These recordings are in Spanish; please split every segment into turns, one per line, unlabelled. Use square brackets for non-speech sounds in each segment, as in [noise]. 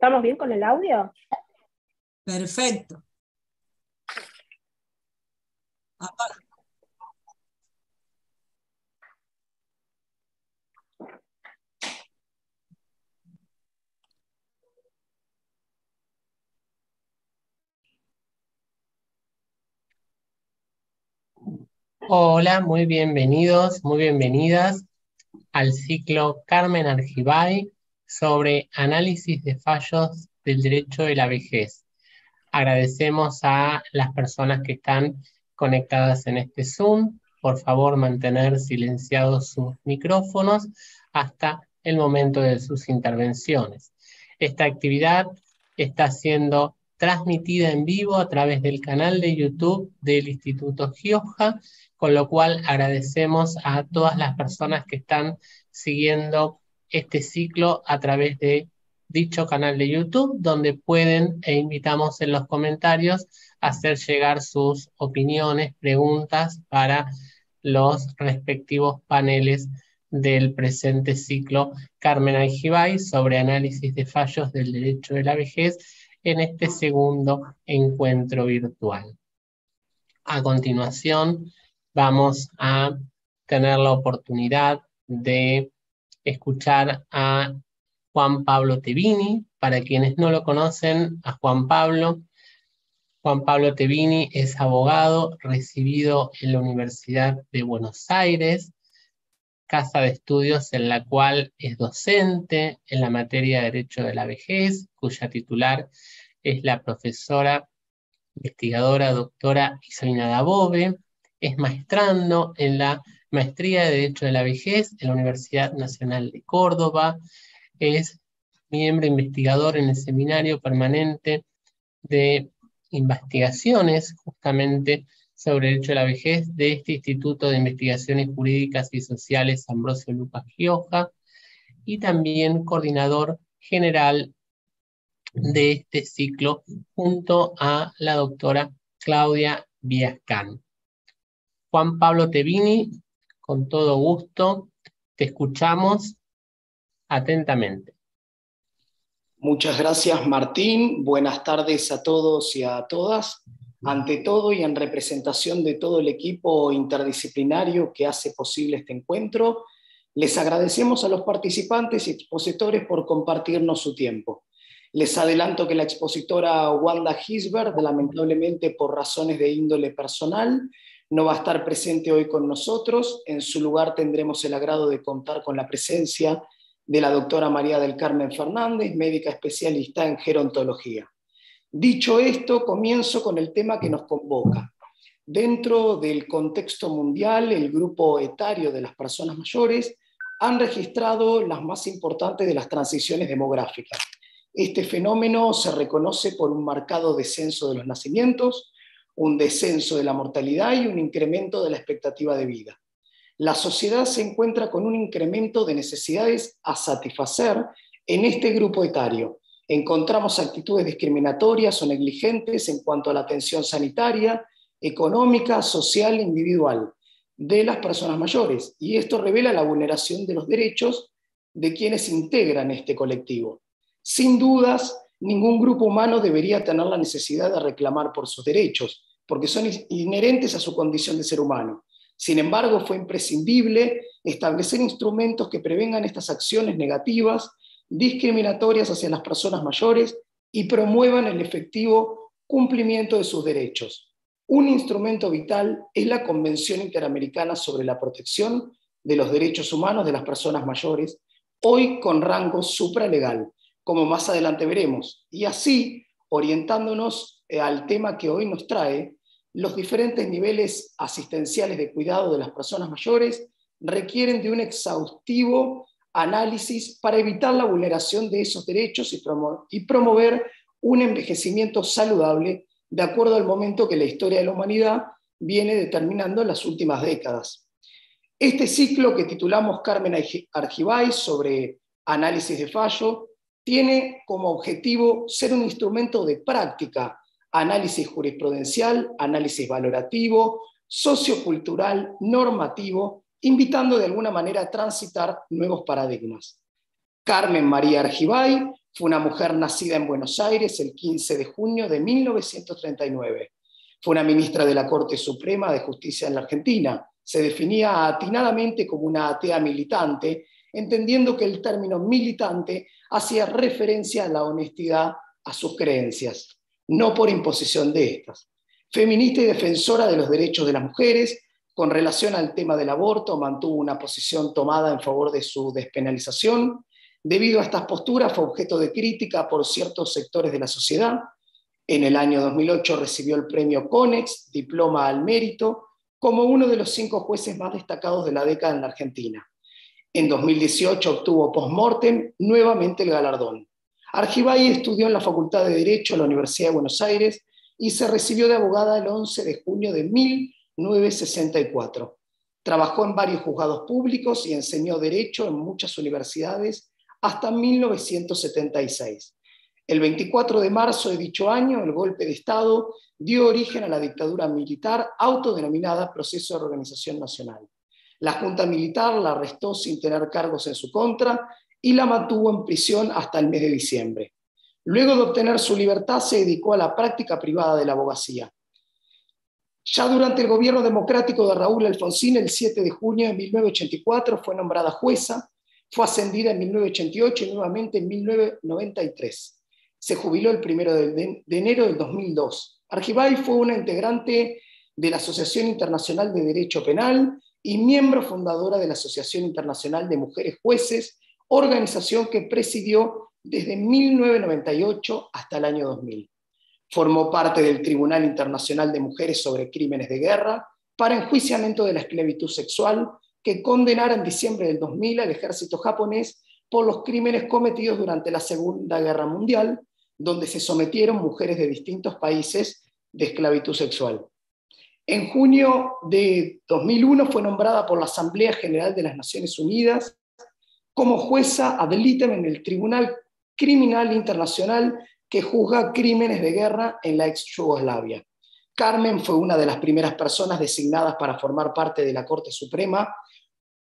¿Estamos bien con el audio?
Perfecto.
Hola, muy bienvenidos, muy bienvenidas al ciclo Carmen Argibay sobre análisis de fallos del derecho de la vejez. Agradecemos a las personas que están conectadas en este Zoom. Por favor, mantener silenciados sus micrófonos hasta el momento de sus intervenciones. Esta actividad está siendo transmitida en vivo a través del canal de YouTube del Instituto Gioja, con lo cual agradecemos a todas las personas que están siguiendo este ciclo a través de dicho canal de YouTube, donde pueden e invitamos en los comentarios a hacer llegar sus opiniones, preguntas para los respectivos paneles del presente ciclo Carmen Aljibay sobre análisis de fallos del derecho de la vejez en este segundo encuentro virtual. A continuación, vamos a tener la oportunidad de escuchar a Juan Pablo Tevini. Para quienes no lo conocen, a Juan Pablo. Juan Pablo Tevini es abogado recibido en la Universidad de Buenos Aires, casa de estudios en la cual es docente en la materia de Derecho de la Vejez, cuya titular es la profesora investigadora doctora Isolina Dabove, es maestrando en la maestría de Derecho de la Vejez en la Universidad Nacional de Córdoba, es miembro investigador en el Seminario Permanente de Investigaciones, justamente sobre Derecho de la Vejez, de este Instituto de Investigaciones Jurídicas y Sociales Ambrosio Lucas Gioja, y también coordinador general de este ciclo junto a la doctora Claudia Viascán. Juan Pablo Tevini, con todo gusto, te escuchamos atentamente.
Muchas gracias, Martín. Buenas tardes a todos y a todas. Ante todo y en representación de todo el equipo interdisciplinario que hace posible este encuentro, les agradecemos a los participantes y expositores por compartirnos su tiempo. Les adelanto que la expositora Wanda Gisbert, lamentablemente por razones de índole personal, no va a estar presente hoy con nosotros. En su lugar tendremos el agrado de contar con la presencia de la doctora María del Carmen Fernández, médica especialista en gerontología. Dicho esto, comienzo con el tema que nos convoca. Dentro del contexto mundial, el grupo etario de las personas mayores han registrado las más importantes de las transiciones demográficas. Este fenómeno se reconoce por un marcado descenso de los nacimientos, un descenso de la mortalidad y un incremento de la expectativa de vida la sociedad se encuentra con un incremento de necesidades a satisfacer en este grupo etario. Encontramos actitudes discriminatorias o negligentes en cuanto a la atención sanitaria, económica, social e individual de las personas mayores, y esto revela la vulneración de los derechos de quienes integran este colectivo. Sin dudas, ningún grupo humano debería tener la necesidad de reclamar por sus derechos, porque son inherentes a su condición de ser humano. Sin embargo, fue imprescindible establecer instrumentos que prevengan estas acciones negativas, discriminatorias hacia las personas mayores y promuevan el efectivo cumplimiento de sus derechos. Un instrumento vital es la Convención Interamericana sobre la Protección de los Derechos Humanos de las Personas Mayores, hoy con rango supralegal, como más adelante veremos. Y así, orientándonos eh, al tema que hoy nos trae, los diferentes niveles asistenciales de cuidado de las personas mayores requieren de un exhaustivo análisis para evitar la vulneración de esos derechos y, promover un envejecimiento saludable de acuerdo al momento que la historia de la humanidad viene determinando en las últimas décadas. Este ciclo que titulamos Carmen Argibay sobre análisis de fallo tiene como objetivo ser un instrumento de práctica análisis jurisprudencial, análisis valorativo, sociocultural, normativo, invitando de alguna manera a transitar nuevos paradigmas. Carmen María Argibay fue una mujer nacida en Buenos Aires el 15 de junio de 1939. Fue una ministra de la Corte Suprema de Justicia en la Argentina. Se definía atinadamente como una atea militante, entendiendo que el término militante hacía referencia a la honestidad a sus creencias, no por imposición de estas. Feminista y defensora de los derechos de las mujeres, con relación al tema del aborto, mantuvo una posición tomada en favor de su despenalización, Debido a estas posturas fue objeto de crítica por ciertos sectores de la sociedad. En el año 2008 recibió el premio CONEX, diploma al mérito, como uno de los cinco jueces más destacados de la década en la Argentina. En 2018 obtuvo post-mortem nuevamente el galardón. Argibay estudió en la Facultad de Derecho de la Universidad de Buenos Aires y se recibió de abogada el 11 de junio de 1964. Trabajó en varios juzgados públicos y enseñó Derecho en muchas universidades hasta 1976. El 24 de marzo de dicho año, el golpe de Estado dio origen a la dictadura militar autodenominada Proceso de Organización Nacional. La Junta Militar la arrestó sin tener cargos en su contra y la mantuvo en prisión hasta el mes de diciembre. Luego de obtener su libertad se dedicó a la práctica privada de la abogacía. Ya durante el gobierno democrático de Raúl Alfonsín, el 7 de junio de 1984, fue nombrada jueza fue ascendida en 1988 y nuevamente en 1993. Se jubiló el 1 de enero del 2002. Argibay fue una integrante de la Asociación Internacional de Derecho Penal y miembro fundadora de la Asociación Internacional de Mujeres Jueces, organización que presidió desde 1998 hasta el año 2000. Formó parte del Tribunal Internacional de Mujeres sobre Crímenes de Guerra para enjuiciamiento de la esclavitud sexual que condenara en diciembre del 2000 al ejército japonés por los crímenes cometidos durante la Segunda Guerra Mundial, donde se sometieron mujeres de distintos países de esclavitud sexual. En junio de 2001 fue nombrada por la Asamblea General de las Naciones Unidas como jueza ad litem en el Tribunal Criminal Internacional que juzga crímenes de guerra en la ex Yugoslavia. Carmen fue una de las primeras personas designadas para formar parte de la Corte Suprema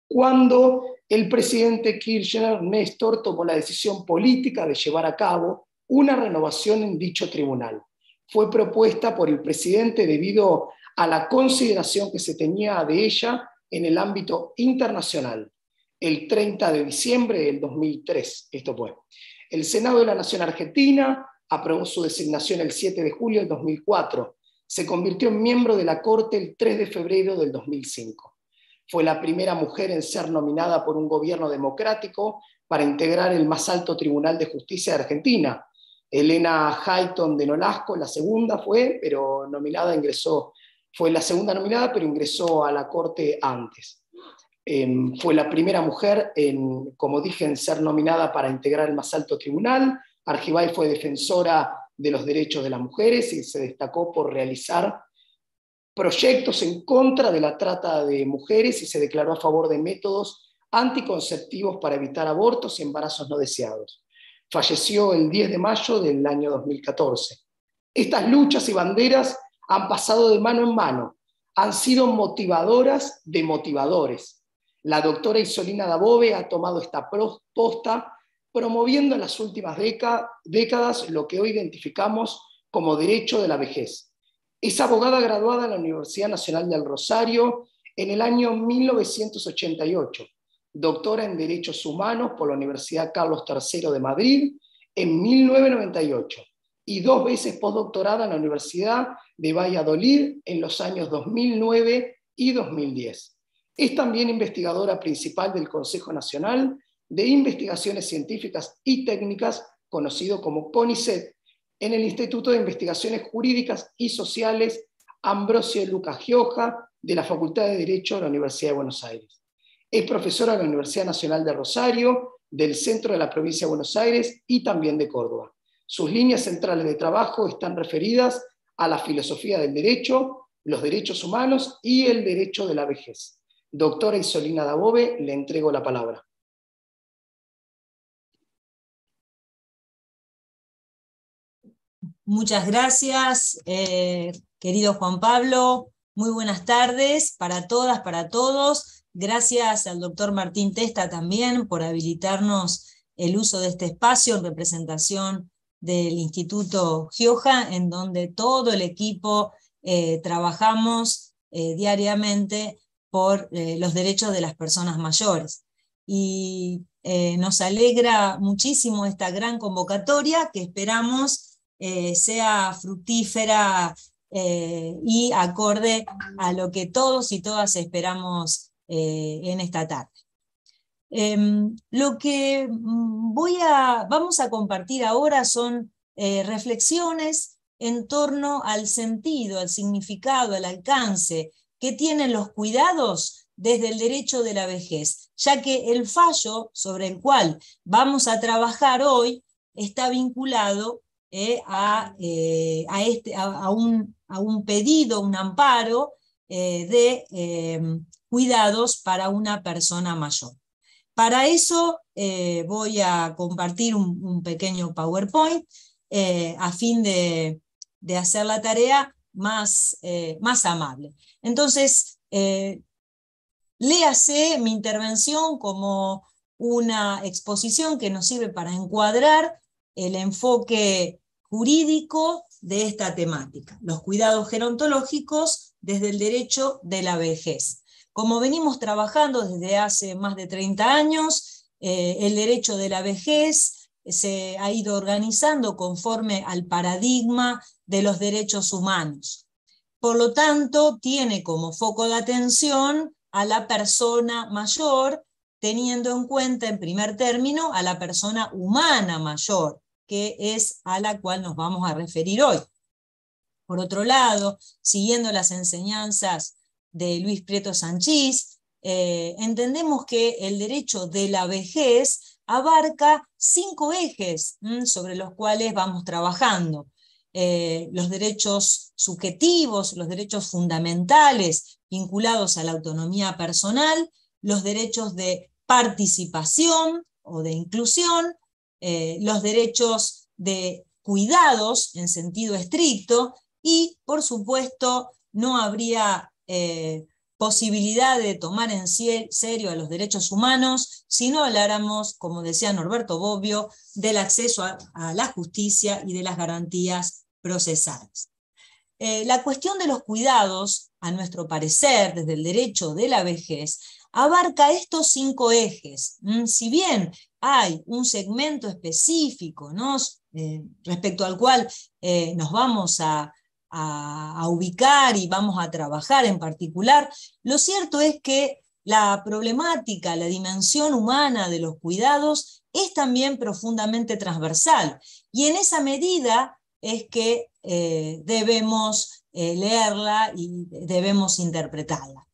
cuando el presidente Kirchner Néstor tomó la decisión política de llevar a cabo una renovación en dicho tribunal. Fue propuesta por el presidente debido a la consideración que se tenía de ella en el ámbito internacional. El 30 de diciembre del 2003, esto fue. El Senado de la Nación Argentina aprobó su designación el 7 de julio del 2004. Se convirtió en miembro de la Corte el 3 de febrero del 2005. Fue la primera mujer en ser nominada por un gobierno democrático para integrar el más alto tribunal de justicia de Argentina. Elena Hayton de Nolasco, la segunda fue, pero nominada ingresó, fue la segunda nominada, pero ingresó a la corte antes. Em, fue la primera mujer, en, como dije, en ser nominada para integrar el más alto tribunal. Argibay fue defensora de los derechos de las mujeres y se destacó por realizar proyectos en contra de la trata de mujeres y se declaró a favor de métodos anticonceptivos para evitar abortos y embarazos no deseados. Falleció el 10 de mayo del año 2014. Estas luchas y banderas han pasado de mano en mano, han sido motivadoras de motivadores. La doctora Isolina Dabove ha tomado esta posta promoviendo en las últimas décadas lo que hoy identificamos como derecho de la vejez, es abogada graduada en la Universidad Nacional del Rosario en el año 1988, doctora en Derechos Humanos por la Universidad Carlos III de Madrid en 1998 y dos veces postdoctorada en la Universidad de Valladolid en los años 2009 y 2010. Es también investigadora principal del Consejo Nacional de Investigaciones Científicas y Técnicas, conocido como CONICET, en el Instituto de Investigaciones Jurídicas y Sociales Ambrosio Lucas Gioja de la Facultad de Derecho de la Universidad de Buenos Aires. Es profesora de la Universidad Nacional de Rosario, del Centro de la Provincia de Buenos Aires y también de Córdoba. Sus líneas centrales de trabajo están referidas a la filosofía del derecho, los derechos humanos y el derecho de la vejez. Doctora Isolina Dabove, le entrego la palabra.
Muchas gracias, eh, querido Juan Pablo. Muy buenas tardes para todas, para todos. Gracias al doctor Martín Testa también por habilitarnos el uso de este espacio en representación del Instituto Gioja, en donde todo el equipo eh, trabajamos eh, diariamente por eh, los derechos de las personas mayores. Y nos alegra muchísimo esta gran convocatoria que esperamos sea fructífera y acorde a lo que todos y todas esperamos en esta tarde. Em, lo que mm, voy a, vamos a compartir ahora son reflexiones en torno al sentido, al significado, al alcance que tienen los cuidados desde el derecho de la vejez, ya que el fallo sobre el cual vamos a trabajar hoy está vinculado eh, eh, a, este, a, un, a, un, pedido, un amparo eh, de cuidados para una persona mayor. Para eso voy a compartir un pequeño PowerPoint a fin de, de hacer la tarea más, eh, más amable. Entonces, eh, léase mi intervención como una exposición que nos sirve para encuadrar el enfoque jurídico de esta temática, los cuidados gerontológicos desde el derecho de la vejez. Como venimos trabajando desde hace más de 30 años, eh, el derecho de la vejez se ha ido organizando conforme al paradigma de los derechos humanos. Por lo tanto, tiene como foco de atención a la persona mayor, teniendo en cuenta en primer término a la persona humana mayor, que es a la cual nos vamos a referir hoy. Por otro lado, siguiendo las enseñanzas de Luis Prieto Sanchís, eh, entendemos que el derecho de la vejez abarca cinco ejes sobre los cuales vamos trabajando. Eh, los derechos subjetivos, los derechos fundamentales vinculados a la autonomía personal, los derechos de participación o de inclusión, eh, los derechos de cuidados en sentido estricto y, por supuesto, no habría eh, posibilidad de tomar en serio a los derechos humanos si no habláramos, como decía Norberto Bobbio, del acceso a la justicia y de las garantías procesales. Eh, la cuestión de los cuidados, a nuestro parecer, desde el derecho de la vejez, abarca estos cinco ejes. Mm, si bien hay un segmento específico. Eh, respecto al cual eh, nos vamos a, a, ubicar y vamos a trabajar en particular, lo cierto es que la problemática, la dimensión humana de los cuidados es también profundamente transversal. Y en esa medida es que eh, debemos eh, leerla y debemos interpretarla.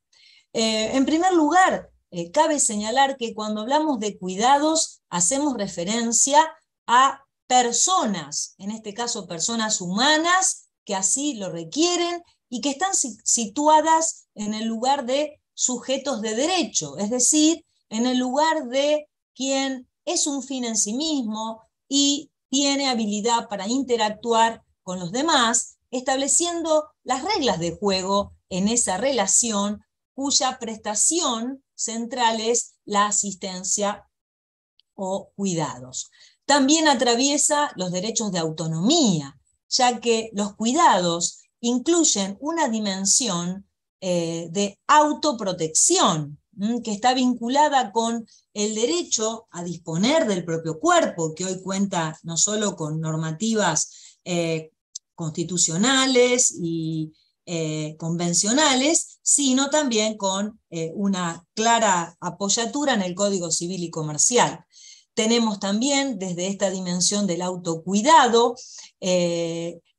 Eh, en primer lugar, cabe señalar que cuando hablamos de cuidados hacemos referencia a personas, en este caso personas humanas que así lo requieren y que están situadas en el lugar de sujetos de derecho, es decir, en el lugar de quien es un fin en sí mismo y tiene habilidad para interactuar con los demás, estableciendo las reglas de juego en esa relación cuya prestación central es la asistencia o cuidados. También atraviesa los derechos de autonomía, ya que los cuidados incluyen una dimensión eh, de autoprotección, que está vinculada con el derecho a disponer del propio cuerpo, que hoy cuenta no solo con normativas eh, constitucionales y eh, convencionales, sino también con una clara apoyatura en el Código Civil y Comercial. Tenemos también desde esta dimensión del autocuidado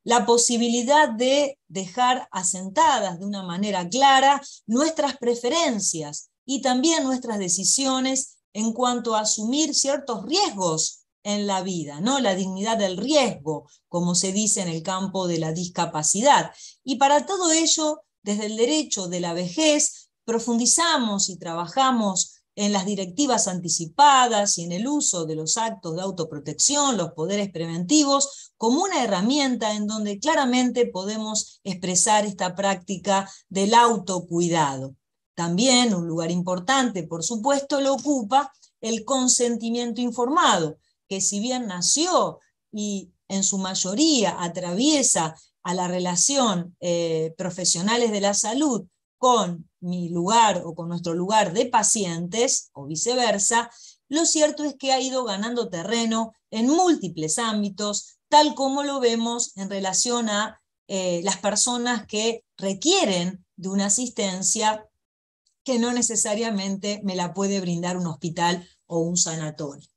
la posibilidad de dejar asentadas de una manera clara nuestras preferencias y también nuestras decisiones en cuanto a asumir ciertos riesgos en la vida, ¿no? La dignidad del riesgo, como se dice en el campo de la discapacidad. Y para todo ello, desde el derecho de la vejez, profundizamos y trabajamos en las directivas anticipadas y en el uso de los actos de autoprotección, los poderes preventivos, como una herramienta en donde claramente podemos expresar esta práctica del autocuidado. También un lugar importante, por supuesto, lo ocupa el consentimiento informado, que si bien nació y en su mayoría atraviesa a la relación eh, profesionales de la salud con mi lugar o con nuestro lugar de pacientes o viceversa, lo cierto es que ha ido ganando terreno en múltiples ámbitos, tal como lo vemos en relación a eh, las personas que requieren de una asistencia que no necesariamente me la puede brindar un hospital o un sanatorio.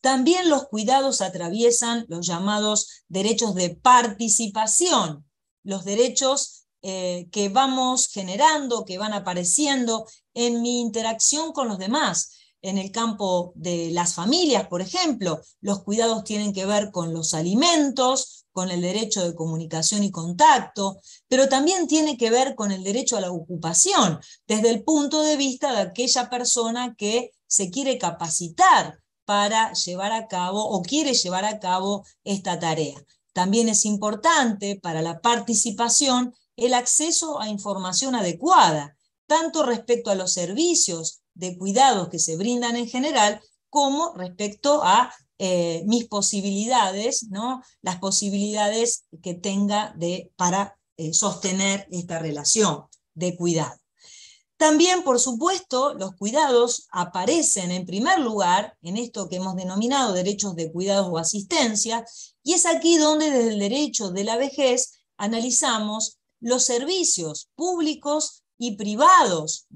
También los cuidados atraviesan los llamados derechos de participación, los derechos eh, que vamos generando, que van apareciendo en mi interacción con los demás. En el campo de las familias, por ejemplo, los cuidados tienen que ver con los alimentos, con el derecho de comunicación y contacto, pero también tiene que ver con el derecho a la ocupación, desde el punto de vista de aquella persona que se quiere capacitar para llevar a cabo o quiere llevar a cabo esta tarea. También es importante para la participación el acceso a información adecuada, tanto respecto a los servicios de cuidados que se brindan en general, como respecto a eh, mis posibilidades, ¿no? las posibilidades que tenga de, para eh, sostener esta relación de cuidado. También, por supuesto, los cuidados aparecen en primer lugar en esto que hemos denominado derechos de cuidados o asistencia, y es aquí donde desde el derecho de la vejez analizamos los servicios públicos y privados,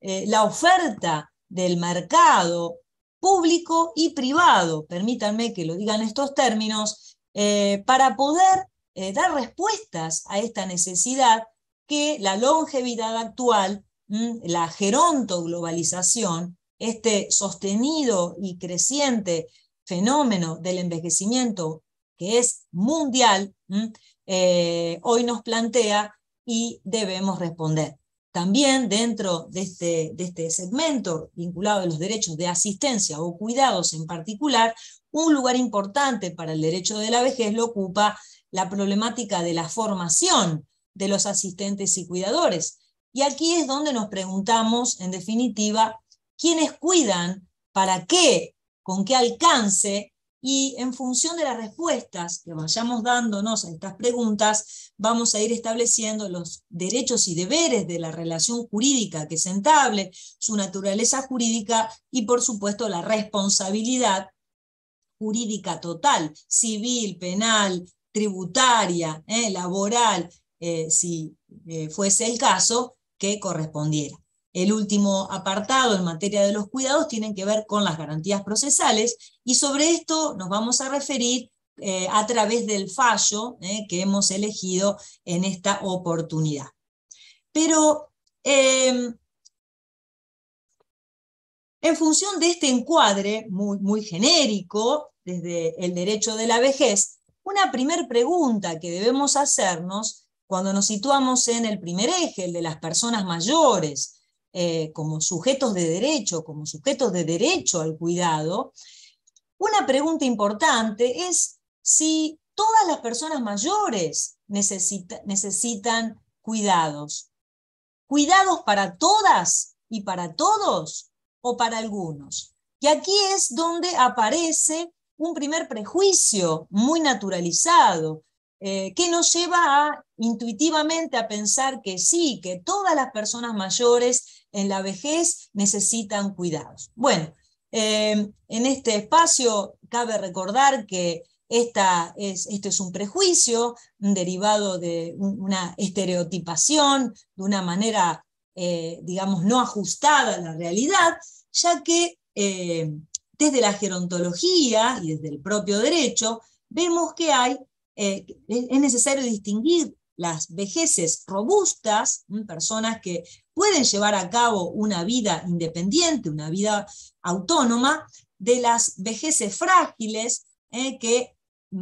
eh, la oferta del mercado público y privado, permítanme que lo digan estos términos, eh, para poder eh, dar respuestas a esta necesidad que la longevidad actual la gerontoglobalización, este sostenido y creciente fenómeno del envejecimiento que es mundial, eh, hoy nos plantea y debemos responder. También dentro de este, de este segmento vinculado a los derechos de asistencia o cuidados en particular, un lugar importante para el derecho de la vejez lo ocupa la problemática de la formación de los asistentes y cuidadores, y aquí es donde nos preguntamos, en definitiva, quiénes cuidan, para qué, con qué alcance, y en función de las respuestas que vayamos dándonos a estas preguntas, vamos a ir estableciendo los derechos y deberes de la relación jurídica que se entable, su naturaleza jurídica y, por supuesto, la responsabilidad jurídica total, civil, penal, tributaria, eh, laboral, eh, si eh, fuese el caso, que correspondiera. El último apartado en materia de los cuidados tiene que ver con las garantías procesales y sobre esto nos vamos a referir eh, a través del fallo eh, que hemos elegido en esta oportunidad. Pero em, en función de este encuadre muy, muy genérico desde el derecho de la vejez, una primer pregunta que debemos hacernos cuando nos situamos en el primer eje, el de las personas mayores, eh, como sujetos de derecho, como sujetos de derecho al cuidado, una pregunta importante es si todas las personas mayores necesitan cuidados. ¿Cuidados para todas y para todos o para algunos? Y aquí es donde aparece un primer prejuicio muy naturalizado, eh, que nos lleva a, intuitivamente a pensar que sí, que todas las personas mayores en la vejez necesitan cuidados. Bueno, eh, en este espacio cabe recordar que esta es, este es un prejuicio derivado de una estereotipación, de una manera, eh, digamos, no ajustada a la realidad, ya que desde la gerontología y desde el propio derecho vemos que hay eh, es necesario distinguir las vejeces robustas, personas que pueden llevar a cabo una vida independiente, una vida autónoma, de las vejeces frágiles, eh, que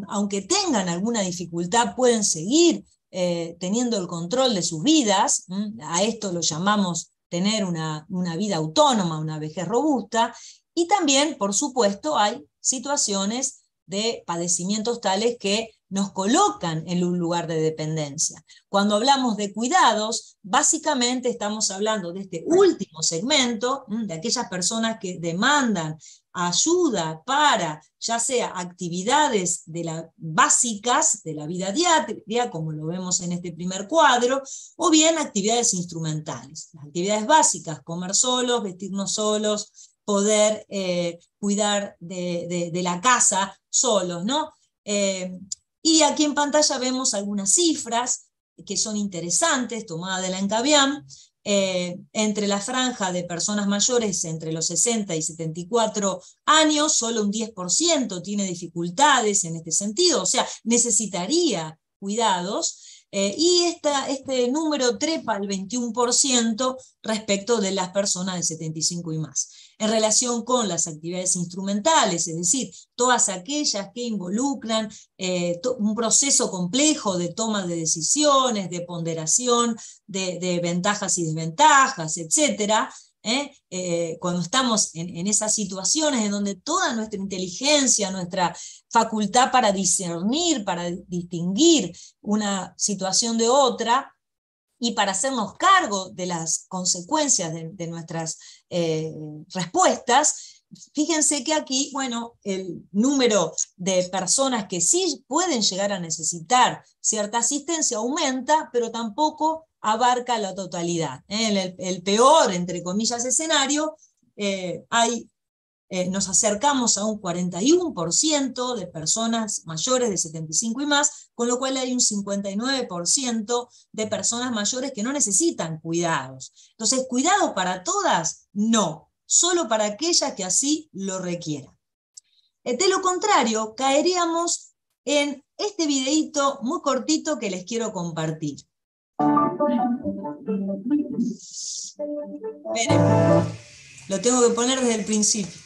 aunque tengan alguna dificultad pueden seguir eh, teniendo el control de sus vidas, a esto lo llamamos tener una, una vida autónoma, una vejez robusta, y también, por supuesto, hay situaciones de padecimientos tales que nos colocan en un lugar de dependencia. Cuando hablamos de cuidados, básicamente estamos hablando de este último segmento, de aquellas personas que demandan ayuda para, ya sea actividades de la, básicas de la vida diaria, como lo vemos en este primer cuadro, o bien actividades instrumentales. Las actividades básicas, comer solos, vestirnos solos, poder eh, cuidar de, la casa solos, ¿no? Eh, y aquí en pantalla vemos algunas cifras que son interesantes, tomadas de la Encabiam, eh, entre la franja de personas mayores entre los 60 y 74 años, solo un 10% tiene dificultades en este sentido, o sea, necesitaría cuidados, eh, y este número trepa al 21% respecto de las personas de 75 y más. En relación con las actividades instrumentales, es decir, todas aquellas que involucran eh, un proceso complejo de toma de decisiones, de ponderación de, ventajas y desventajas, etcétera, ¿eh? Eh, cuando estamos en, esas situaciones en donde toda nuestra inteligencia, nuestra facultad para discernir, para distinguir una situación de otra y para hacernos cargo de las consecuencias de, nuestras eh, respuestas, Fíjense que aquí, bueno, el número de personas que sí pueden llegar a necesitar cierta asistencia aumenta, pero tampoco abarca la totalidad. En ¿eh? el, peor, entre comillas, escenario, eh, hay, eh, nos acercamos a un 41% de personas mayores de 75 y más, con lo cual hay un 59% de personas mayores que no necesitan cuidados. Entonces, ¿cuidado para todas? No, solo para aquellas que así lo requieran. De lo contrario, caeríamos en este videito muy cortito que les quiero compartir. Lo tengo que poner desde el principio.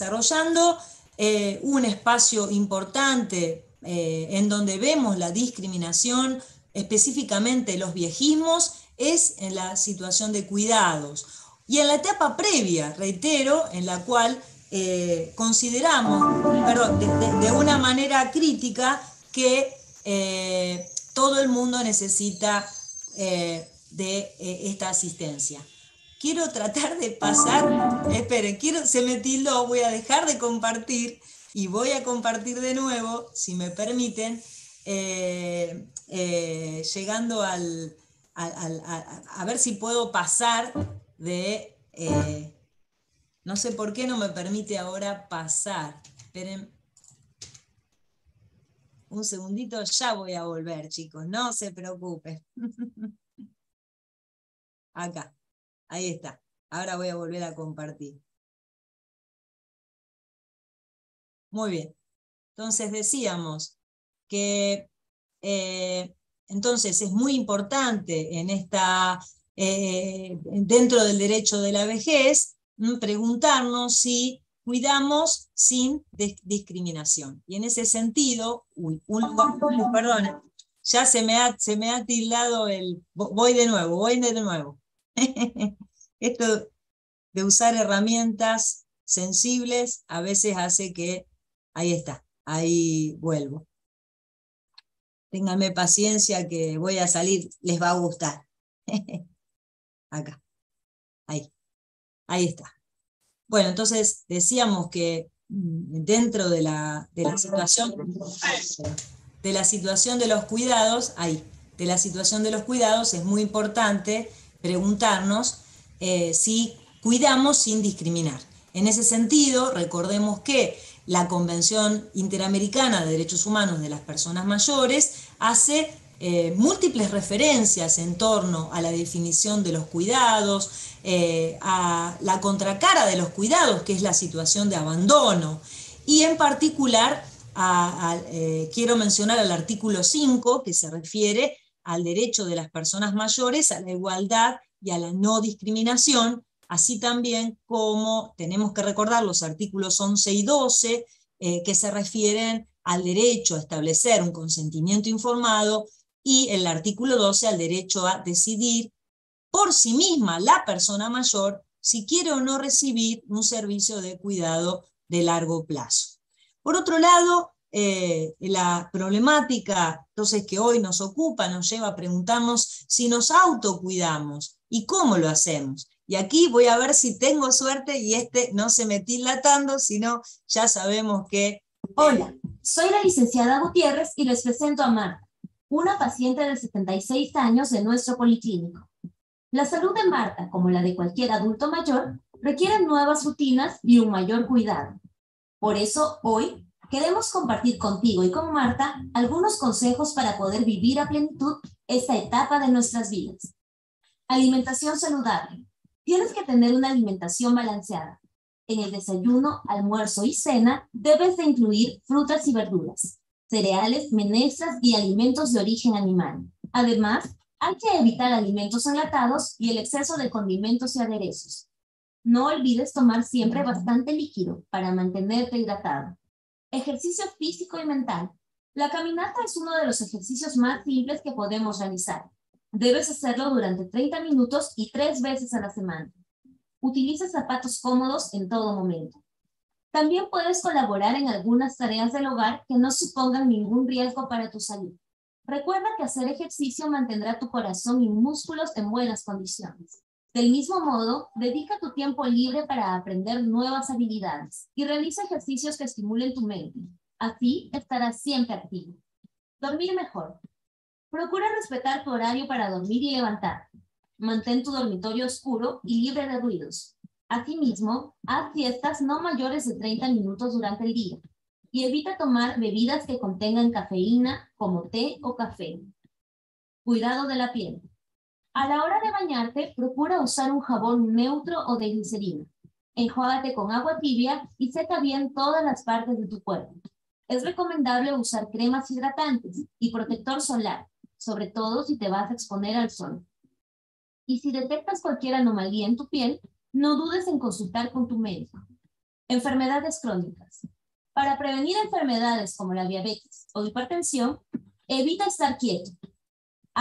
desarrollando eh, un espacio importante eh, en donde vemos la discriminación, específicamente los viejismos, es en la situación de cuidados. Y en la etapa previa, reitero, en la cual consideramos, perdón, de, una manera crítica que todo el mundo necesita de eh, esta asistencia. Quiero tratar de pasar, esperen, quiero, se me tildó, voy a dejar de compartir y voy a compartir de nuevo, si me permiten, eh, eh, llegando al, a, ver si puedo pasar de, no sé por qué no me permite ahora pasar. Esperen un segundito, ya voy a volver, chicos, no se preocupen. [laughs] Acá, ahí está. Ahora voy a volver a compartir. Muy bien. Entonces decíamos que eh, entonces es muy importante en esta, eh, dentro del derecho de la vejez mm, preguntarnos si cuidamos sin discriminación. Y en ese sentido, uy, un, perdón, ya se me, ha, se me ha tildado el, voy de nuevo, voy de nuevo. [laughs] Esto de usar herramientas sensibles a veces hace que, ahí está, ahí vuelvo. Ténganme paciencia que voy a salir, les va a gustar. [laughs] Acá, ahí, ahí está. Bueno, entonces decíamos que mm, dentro de la, de la situación de la situación de los cuidados, ahí, de la situación de los cuidados, es muy importante preguntarnos eh, si cuidamos sin discriminar. En ese sentido, recordemos que la Convención Interamericana de Derechos Humanos de las Personas Mayores hace eh, múltiples referencias en torno a la definición de los cuidados, eh, a la contracara de los cuidados, que es la situación de abandono, y en particular quiero mencionar al artículo 5, que se refiere al derecho de las personas mayores a la igualdad y a la no discriminación, así también como tenemos que recordar los artículos 11 y 12, que se refieren al derecho a establecer un consentimiento informado y el artículo 12 al derecho a decidir por sí misma la persona mayor si quiere o no recibir un servicio de cuidado de largo plazo. Por otro lado, eh, la problemática entonces que hoy nos ocupa nos lleva a preguntarnos si nos autocuidamos y cómo lo hacemos. Y aquí voy a ver si tengo suerte y este no se me dilatando, sino ya sabemos que...
Hola, soy la licenciada Gutiérrez y les presento a Marta una paciente de 76 años de nuestro policlínico. La salud de Marta, como la de cualquier adulto mayor, requiere nuevas rutinas y un mayor cuidado. Por eso, hoy queremos compartir contigo y con Marta algunos consejos para poder vivir a plenitud esta etapa de nuestras vidas. Alimentación saludable. Tienes que tener una alimentación balanceada. En el desayuno, almuerzo y cena debes de incluir frutas y verduras, cereales, menestras y alimentos de origen animal. Además, hay que evitar alimentos enlatados y el exceso de condimentos y aderezos. No olvides tomar siempre bastante líquido para mantenerte hidratado. Ejercicio físico y mental. La caminata es uno de los ejercicios más simples que podemos realizar. Debes hacerlo durante 30 minutos y tres veces a la semana. Utiliza zapatos cómodos en todo momento. También puedes colaborar en algunas tareas del hogar que no supongan ningún riesgo para tu salud. Recuerda que hacer ejercicio mantendrá tu corazón y músculos en buenas condiciones. Del mismo modo, dedica tu tiempo libre para aprender nuevas habilidades y realiza ejercicios que estimulen tu mente. Así estarás siempre activo. Dormir mejor. Procura respetar tu horario para dormir y levantar. Mantén tu dormitorio oscuro y libre de ruidos. Asimismo, haz fiestas no mayores de 30 minutos durante el día y evita tomar bebidas que contengan cafeína como té o café. Cuidado de la piel. A la hora de bañarte, procura usar un jabón neutro o de glicerina. Enjuágate con agua tibia y seca bien todas las partes de tu cuerpo. Es recomendable usar cremas hidratantes y protector solar, sobre todo si te vas a exponer al sol. Y si detectas cualquier anomalía en tu piel, no dudes en consultar con tu médico. Enfermedades crónicas. Para prevenir enfermedades como la diabetes o hipertensión, evita estar quieto.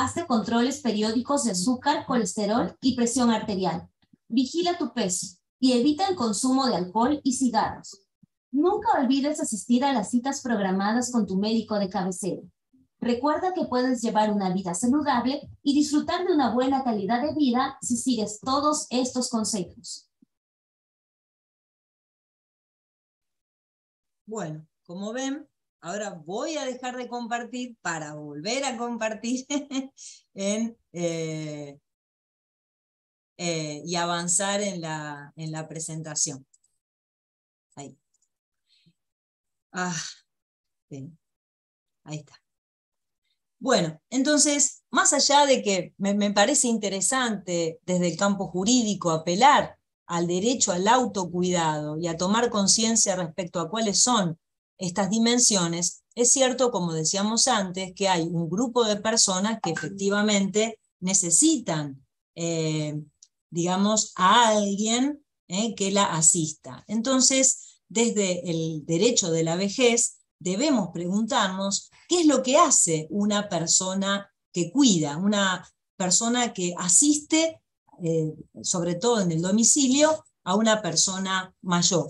Hazte controles periódicos de azúcar, colesterol y presión arterial. Vigila tu peso y evita el consumo de alcohol y cigarros. Nunca olvides asistir a las citas programadas con tu médico de cabecera. Recuerda que puedes llevar una vida saludable y disfrutar de una buena calidad de vida si sigues todos estos consejos.
Bueno, como ven, ahora voy a dejar de compartir para volver a compartir [laughs] eh, eh, y avanzar en la, en la presentación. Ahí. Ah, Ahí está. Bueno, entonces, más allá de que me, parece interesante desde el campo jurídico apelar al derecho al autocuidado y a tomar conciencia respecto a cuáles son estas dimensiones, es cierto, como decíamos antes, que hay un grupo de personas que efectivamente necesitan, eh, digamos, a alguien eh, que la asista. Entonces, desde el derecho de la vejez, debemos preguntarnos qué es lo que hace una persona que cuida, una persona que asiste, eh, sobre todo en el domicilio, a una persona mayor.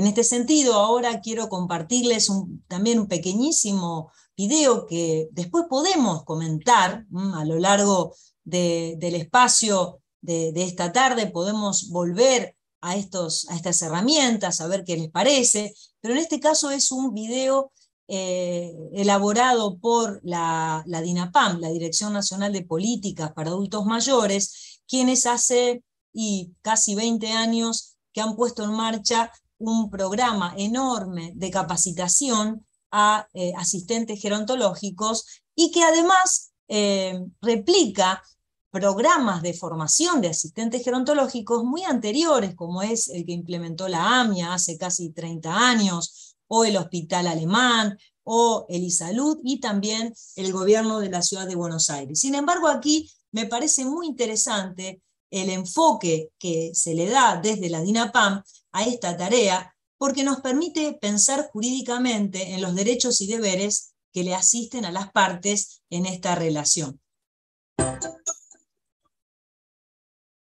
En este sentido, ahora quiero compartirles también un pequeñísimo video que después podemos comentar a lo largo del espacio de, esta tarde, podemos volver a, estos, a estas herramientas, a ver qué les parece, pero en este caso es un video eh, elaborado por la, la, DINAPAM, la Dirección Nacional de Políticas para Adultos Mayores, quienes hace y casi 20 años que han puesto en marcha un programa enorme de capacitación a eh, asistentes gerontológicos y que además eh, replica programas de formación de asistentes gerontológicos muy anteriores, como es el que implementó la AMIA hace casi 30 años, o el Hospital Alemán, o el ISALUD, y también el gobierno de la ciudad de Buenos Aires. Sin embargo, aquí me parece muy interesante el enfoque que se le da desde la DINAPAM a esta tarea, porque nos permite pensar jurídicamente en los derechos y deberes que le asisten a las partes en esta relación.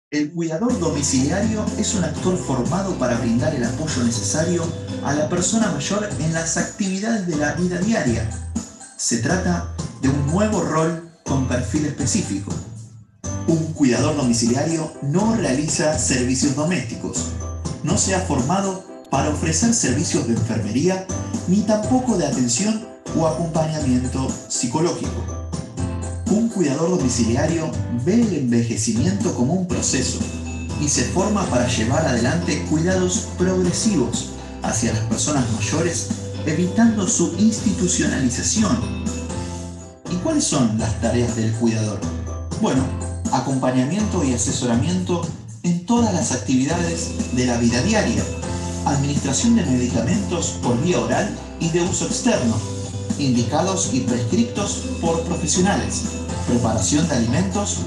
El cuidador domiciliario es un actor formado para brindar el apoyo necesario a la persona mayor en las actividades de la vida diaria. Se trata de un nuevo rol con perfil específico. Un cuidador domiciliario no realiza servicios domésticos, no se ha formado para ofrecer servicios de enfermería ni tampoco de atención o acompañamiento psicológico. Un cuidador domiciliario ve el envejecimiento como un proceso y se forma para llevar adelante cuidados progresivos hacia las personas mayores, evitando su institucionalización. ¿Y cuáles son las tareas del cuidador? Bueno, acompañamiento y asesoramiento en todas las actividades de la vida diaria, administración de medicamentos por vía oral y de uso externo, indicados y prescriptos por profesionales, preparación de alimentos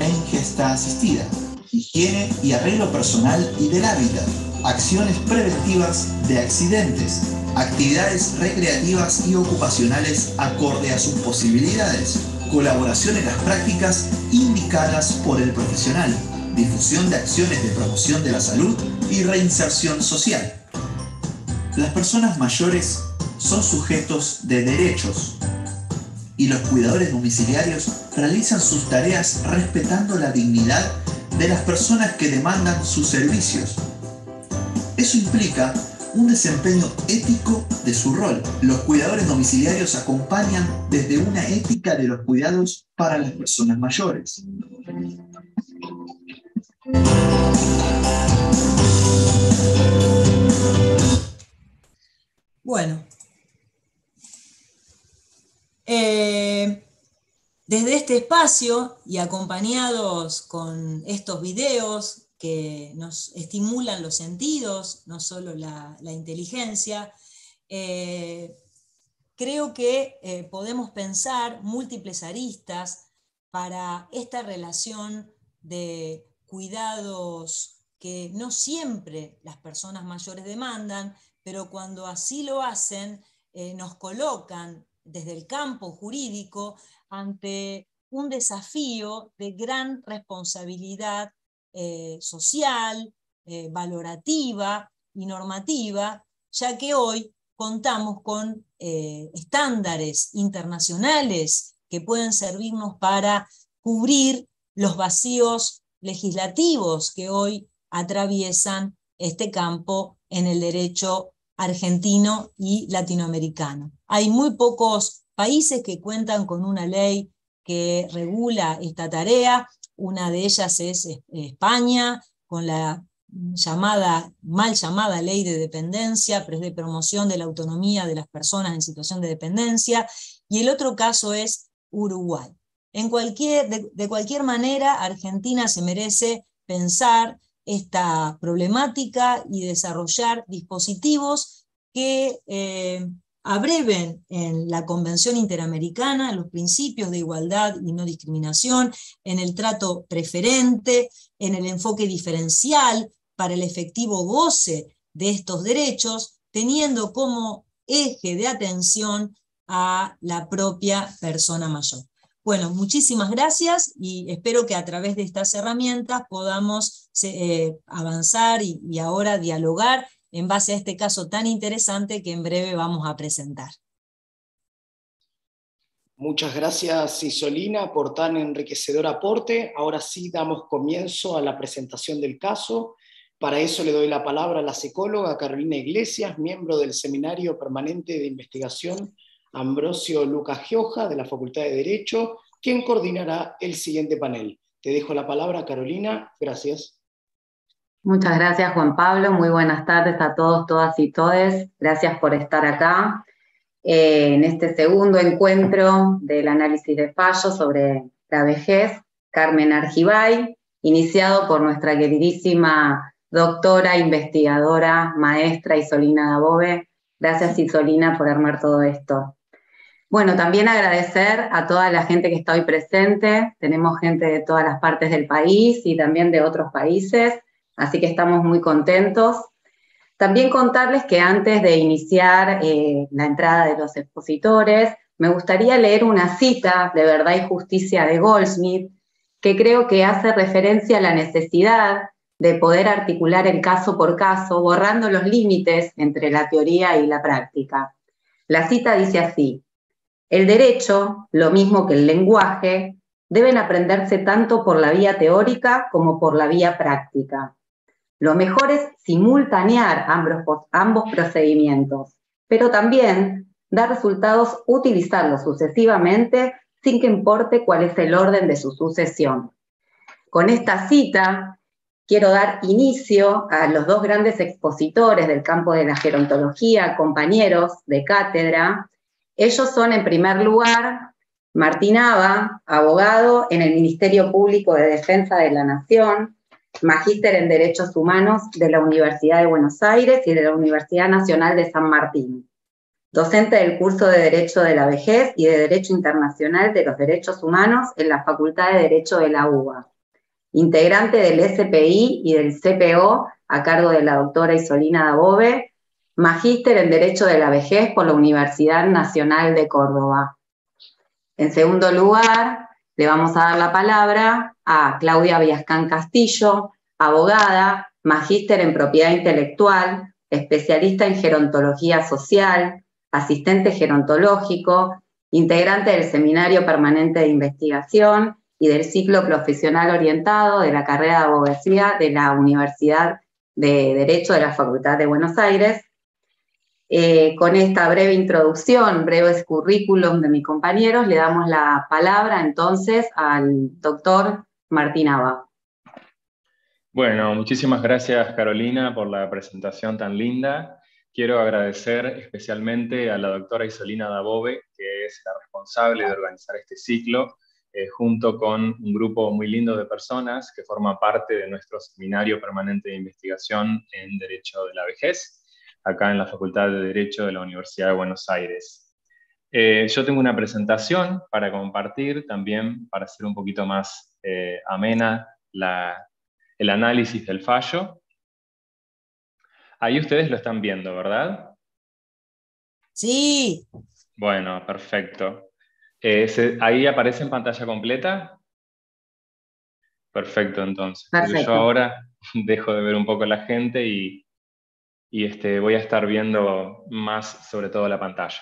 e ingesta asistida, higiene y arreglo personal y del hábitat, acciones preventivas de accidentes, actividades recreativas y ocupacionales acorde a sus posibilidades, colaboración en las prácticas indicadas por el profesional, difusión de acciones de promoción de la salud y reinserción social. Las personas mayores son sujetos de derechos y los cuidadores domiciliarios realizan sus tareas respetando la dignidad de las personas que demandan sus servicios. Eso implica un desempeño ético de su rol. Los cuidadores domiciliarios acompañan desde una ética de los cuidados para las personas mayores.
Bueno, eh, desde este espacio y acompañados con estos videos que nos estimulan los sentidos, no solo la, inteligencia, eh, creo que eh, podemos pensar múltiples aristas para esta relación de cuidados que no siempre las personas mayores demandan, pero cuando así lo hacen, nos colocan desde el campo jurídico ante un desafío de gran responsabilidad eh, social, eh, valorativa y normativa, ya que hoy contamos con eh, estándares internacionales que pueden servirnos para cubrir los vacíos legislativos que hoy atraviesan este campo en el derecho argentino y latinoamericano. Hay muy pocos países que cuentan con una ley que regula esta tarea. Una de ellas es España, con la llamada, mal llamada ley de dependencia, de promoción de la autonomía de las personas en situación de dependencia, y el otro caso es Uruguay. En cualquier, de cualquier manera, Argentina se merece pensar esta problemática y desarrollar dispositivos que eh, abreven en la Convención Interamericana los principios de igualdad y no discriminación, en el trato preferente, en el enfoque diferencial para el efectivo goce de estos derechos, teniendo como eje de atención a la propia persona mayor. Bueno, muchísimas gracias y espero que a través de estas herramientas podamos eh, avanzar y, y ahora dialogar en base a este caso tan interesante que en breve vamos a presentar.
Muchas gracias, Isolina, por tan enriquecedor aporte. Ahora sí damos comienzo a la presentación del caso. Para eso le doy la palabra a la psicóloga Carolina Iglesias, miembro del Seminario Permanente de Investigación Ambrosio Lucas Gioja de la Facultad de Derecho, quien coordinará el siguiente panel. Te dejo la palabra, Carolina. Gracias.
Muchas gracias, Juan Pablo. Muy buenas tardes a todos, todas y todes. Gracias por estar acá eh, en este segundo encuentro del análisis de fallos sobre la vejez, Carmen Argibay, iniciado por nuestra queridísima doctora, investigadora, maestra Isolina Dabove. Gracias Isolina por armar todo esto. Bueno, también agradecer a toda la gente que está hoy presente. Tenemos gente de todas las partes del país y también de otros países, así que estamos muy contentos. También contarles que antes de iniciar eh, la entrada de los expositores, me gustaría leer una cita de Verdad y Justicia de Goldsmith, que creo que hace referencia a la necesidad de poder articular el caso por caso, borrando los límites entre la teoría y la práctica. La cita dice así, el derecho, lo mismo que el lenguaje, deben aprenderse tanto por la vía teórica como por la vía práctica. Lo mejor es simultanear ambos, procedimientos, pero también dar resultados utilizarlos sucesivamente sin que importe cuál es el orden de su sucesión. Con esta cita quiero dar inicio a los dos grandes expositores del campo de la gerontología, compañeros de cátedra. Ellos son, en primer lugar, Martín Aba, abogado en el Ministerio Público de Defensa de la Nación, magíster en Derechos Humanos de la Universidad de Buenos Aires y de la Universidad Nacional de San Martín, docente del curso de Derecho de la Vejez y de Derecho Internacional de los Derechos Humanos en la Facultad de Derecho de la UBA. Integrante del SPI y del CPO a cargo de la doctora Isolina Dabove, magíster en Derecho de la Vejez por la Universidad Nacional de Córdoba. En segundo lugar, le vamos a dar la palabra a Claudia Villascán Castillo, abogada, magíster en propiedad intelectual, especialista en gerontología social, asistente gerontológico, integrante del Seminario Permanente de Investigación y del ciclo profesional orientado de la carrera de abogacía de la Universidad de Derecho de la Facultad de Buenos Aires. Eh, con esta breve introducción, breves currículum de mis compañeros, le damos la palabra entonces al doctor Martín Aba.
Bueno, muchísimas gracias Carolina por la presentación tan linda. Quiero agradecer especialmente a la doctora Isolina Dabove, que es la responsable de organizar este ciclo eh, junto con un grupo muy lindo de personas que forma parte de nuestro seminario permanente de investigación en Derecho de la Vejez, acá en la Facultad de Derecho de la Universidad de Buenos Aires. Eh, yo tengo una presentación para compartir también para hacer un poquito más eh, amena el análisis del fallo. Ahí ustedes lo están viendo, ¿verdad?
Sí.
Bueno, perfecto. Eh, ¿Ahí aparece en pantalla completa? Perfecto, entonces. Yo ahora [laughs] dejo de ver un poco la gente y, este, voy a estar viendo más sobre todo la pantalla.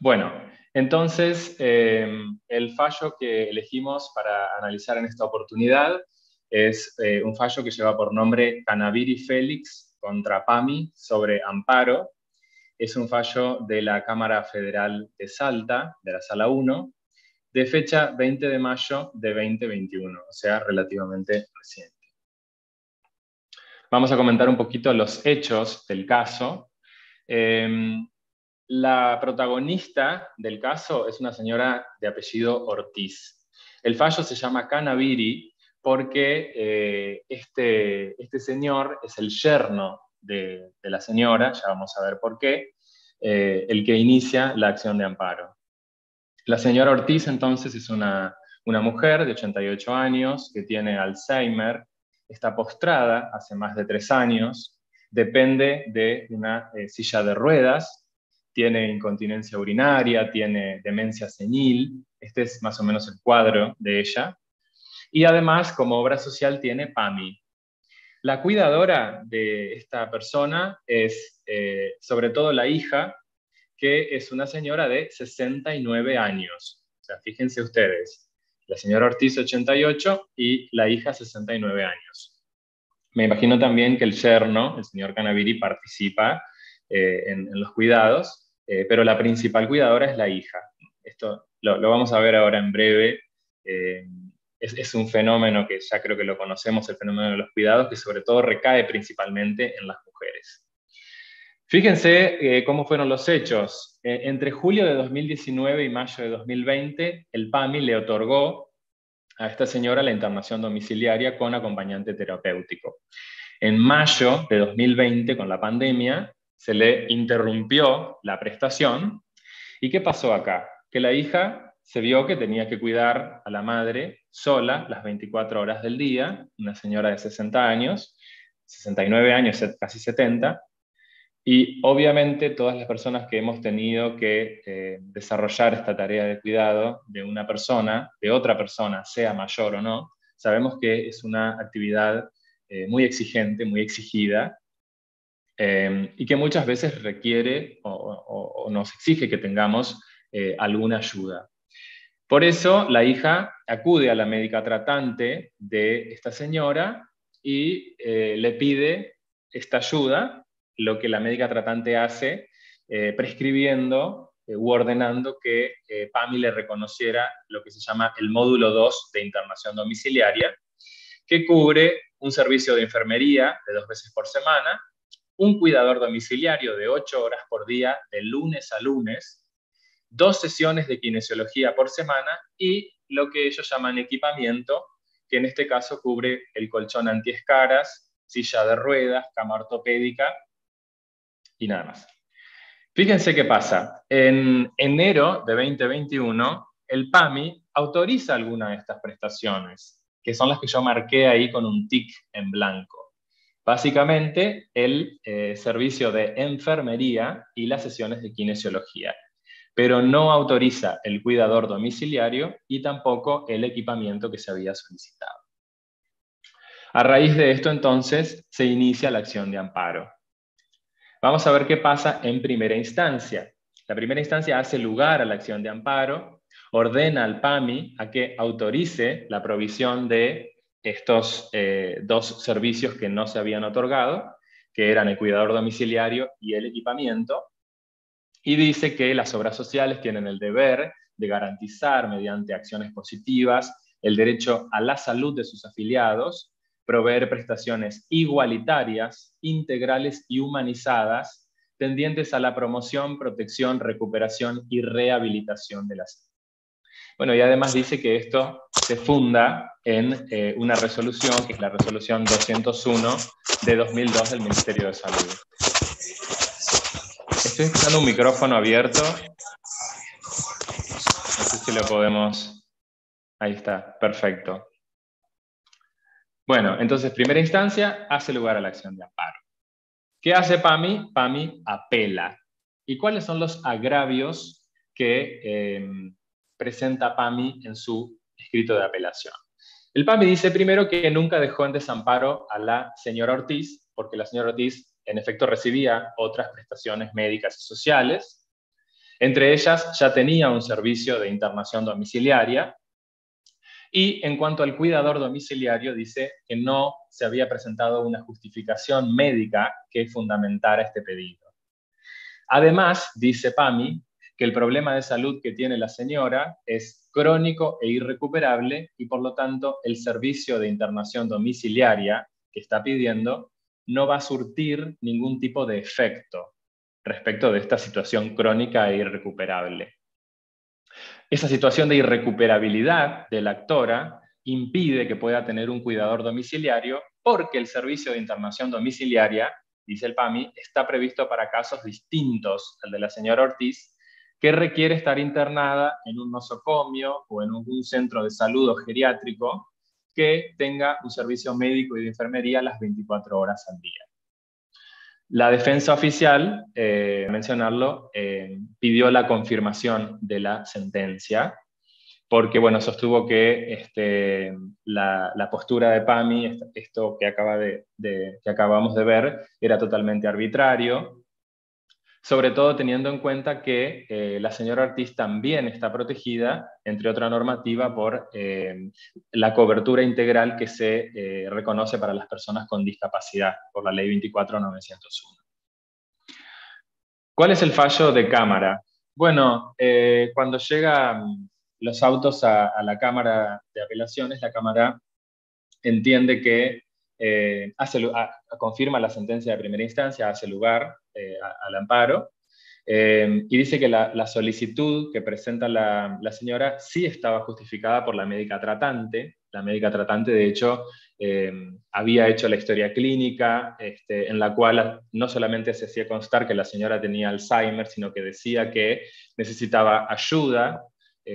Bueno, entonces em, el fallo que elegimos para analizar en esta oportunidad es eh, un fallo que lleva por nombre Canaviri Félix contra PAMI sobre amparo es un fallo de la Cámara Federal de Salta, de la Sala 1, de fecha 20 de mayo de 2021, o sea, relativamente reciente. Vamos a comentar un poquito los hechos del caso. Em, la protagonista del caso es una señora de apellido Ortiz. El fallo se llama Canaviri porque eh, este, este señor es el yerno de, la señora, ya vamos a ver por qué, eh, el que inicia la acción de amparo. La señora Ortiz entonces es una, mujer de 88 años que tiene Alzheimer, está postrada hace más de tres años, depende de una eh, silla de ruedas, tiene incontinencia urinaria, tiene demencia senil, este es más o menos el cuadro de ella, y además como obra social tiene PAMI, la cuidadora de esta persona es eh, sobre todo la hija, que es una señora de 69 años. O sea, fíjense ustedes, la señora Ortiz 88 y la hija 69 años. Me imagino también que el yerno, el señor Canaviri, participa eh, en, los cuidados, eh, pero la principal cuidadora es la hija. Esto lo, vamos a ver ahora en breve. Eh, es, un fenómeno que ya creo que lo conocemos, el fenómeno de los cuidados, que sobre todo recae principalmente en las mujeres. Fíjense cómo fueron los hechos. entre julio de 2019 y mayo de 2020, el PAMI le otorgó a esta señora la internación domiciliaria con acompañante terapéutico. En mayo de 2020, con la pandemia, se le interrumpió la prestación. ¿Y qué pasó acá? Que la hija se vio que tenía que cuidar a la madre sola las 24 horas del día, una señora de 60 años, 69 años, casi 70, y obviamente todas las personas que hemos tenido que eh, desarrollar esta tarea de cuidado de una persona, de otra persona, sea mayor o no, sabemos que es una actividad eh, muy exigente, muy exigida, eh, y que muchas veces requiere o, nos exige que tengamos alguna ayuda. Por eso la hija acude a la médica tratante de esta señora y le pide esta ayuda lo que la médica tratante hace eh, prescribiendo eh, u ordenando que eh, PAMI le reconociera lo que se llama el módulo 2 de internación domiciliaria, que cubre un servicio de enfermería de dos veces por semana, un cuidador domiciliario de ocho horas por día, de lunes a lunes, dos sesiones de kinesiología por semana y lo que ellos llaman equipamiento, que en este caso cubre el colchón antiescaras, silla de ruedas, cama ortopédica y nada más. Fíjense qué pasa. En enero de 2021, el PAMI autoriza alguna de estas prestaciones, que son las que yo marqué ahí con un tic en blanco. Básicamente, el eh, servicio de enfermería y las sesiones de kinesiología, pero no autoriza el cuidador domiciliario y tampoco el equipamiento que se había solicitado. A raíz de esto, entonces, se inicia la acción de amparo. Vamos a ver qué pasa en primera instancia. La primera instancia hace lugar a la acción de amparo, ordena al PAMI a que autorice la provisión de estos eh, dos servicios que no se habían otorgado, que eran el cuidador domiciliario y el equipamiento, y dice que las obras sociales tienen el deber de garantizar mediante acciones positivas el derecho a la salud de sus afiliados proveer prestaciones igualitarias, integrales y humanizadas, tendientes a la promoción, protección, recuperación y rehabilitación de la salud. Bueno, y además dice que esto se funda en eh, una resolución, que es la resolución 201 de 2002 del Ministerio de Salud. Estoy escuchando un micrófono abierto. No sé si lo podemos... Ahí está, perfecto. Bueno, entonces, primera instancia, hace lugar a la acción de amparo. ¿Qué hace PAMI? PAMI apela. ¿Y cuáles son los agravios que em, presenta PAMI en su escrito de apelación? El PAMI dice primero que nunca dejó en desamparo a la señora Ortiz, porque la señora Ortiz en efecto recibía otras prestaciones médicas y sociales. Entre ellas ya tenía un servicio de internación domiciliaria y en cuanto al cuidador domiciliario, dice que no se había presentado una justificación médica que fundamentara este pedido. Además, dice PAMI, que el problema de salud que tiene la señora es crónico e irrecuperable y por lo tanto el servicio de internación domiciliaria que está pidiendo no va a surtir ningún tipo de efecto respecto de esta situación crónica e irrecuperable. Esa situación de irrecuperabilidad de la actora impide que pueda tener un cuidador domiciliario porque el servicio de internación domiciliaria, dice el PAMI, está previsto para casos distintos al de la señora Ortiz, que requiere estar internada en un nosocomio o en un centro de salud geriátrico que tenga un servicio médico y de enfermería las 24 horas al día. La defensa oficial, eh, mencionarlo, eh, pidió la confirmación de la sentencia, porque bueno, sostuvo que este, la, postura de PAMI, esto que, acabamos de ver, era totalmente arbitrario. Sobre todo teniendo en cuenta que eh, la señora Ortiz también está protegida, entre otra normativa, por eh, la cobertura integral que se eh, reconoce para las personas con discapacidad, por la ley 24901. ¿Cuál es el fallo de Cámara? Bueno, cuando llegan los autos a, la Cámara de Apelaciones, la Cámara entiende que hace, confirma la sentencia de primera instancia, hace lugar eh, al amparo, eh, y dice que la, solicitud que presenta la, señora sí estaba justificada por la médica tratante. La médica tratante, de hecho, eh, había hecho la historia clínica, este, en la cual no solamente se hacía constar que la señora tenía Alzheimer, sino que decía que necesitaba ayuda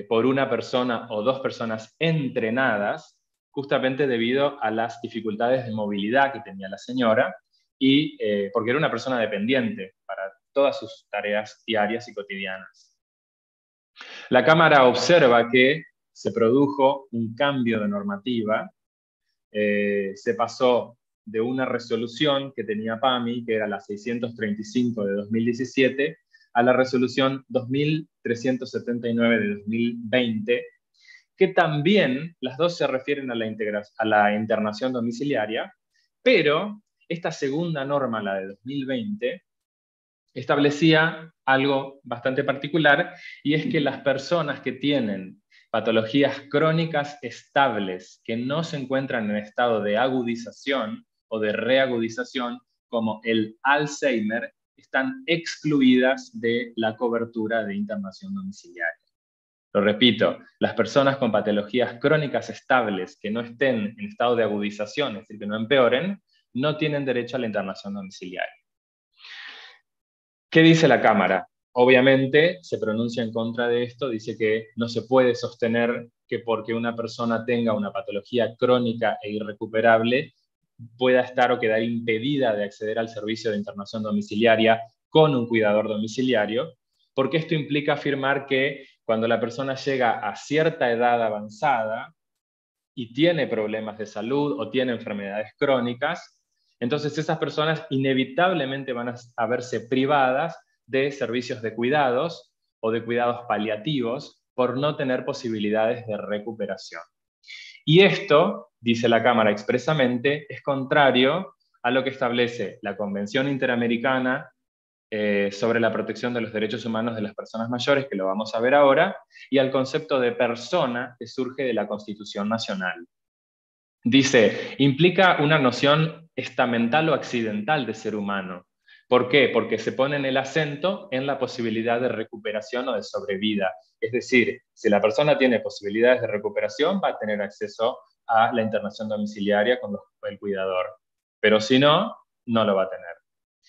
por una persona o dos personas entrenadas, justamente debido a las dificultades de movilidad que tenía la señora y eh, porque era una persona dependiente para todas sus tareas diarias y cotidianas. La Cámara observa que se produjo un cambio de normativa, eh, se pasó de una resolución que tenía PAMI, que era la 635 de 2017, a la resolución 2379 de 2020, que también las dos se refieren a la, a la internación domiciliaria, pero esta segunda norma, la de 2020, establecía algo bastante particular y es que las personas que tienen patologías crónicas estables que no se encuentran en estado de agudización o de reagudización, como el Alzheimer, están excluidas de la cobertura de internación domiciliaria. Lo repito, las personas con patologías crónicas estables que no estén en estado de agudización, es decir, que no empeoren, no tienen derecho a la internación domiciliaria. ¿Qué dice la Cámara? Obviamente se pronuncia en contra de esto, dice que no se puede sostener que porque una persona tenga una patología crónica e irrecuperable pueda estar o quedar impedida de acceder al servicio de internación domiciliaria con un cuidador domiciliario, porque esto implica afirmar que cuando la persona llega a cierta edad avanzada y tiene problemas de salud o tiene enfermedades crónicas, entonces esas personas inevitablemente van a, verse privadas de servicios de cuidados o de cuidados paliativos por no tener posibilidades de recuperación. Y esto, dice la Cámara expresamente, es contrario a lo que establece la Convención Interamericana eh, sobre la protección de los derechos humanos de las personas mayores, que lo vamos a ver ahora, y al concepto de persona que surge de la Constitución Nacional. Dice, implica una noción estamental o accidental de ser humano. ¿Por qué? Porque se pone el acento en la posibilidad de recuperación o de sobrevida. Es decir, si la persona tiene posibilidades de recuperación, va a tener acceso a la internación domiciliaria con el cuidador. Pero si no, no lo va a tener.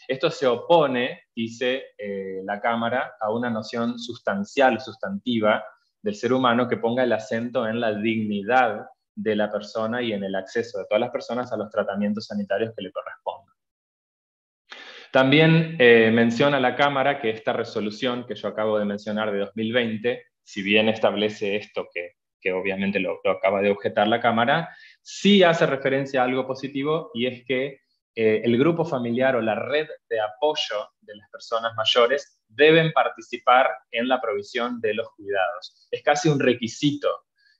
Esto se opone, dice eh, la Cámara, a una noción sustancial, sustantiva del ser humano que ponga el acento en la dignidad de la persona y en el acceso de todas las personas a los tratamientos sanitarios que le correspondan. También eh, menciona la Cámara que esta resolución que yo acabo de mencionar de 2020, si bien establece esto que, obviamente lo, acaba de objetar la Cámara, sí hace referencia a algo positivo y es que eh, el grupo familiar o la red de apoyo de las personas mayores deben participar en la provisión de los cuidados. Es casi un requisito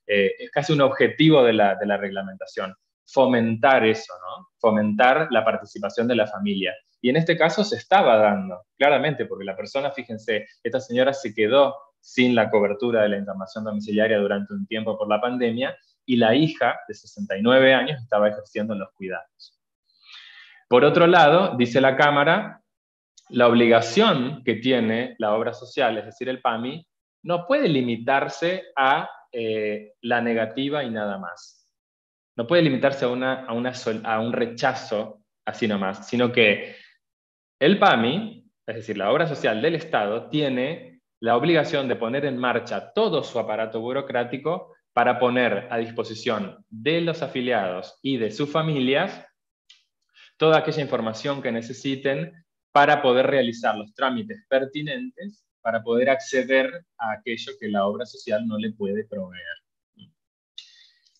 eh, es casi un objetivo de la, reglamentación, fomentar eso, ¿no? fomentar la participación de la familia. Y en este caso se estaba dando, claramente, porque la persona, fíjense, esta señora se quedó sin la cobertura de la internación domiciliaria durante un tiempo por la pandemia y la hija de 69 años estaba ejerciendo los cuidados. Por otro lado, dice la Cámara, la obligación que tiene la obra social, es decir, el PAMI, no puede limitarse a eh, la negativa y nada más. No puede limitarse a, una, a, un rechazo así nomás, sino que el PAMI, es decir, la obra social del Estado, tiene la obligación de poner en marcha todo su aparato burocrático para poner a disposición de los afiliados y de sus familias toda aquella información que necesiten para poder realizar los trámites pertinentes para poder acceder a aquello que la obra social no le puede proveer.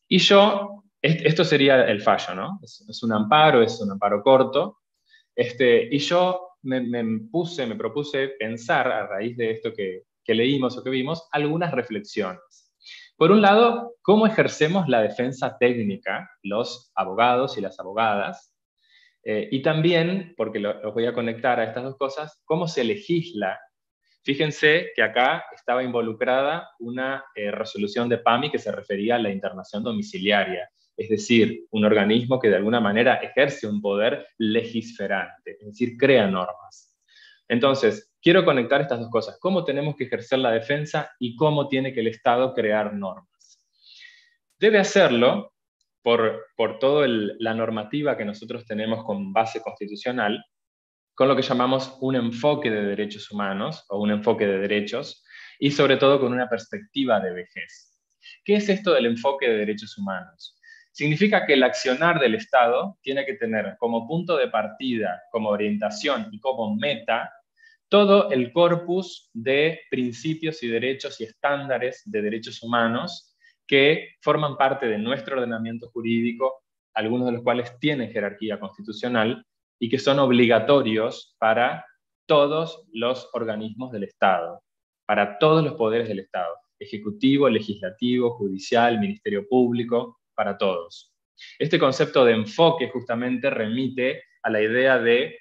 Y yo, esto sería el fallo, ¿no? Es, un amparo, es un amparo corto, este, y yo me, puse, me propuse pensar a raíz de esto que, que leímos o que vimos, algunas reflexiones. Por un lado, cómo ejercemos la defensa técnica, los abogados y las abogadas, eh, y también, porque lo, voy a conectar a estas dos cosas, cómo se legisla. Fíjense que acá estaba involucrada una eh, resolución de PAMI que se refería a la internación domiciliaria, es decir, un organismo que de alguna manera ejerce un poder legisferante, es decir, crea normas. Entonces, quiero conectar estas dos cosas, cómo tenemos que ejercer la defensa y cómo tiene que el Estado crear normas. Debe hacerlo por, por toda la normativa que nosotros tenemos con base constitucional, con lo que llamamos un enfoque de derechos humanos o un enfoque de derechos, y sobre todo con una perspectiva de vejez. ¿Qué es esto del enfoque de derechos humanos? Significa que el accionar del Estado tiene que tener como punto de partida, como orientación y como meta todo el corpus de principios y derechos y estándares de derechos humanos que forman parte de nuestro ordenamiento jurídico, algunos de los cuales tienen jerarquía constitucional y que son obligatorios para todos los organismos del Estado, para todos los poderes del Estado, ejecutivo, legislativo, judicial, ministerio público, para todos. Este concepto de enfoque justamente remite a la idea de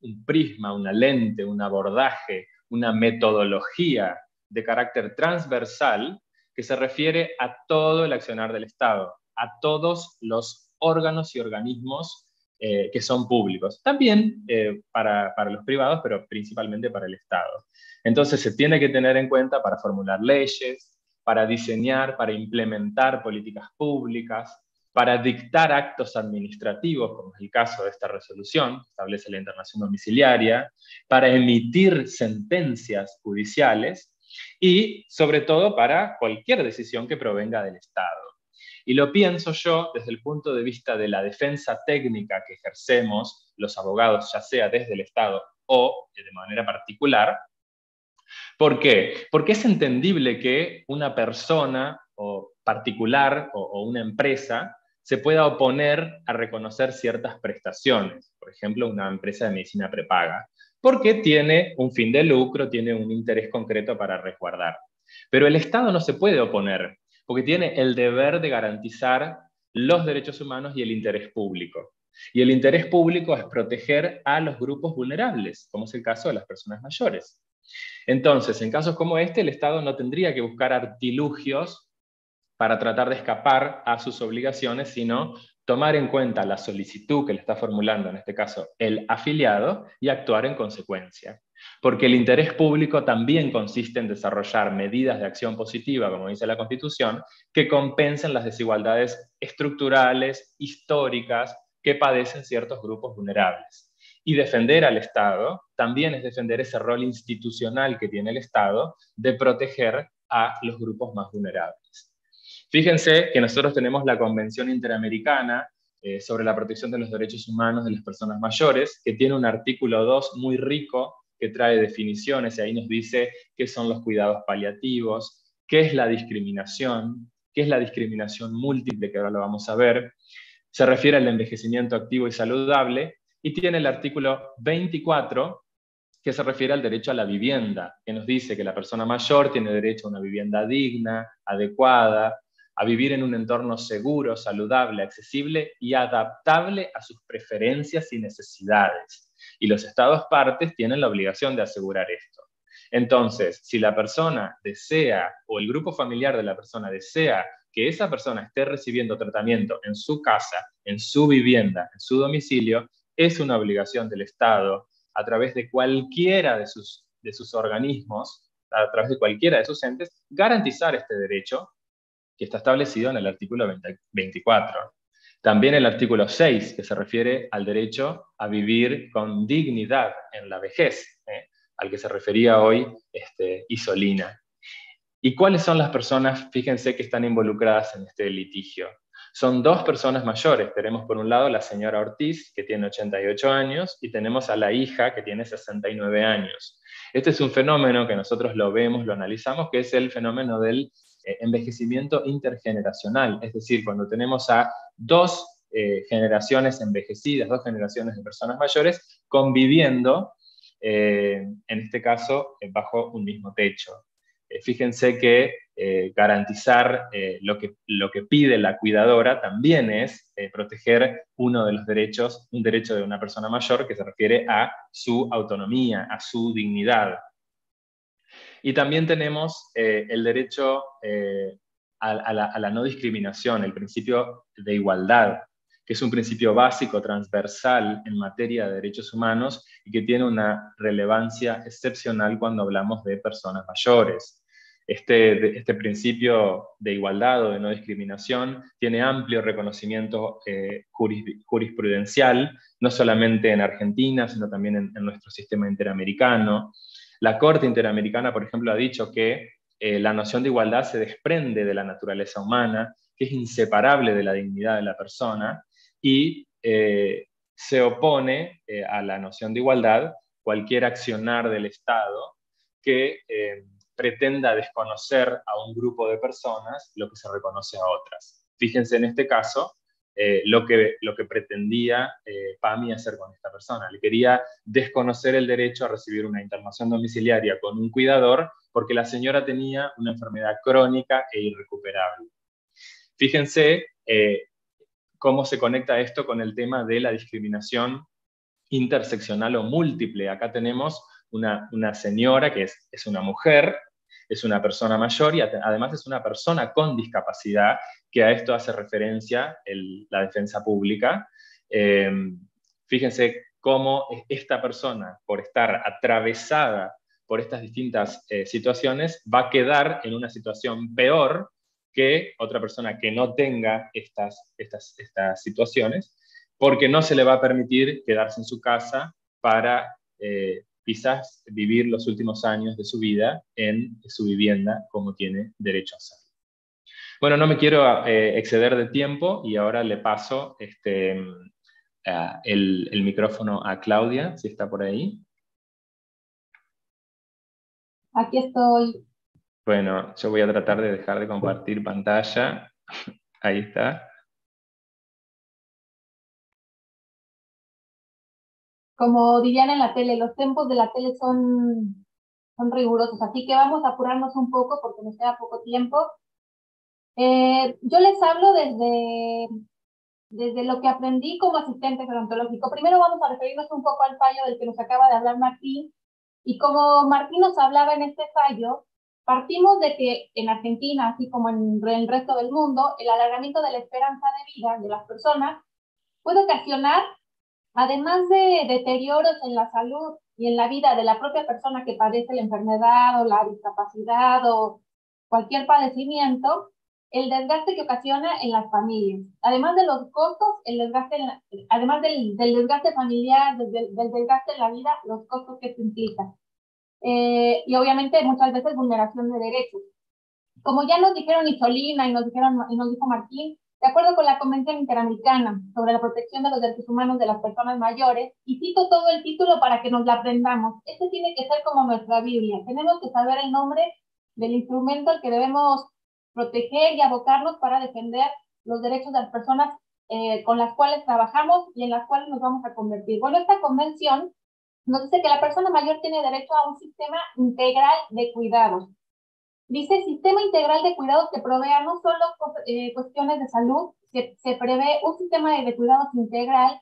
un prisma, una lente, un abordaje, una metodología de carácter transversal que se refiere a todo el accionar del Estado, a todos los órganos y organismos eh, que son públicos, también eh, para, para los privados, pero principalmente para el Estado. Entonces se tiene que tener en cuenta para formular leyes, para diseñar, para implementar políticas públicas, para dictar actos administrativos, como es el caso de esta resolución, establece la internación domiciliaria, para emitir sentencias judiciales y, sobre todo, para cualquier decisión que provenga del Estado. Y lo pienso yo desde el punto de vista de la defensa técnica que ejercemos los abogados, ya sea desde el Estado o de manera particular, ¿Por qué? Porque es entendible que una persona o particular o, una empresa se pueda oponer a reconocer ciertas prestaciones, por ejemplo, una empresa de medicina prepaga, porque tiene un fin de lucro, tiene un interés concreto para resguardar. Pero el Estado no se puede oponer, porque tiene el deber de garantizar los derechos humanos y el interés público. Y el interés público es proteger a los grupos vulnerables, como es el caso de las personas mayores. Entonces, en casos como este, el Estado no tendría que buscar artilugios para tratar de escapar a sus obligaciones, sino tomar en cuenta la solicitud que le está formulando, en este caso, el afiliado, y actuar en consecuencia. Porque el interés público también consiste en desarrollar medidas de acción positiva, como dice la Constitución, que compensen las desigualdades estructurales, históricas, que padecen ciertos grupos vulnerables. Y defender al Estado también es defender ese rol institucional que tiene el Estado de proteger a los grupos más vulnerables. Fíjense que nosotros tenemos la Convención Interamericana eh, sobre la protección de los derechos humanos de las personas mayores, que tiene un artículo 2 muy rico que trae definiciones y ahí nos dice qué son los cuidados paliativos, qué es la discriminación, qué es la discriminación múltiple, que ahora lo vamos a ver. Se refiere al envejecimiento activo y saludable y tiene el artículo 24 que se refiere al derecho a la vivienda, que nos dice que la persona mayor tiene derecho a una vivienda digna, adecuada, a vivir en un entorno seguro, saludable, accesible y adaptable a sus preferencias y necesidades. Y los estados partes tienen la obligación de asegurar esto. Entonces, si la persona desea o el grupo familiar de la persona desea que esa persona esté recibiendo tratamiento en su casa, en su vivienda, en su domicilio, es una obligación del Estado, a través de cualquiera de sus, de sus organismos, a través de cualquiera de sus entes, garantizar este derecho que está establecido en el artículo 24. También el artículo 6, que se refiere al derecho a vivir con dignidad en la vejez, ¿eh? al que se refería hoy este, Isolina. ¿Y cuáles son las personas, fíjense, que están involucradas en este litigio? Son dos personas mayores. Tenemos por un lado la señora Ortiz, que tiene 88 años, y tenemos a la hija, que tiene 69 años. Este es un fenómeno que nosotros lo vemos, lo analizamos, que es el fenómeno del envejecimiento intergeneracional. Es decir, cuando tenemos a dos eh, generaciones envejecidas, dos generaciones de personas mayores conviviendo eh, en este caso bajo un mismo techo. fíjense que garantizar lo, que, lo que pide la cuidadora también es proteger uno de los derechos, un derecho de una persona mayor que se refiere a su autonomía, a su dignidad. Y también tenemos el derecho a, la, no discriminación, el principio de igualdad, que es un principio básico, transversal en materia de derechos humanos y que tiene una relevancia excepcional cuando hablamos de personas mayores. Este, este principio de igualdad o de no discriminación tiene amplio reconocimiento eh, jurisprudencial, no solamente en Argentina, sino también en nuestro sistema interamericano. La Corte Interamericana, por ejemplo, ha dicho que eh, la noción de igualdad se desprende de la naturaleza humana, que es inseparable de la dignidad de la persona, y eh, se opone eh, a la noción de igualdad cualquier accionar del Estado que pretenda desconocer a un grupo de personas lo que se reconoce a otras. Fíjense en este caso lo, que, lo que pretendía PAMI hacer con esta persona. Le quería desconocer el derecho a recibir una internación domiciliaria con un cuidador porque la señora tenía una enfermedad crónica e irrecuperable. Fíjense eh, cómo se conecta esto con el tema de la discriminación interseccional o múltiple. Acá tenemos una, señora que es, una mujer, es una persona mayor y además es una persona con discapacidad, que a esto hace referencia la defensa pública. Eh, fíjense cómo esta persona, por estar atravesada por estas distintas eh, situaciones, va a quedar en una situación peor que otra persona que no tenga estas, estas, estas situaciones, porque no se le va a permitir quedarse en su casa para eh, quizás vivir los últimos años de su vida en su vivienda como tiene derecho a hacer. Bueno, no me quiero eh, exceder de tiempo y ahora le paso este, el, el micrófono a Claudia, si está por ahí.
Aquí estoy.
Bueno, yo voy a tratar de dejar de compartir pantalla. [laughs] Ahí está.
Como dirían en la tele, los tiempos de la tele son, son rigurosos, así que vamos a apurarnos un poco porque nos queda poco tiempo. Eh, yo les hablo desde, desde lo que aprendí como asistente gerontológico. Primero vamos a referirnos un poco al fallo del que nos acaba de hablar Martín, y como Martín nos hablaba en este fallo, partimos de que en Argentina, así como en el resto del mundo, el alargamiento de la esperanza de vida de las personas puede ocasionar, además de deterioros en la salud y en la vida de la propia persona que padece la enfermedad o la discapacidad o cualquier padecimiento, el desgaste que ocasiona en las familias. Además de los costos, el desgaste, además del, desgaste familiar, del, desgaste en la vida, los costos que se implica. Eh, y obviamente muchas veces vulneración de derechos. Como ya nos dijeron Isolina y nos, dijeron, y nos dijo Martín, de acuerdo con la Convención Interamericana sobre la protección de los derechos humanos de las personas mayores, y cito todo el título para que nos la aprendamos, este tiene que ser como nuestra Biblia. Tenemos que saber el nombre del instrumento al que debemos proteger y abocarnos para defender los derechos de las personas eh, con las cuales trabajamos y en las cuales nos vamos a convertir. Bueno, esta convención nos dice que la persona mayor tiene derecho a un sistema integral de cuidados. Dice sistema integral de cuidados que provea no solo eh, cuestiones de salud, se, se prevé un sistema de, cuidados integral,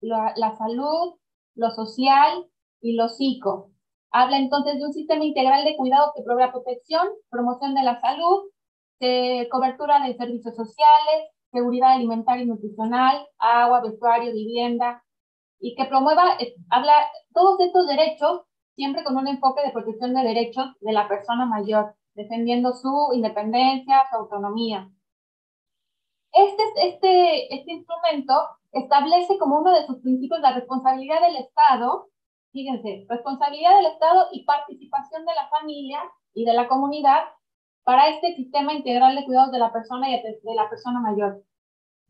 la, la salud, lo social y lo psico. Habla entonces de un sistema integral de cuidados que provea protección, promoción de la salud, de cobertura de servicios sociales, seguridad alimentaria y nutricional, agua, vestuario, vivienda, y que promueva, eh, habla todos estos derechos, siempre con un enfoque de protección de derechos de la persona mayor, defendiendo su independencia, su autonomía. Este, este, este instrumento establece como uno de sus principios la responsabilidad del Estado, fíjense, responsabilidad del Estado y participación de la familia y de la comunidad para este sistema integral de cuidados de la persona de la persona mayor.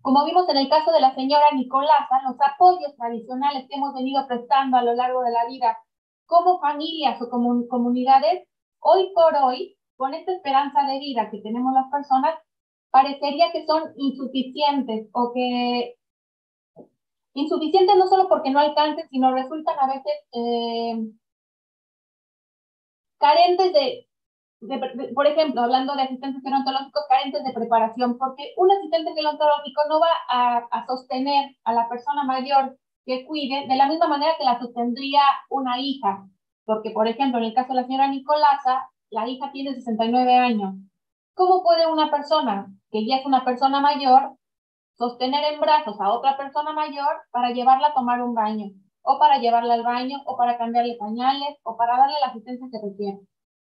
Como vimos en el caso de la señora Nicolasa, los apoyos tradicionales que hemos venido prestando a lo largo de la vida como familias o como comunidades, hoy por hoy, con esta esperanza de vida que tenemos las personas, parecería que son insuficientes o que insuficientes no solo porque no alcancen, sino resultan a veces eh, carentes de, por ejemplo, hablando de asistentes gerontológicos, carentes de preparación, porque un asistente gerontológico no va a, a sostener a la persona mayor que cuide de la misma manera que la sostendría una hija, porque, por ejemplo, en el caso de la señora Nicolasa, la hija tiene 69 años. ¿Cómo puede una persona que ya es una persona mayor sostener en brazos a otra persona mayor para llevarla a tomar un baño, o para llevarla al baño, o para cambiarle pañales, o para darle la asistencia que requiere?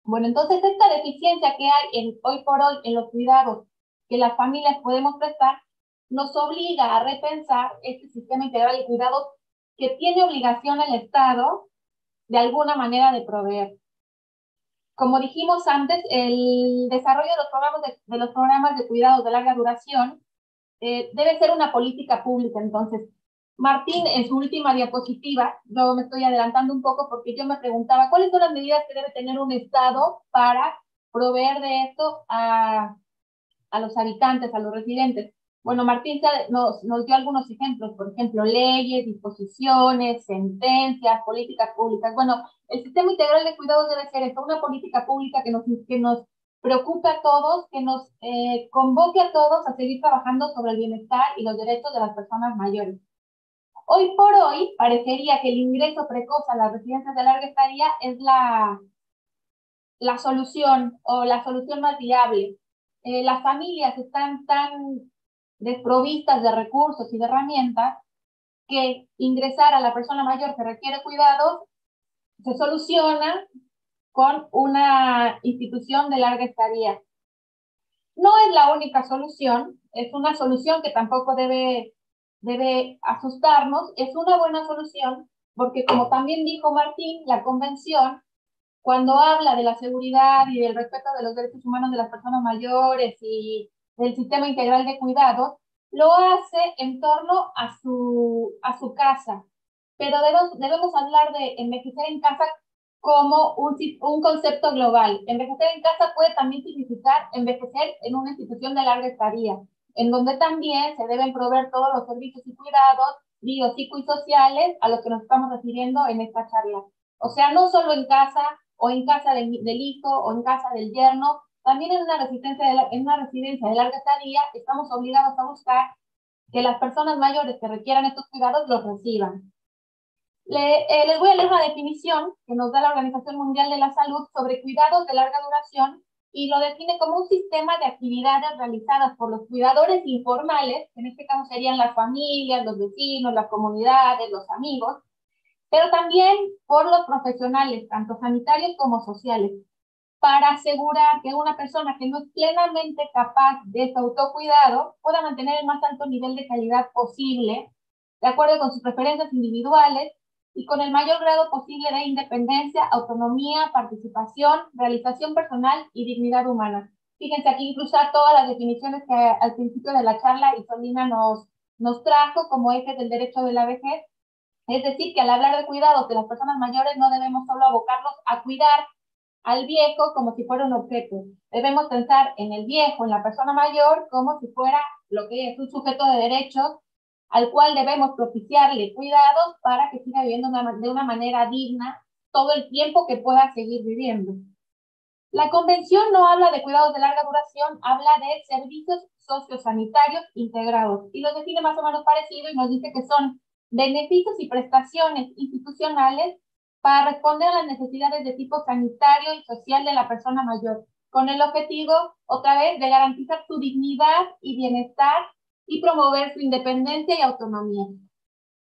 Bueno, entonces esta deficiencia que hay hoy por hoy en los cuidados que las familias podemos prestar nos obliga a repensar este sistema integral de cuidados que tiene obligación el Estado de alguna manera de proveer. Como dijimos antes, el desarrollo de los programas de, los programas de cuidados de larga duración eh, debe ser una política pública. Entonces, Martín, en su última diapositiva, yo me estoy adelantando un poco porque yo me preguntaba cuáles son las medidas que debe tener un Estado para proveer de esto a, a los habitantes, a los residentes. Bueno, Martín nos, nos dio algunos ejemplos, por ejemplo, leyes, disposiciones, sentencias, políticas públicas. Bueno, el sistema integral de cuidados debe ser esto, una política pública que nos, que nos preocupe a todos, que nos eh, convoque a todos a seguir trabajando sobre el bienestar y los derechos de las personas mayores. Hoy por hoy, parecería que el ingreso precoz a las residencias de larga estadía es la, la solución o la solución más viable. Eh, las familias están tan desprovistas de recursos y de herramientas que ingresar a la persona mayor que requiere cuidados se soluciona con una institución de larga estadía. No es la única solución, es una solución que tampoco debe, debe asustarnos, es una buena solución porque como también dijo Martín, la convención, cuando habla de la seguridad y del respeto de los derechos humanos de las personas mayores y del sistema integral de cuidados, lo hace en torno a su, a su casa. Pero debemos, debemos hablar de envejecer en casa como un, un concepto global. Envejecer en casa puede también significar envejecer en una institución de larga estadía, en donde también se deben proveer todos los servicios y cuidados sociales a los que nos estamos refiriendo en esta charla. O sea, no solo en casa o en casa del hijo o en casa del yerno, también en una, residencia de en una residencia de larga estadía estamos obligados a buscar que las personas mayores que requieran estos cuidados los reciban. Eh, les voy a leer una definición que nos da la Organización Mundial de la Salud sobre cuidados de larga duración y lo define como un sistema de actividades realizadas por los cuidadores informales, en este caso serían las familias, los vecinos, las comunidades, los amigos, pero también por los profesionales, tanto sanitarios como sociales, para asegurar que una persona que no es plenamente capaz de su autocuidado pueda mantener el más alto nivel de calidad posible, de acuerdo con sus preferencias individuales y con el mayor grado posible de independencia, autonomía, participación, realización personal y dignidad humana. Fíjense aquí incluso todas las definiciones que al principio de la charla Isolina nos, nos trajo como ejes del derecho de la vejez. Es decir, que al hablar de cuidados de las personas mayores no debemos solo abocarlos a cuidar al viejo como si fuera un objeto. Debemos pensar en el viejo, en la persona mayor, como si fuera lo que es un sujeto de derechos al cual debemos propiciarle cuidados para que siga viviendo de una manera digna todo el tiempo que pueda seguir viviendo. La convención no habla de cuidados de larga duración, habla de servicios sociosanitarios integrados y lo define más o menos parecido y nos dice que son beneficios y prestaciones institucionales para responder a las necesidades de tipo sanitario y social de la persona mayor, con el objetivo, otra vez, de garantizar su dignidad y bienestar y promover su independencia y autonomía.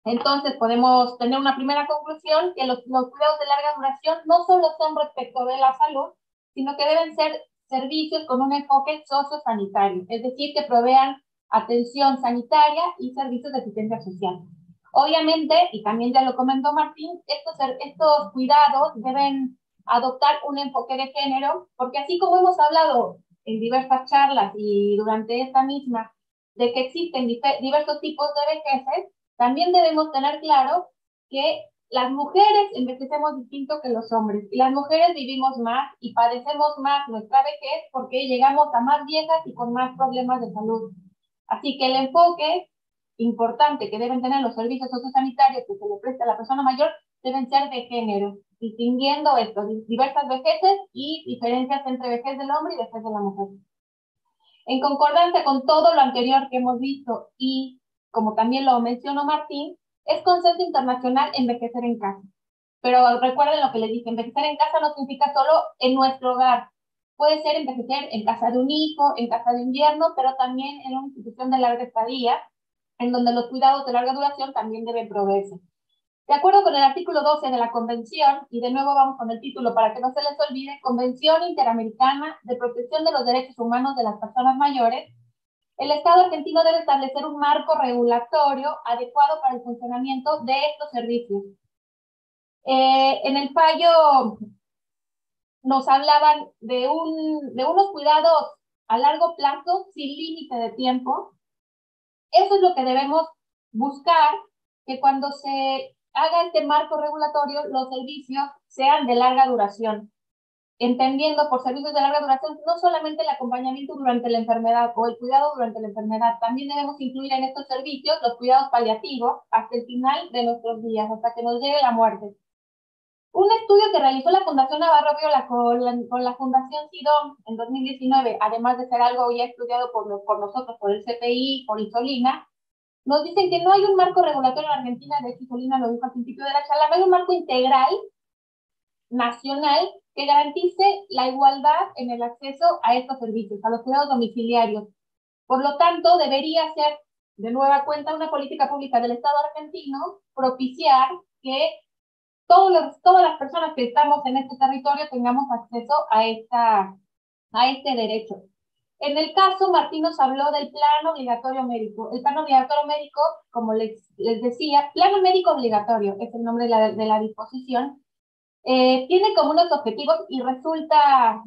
Entonces, podemos tener una primera conclusión, que los, los cuidados de larga duración no solo son respecto de la salud, sino que deben ser servicios con un enfoque sociosanitario, es decir, que provean atención sanitaria y servicios de asistencia social. Obviamente, y también ya lo comentó Martín, estos, estos cuidados deben adoptar un enfoque de género, porque así como hemos hablado en diversas charlas y durante esta misma, de que existen diversos tipos de vejeces, también debemos tener claro que las mujeres envejecemos distinto que los hombres y las mujeres vivimos más y padecemos más nuestra vejez porque llegamos a más viejas y con más problemas de salud. Así que el enfoque importante que deben tener los servicios sociosanitarios que se le presta a la persona mayor deben ser de género, distinguiendo esto, diversas vejeces y diferencias entre vejez del hombre y vejez de la mujer. En concordancia con todo lo anterior que hemos visto y, como también lo mencionó Martín, es consenso internacional envejecer en casa. Pero recuerden lo que les dije, envejecer en casa no significa solo en nuestro hogar. Puede ser envejecer en casa de un hijo, en casa de invierno, pero también en una institución de larga estadía, en donde los cuidados de larga duración también deben proveerse. De acuerdo con el artículo 12 de la Convención, y de nuevo vamos con el título para que no se les olvide, Convención Interamericana de Protección de los Derechos Humanos de las Personas Mayores, el Estado argentino debe establecer un marco regulatorio adecuado para el funcionamiento de estos servicios. Eh, en el fallo nos hablaban de, un, de unos cuidados a largo plazo sin límite de tiempo. Eso es lo que debemos buscar, que cuando se haga este marco regulatorio, los servicios sean de larga duración, entendiendo por servicios de larga duración no solamente el acompañamiento durante la enfermedad o el cuidado durante la enfermedad, también debemos incluir en estos servicios los cuidados paliativos hasta el final de nuestros días, hasta que nos llegue la muerte. Un estudio que realizó la Fundación Navarro Viola con la, con la Fundación SIDOM en 2019, además de ser algo ya estudiado por, por nosotros, por el CPI, por Isolina, nos dicen que no hay un marco regulatorio en Argentina, de hecho Solina lo dijo al principio de la charla, no hay un marco integral nacional que garantice la igualdad en el acceso a estos servicios, a los cuidados domiciliarios. Por lo tanto, debería ser de nueva cuenta una política pública del Estado argentino propiciar que todos los, todas las personas que estamos en este territorio tengamos acceso a, esta, a este derecho. En el caso, Martín nos habló del plano obligatorio médico. El plano obligatorio médico, como les, les decía, plano médico obligatorio es el nombre de la, de la disposición, eh, tiene como unos objetivos y resulta,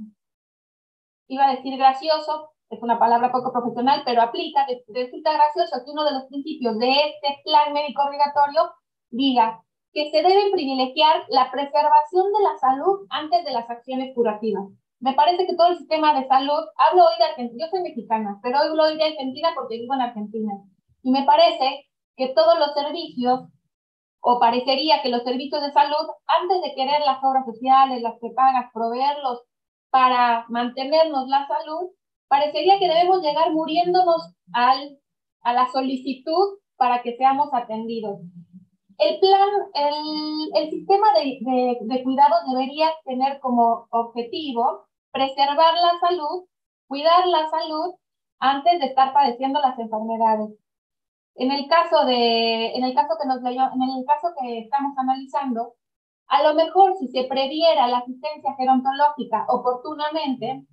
iba a decir gracioso, es una palabra poco profesional, pero aplica, resulta gracioso que uno de los principios de este plan médico obligatorio diga que se debe privilegiar la preservación de la salud antes de las acciones curativas. Me parece que todo el sistema de salud, hablo hoy de Argentina, yo soy mexicana, pero hoy hablo hoy de Argentina porque vivo en Argentina. Y me parece que todos los servicios, o parecería que los servicios de salud, antes de querer las obras sociales, las que pagas, proveerlos para mantenernos la salud, parecería que debemos llegar muriéndonos al, a la solicitud para que seamos atendidos. El plan, el, el sistema de, de, de cuidados debería tener como objetivo preservar la salud, cuidar la salud antes de estar padeciendo las enfermedades. En el caso de, en el caso que nos leyó, en el caso que estamos analizando, a lo mejor si se previera la asistencia gerontológica oportunamente,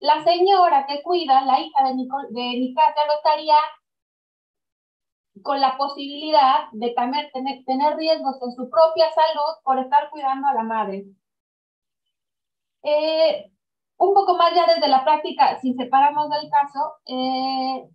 la señora que cuida, la hija de, Nicol, de Nicasia, no estaría con la posibilidad de tener, tener, riesgos en su propia salud por estar cuidando a la madre. Eh, un poco más ya desde la práctica, si separamos del caso, eh,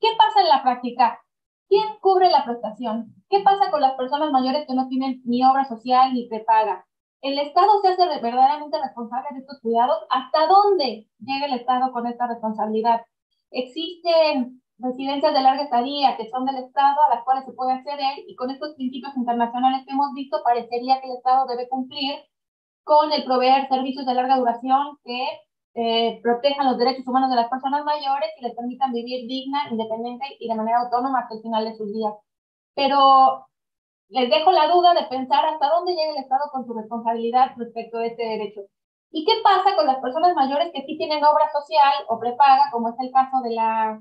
¿qué pasa en la práctica? ¿Quién cubre la prestación? ¿Qué pasa con las personas mayores que no tienen ni obra social ni prepaga? ¿El Estado se hace verdaderamente responsable de estos cuidados? ¿Hasta dónde llega el Estado con esta responsabilidad? Existen residencias de larga estadía que son del Estado a las cuales se puede acceder y con estos principios internacionales que hemos visto parecería que el Estado debe cumplir con el proveer servicios de larga duración que eh, protejan los derechos humanos de las personas mayores y les permitan vivir digna, independiente y de manera autónoma hasta el final de sus días. Pero les dejo la duda de pensar hasta dónde llega el Estado con su responsabilidad respecto de este derecho. ¿Y qué pasa con las personas mayores que sí tienen obra social o prepaga, como es el caso de la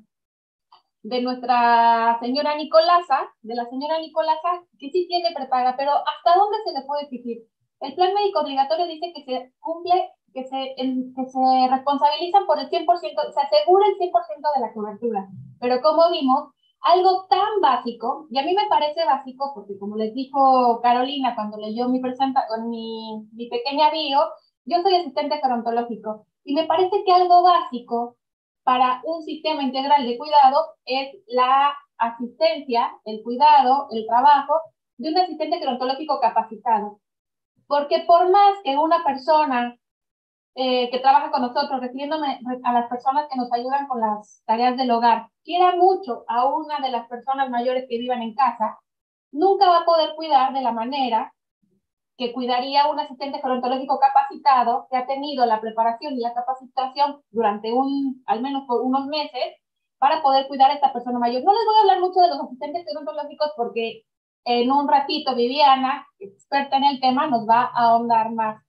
de nuestra señora Nicolasa, de la señora Nicolasa, que sí tiene prepaga, pero ¿hasta dónde se le puede exigir? El plan médico obligatorio dice que se cumple, que se, que se responsabilizan por el 100%, se asegura el 100% de la cobertura. Pero como vimos, algo tan básico, y a mí me parece básico porque como les dijo Carolina cuando leyó mi, presenta, mi, mi pequeña bio, yo soy asistente gerontológico y me parece que algo básico para un sistema integral de cuidado es la asistencia, el cuidado, el trabajo de un asistente gerontológico capacitado. Porque por más que una persona eh, que trabaja con nosotros, refiriéndome a las personas que nos ayudan con las tareas del hogar, quiera mucho a una de las personas mayores que vivan en casa, nunca va a poder cuidar de la manera que cuidaría un asistente gerontológico capacitado que ha tenido la preparación y la capacitación durante un, al menos por unos meses, para poder cuidar a esta persona mayor. No les voy a hablar mucho de los asistentes gerontológicos porque en un ratito Viviana, experta en el tema, nos va a ahondar más.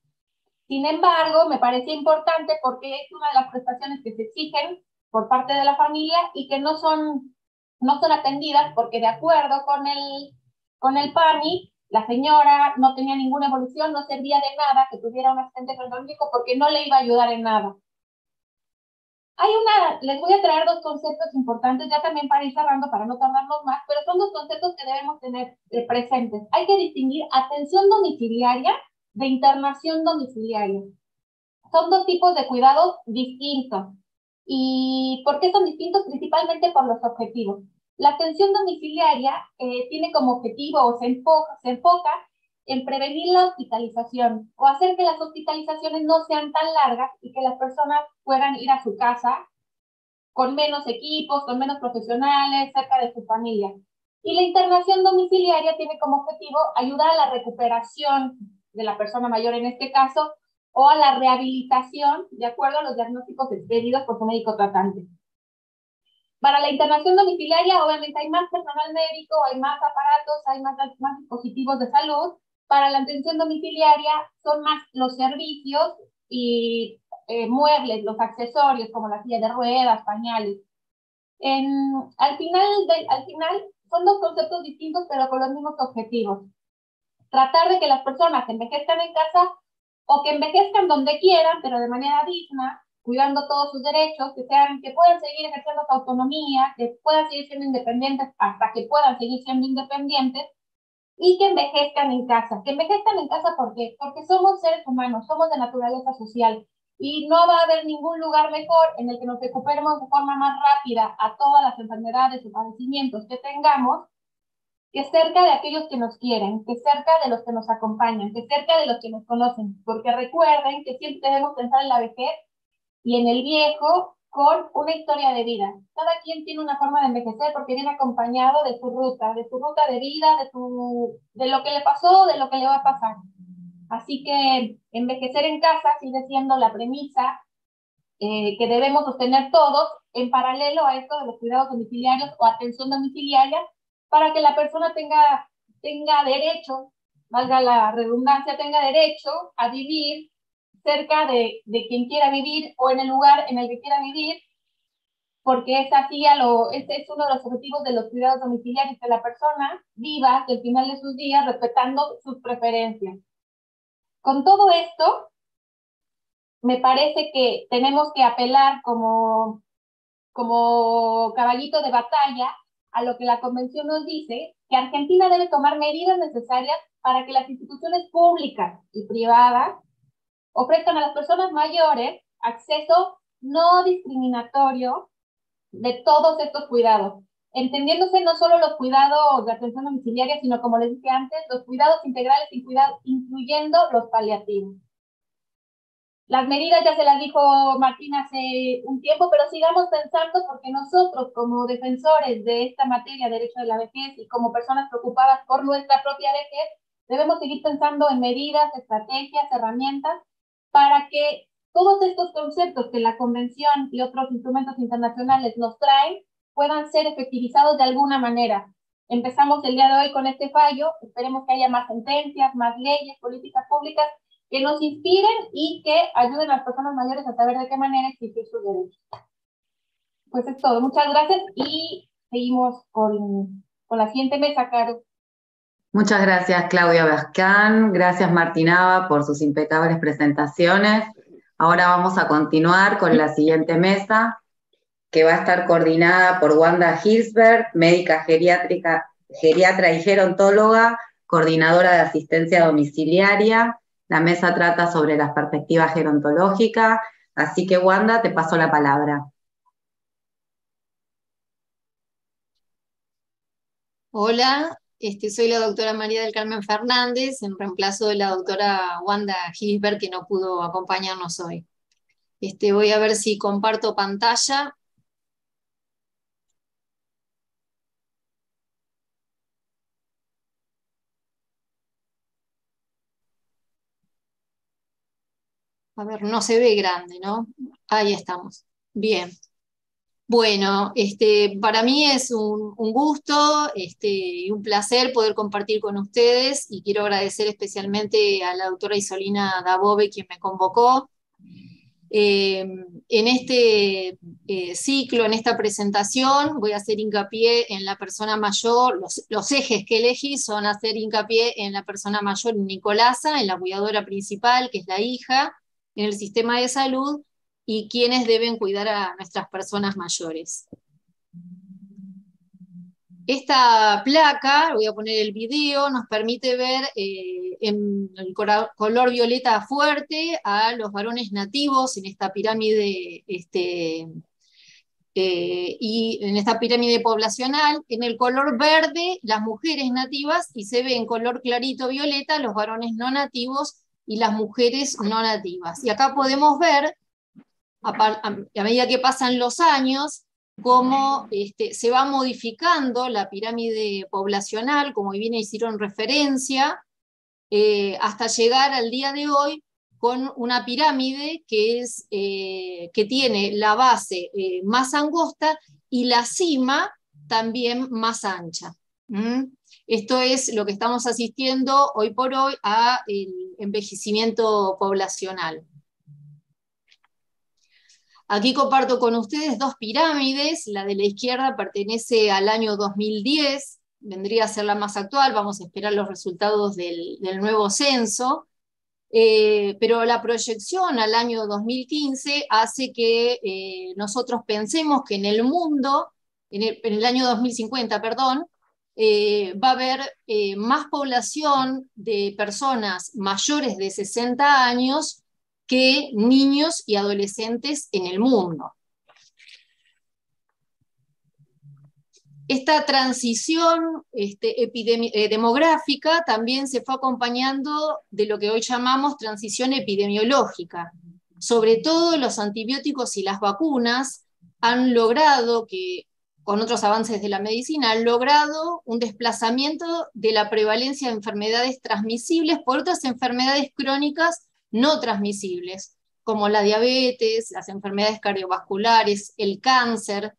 Sin embargo, me parece importante porque es una de las prestaciones que se exigen por parte de la familia y que no son, no son atendidas porque de acuerdo con el, con el PAMI, la señora no tenía ninguna evolución, no servía de nada que tuviera un asistente gerontológico porque no le iba a ayudar en nada. Hay una, les voy a traer dos conceptos importantes ya también para ir cerrando, para no tardarnos más, pero son dos conceptos que debemos tener eh, presentes. Hay que distinguir atención domiciliaria de internación domiciliaria. Son dos tipos de cuidados distintos. ¿Y por qué son distintos? Principalmente por los objetivos. La atención domiciliaria eh, tiene como objetivo o se enfoca, se enfoca en prevenir la hospitalización o hacer que las hospitalizaciones no sean tan largas y que las personas puedan ir a su casa con menos equipos, con menos profesionales, cerca de su familia. Y la internación domiciliaria tiene como objetivo ayudar a la recuperación de la persona mayor en este caso o a la rehabilitación de acuerdo a los diagnósticos expedidos por su médico tratante. Para la internación domiciliaria, obviamente hay más personal médico, hay más aparatos, hay más, más dispositivos de salud, para la atención domiciliaria son más los servicios y eh, muebles, los accesorios como la silla de ruedas, pañales. En, al, final al final son dos conceptos distintos pero con los mismos objetivos. Tratar de que las personas envejezcan en casa o que envejezcan donde quieran, pero de manera digna, cuidando todos sus derechos, que, sean, que puedan seguir ejerciendo su autonomía, que puedan seguir siendo independientes hasta que puedan seguir siendo independientes y que envejezcan en casa. Que envejezcan en casa, ¿por qué? Porque somos seres humanos, somos de naturaleza social y no va a haber ningún lugar mejor en el que nos recuperemos de forma más rápida a todas las enfermedades y padecimientos que tengamos que cerca de aquellos que nos quieren, que cerca de los que nos acompañan, que cerca de los que nos conocen, porque recuerden que siempre debemos pensar en la vejez y en el viejo con una historia de vida. Cada quien tiene una forma de envejecer porque viene acompañado de su ruta, de su ruta de vida, de, su, de lo que le pasó, de lo que le va a pasar. Así que envejecer en casa sigue siendo la premisa eh, que debemos sostener todos en paralelo a esto de los cuidados domiciliarios o atención domiciliaria para que la persona tenga, tenga derecho, valga la redundancia, tenga derecho a vivir cerca de, de, quien quiera vivir o en el lugar en el que quiera vivir, porque es así a lo, es uno de los objetivos de los cuidados domiciliarios, que la persona viva hasta el final de sus días respetando sus preferencias. Con todo esto, me parece que tenemos que apelar como, como caballito de batalla a lo que la Convención nos dice, que Argentina debe tomar medidas necesarias para que las instituciones públicas y privadas ofrezcan a las personas mayores acceso no discriminatorio de todos estos cuidados, entendiéndose no solo los cuidados de atención domiciliaria, sino como les dije antes, los cuidados integrales y cuidados, incluyendo los paliativos. Las medidas ya se las dijo Martín hace un tiempo, pero sigamos pensando porque nosotros como defensores de esta materia, derecho de la vejez, y como personas preocupadas por nuestra propia vejez, debemos seguir pensando en medidas, estrategias, herramientas para que todos estos conceptos que la Convención y otros instrumentos internacionales nos traen puedan ser efectivizados de alguna manera. Empezamos el día de hoy con este fallo, esperemos que haya más sentencias, más leyes, políticas públicas que nos inspiren y que ayuden a las personas mayores a saber de qué manera exigir sus derechos. Pues es todo, muchas gracias y seguimos con, con la siguiente mesa, Caro.
Muchas gracias, Claudia Bascán. Gracias, Martinaba, por sus impecables presentaciones. Ahora vamos a continuar con la siguiente mesa, que va a estar coordinada por Wanda Hilsberg, médica geriátrica, geriatra y gerontóloga, coordinadora de asistencia domiciliaria. La mesa trata sobre las perspectivas gerontológicas. Así que, Wanda, te paso la palabra.
Hola, este, soy la doctora María del Carmen Fernández, en reemplazo de la doctora Wanda Gilisberg, que no pudo acompañarnos hoy. Este, voy a ver si comparto pantalla. A ver, no se ve grande, ¿no? Ahí estamos. Bien. Bueno, este, para mí es un, gusto este, y un placer poder compartir con ustedes y quiero agradecer especialmente a la doctora Isolina Dabove quien me convocó. Eh, en este eh, ciclo, en esta presentación, voy a hacer hincapié en la persona mayor, los, los, ejes que elegí son hacer hincapié en la persona mayor Nicolasa, en la cuidadora principal, que es la hija, en el sistema de salud, y quiénes deben cuidar a nuestras personas mayores. Esta placa, voy a poner el video, nos permite ver eh, en el color violeta fuerte a los varones nativos en esta pirámide este, eh, y en esta pirámide poblacional, en el color verde las mujeres nativas y se ve en color clarito violeta los varones no nativos y las mujeres no nativas. Y acá podemos ver a, medida que pasan los años, cómo este, se va modificando la pirámide poblacional, como bien hicieron referencia, eh, hasta llegar al día de hoy con una pirámide que, es, eh, que tiene la base eh, más angosta y la cima también más ancha. Esto es lo que estamos asistiendo hoy por hoy a envejecimiento poblacional. Aquí comparto con ustedes dos pirámides. La de la izquierda pertenece al año 2010, vendría a ser la más actual, vamos a esperar los resultados del, nuevo censo. Eh, pero la proyección al año 2015 hace que eh, nosotros pensemos que en el mundo, en el, año 2050, perdón, eh, va a haber más población de personas mayores de 60 años que niños y adolescentes en el mundo. Esta transición este, eh, demográfica también se fue acompañando de lo que hoy llamamos transición epidemiológica. Sobre todo los antibióticos y las vacunas han logrado que, con otros avances de la medicina, han logrado un desplazamiento de la prevalencia de enfermedades transmisibles por otras enfermedades crónicas no transmisibles, como la diabetes, las enfermedades cardiovasculares, el cáncer,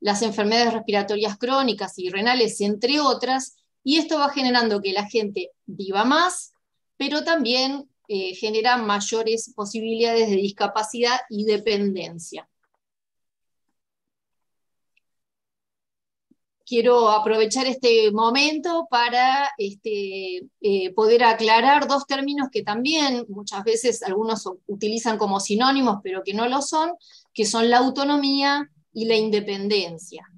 las enfermedades respiratorias crónicas y renales, entre otras, y esto va generando que la gente viva más, pero también eh, genera mayores posibilidades de discapacidad y dependencia. Quiero aprovechar este momento para este, eh, poder aclarar dos términos que también muchas veces algunos utilizan como sinónimos, pero que no lo son, que son la autonomía y la independencia.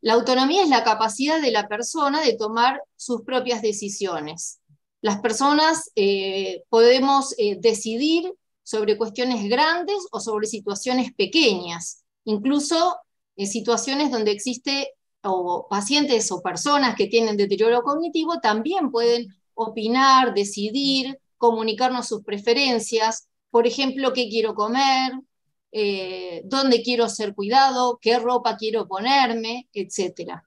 La autonomía es la capacidad de la persona de tomar sus propias decisiones. Las personas eh, podemos eh, decidir sobre cuestiones grandes o sobre situaciones pequeñas, incluso en situaciones donde existe o pacientes o personas que tienen deterioro cognitivo también pueden opinar, decidir, comunicarnos sus preferencias, por ejemplo, qué quiero comer, eh, dónde quiero ser cuidado, qué ropa quiero ponerme, etc.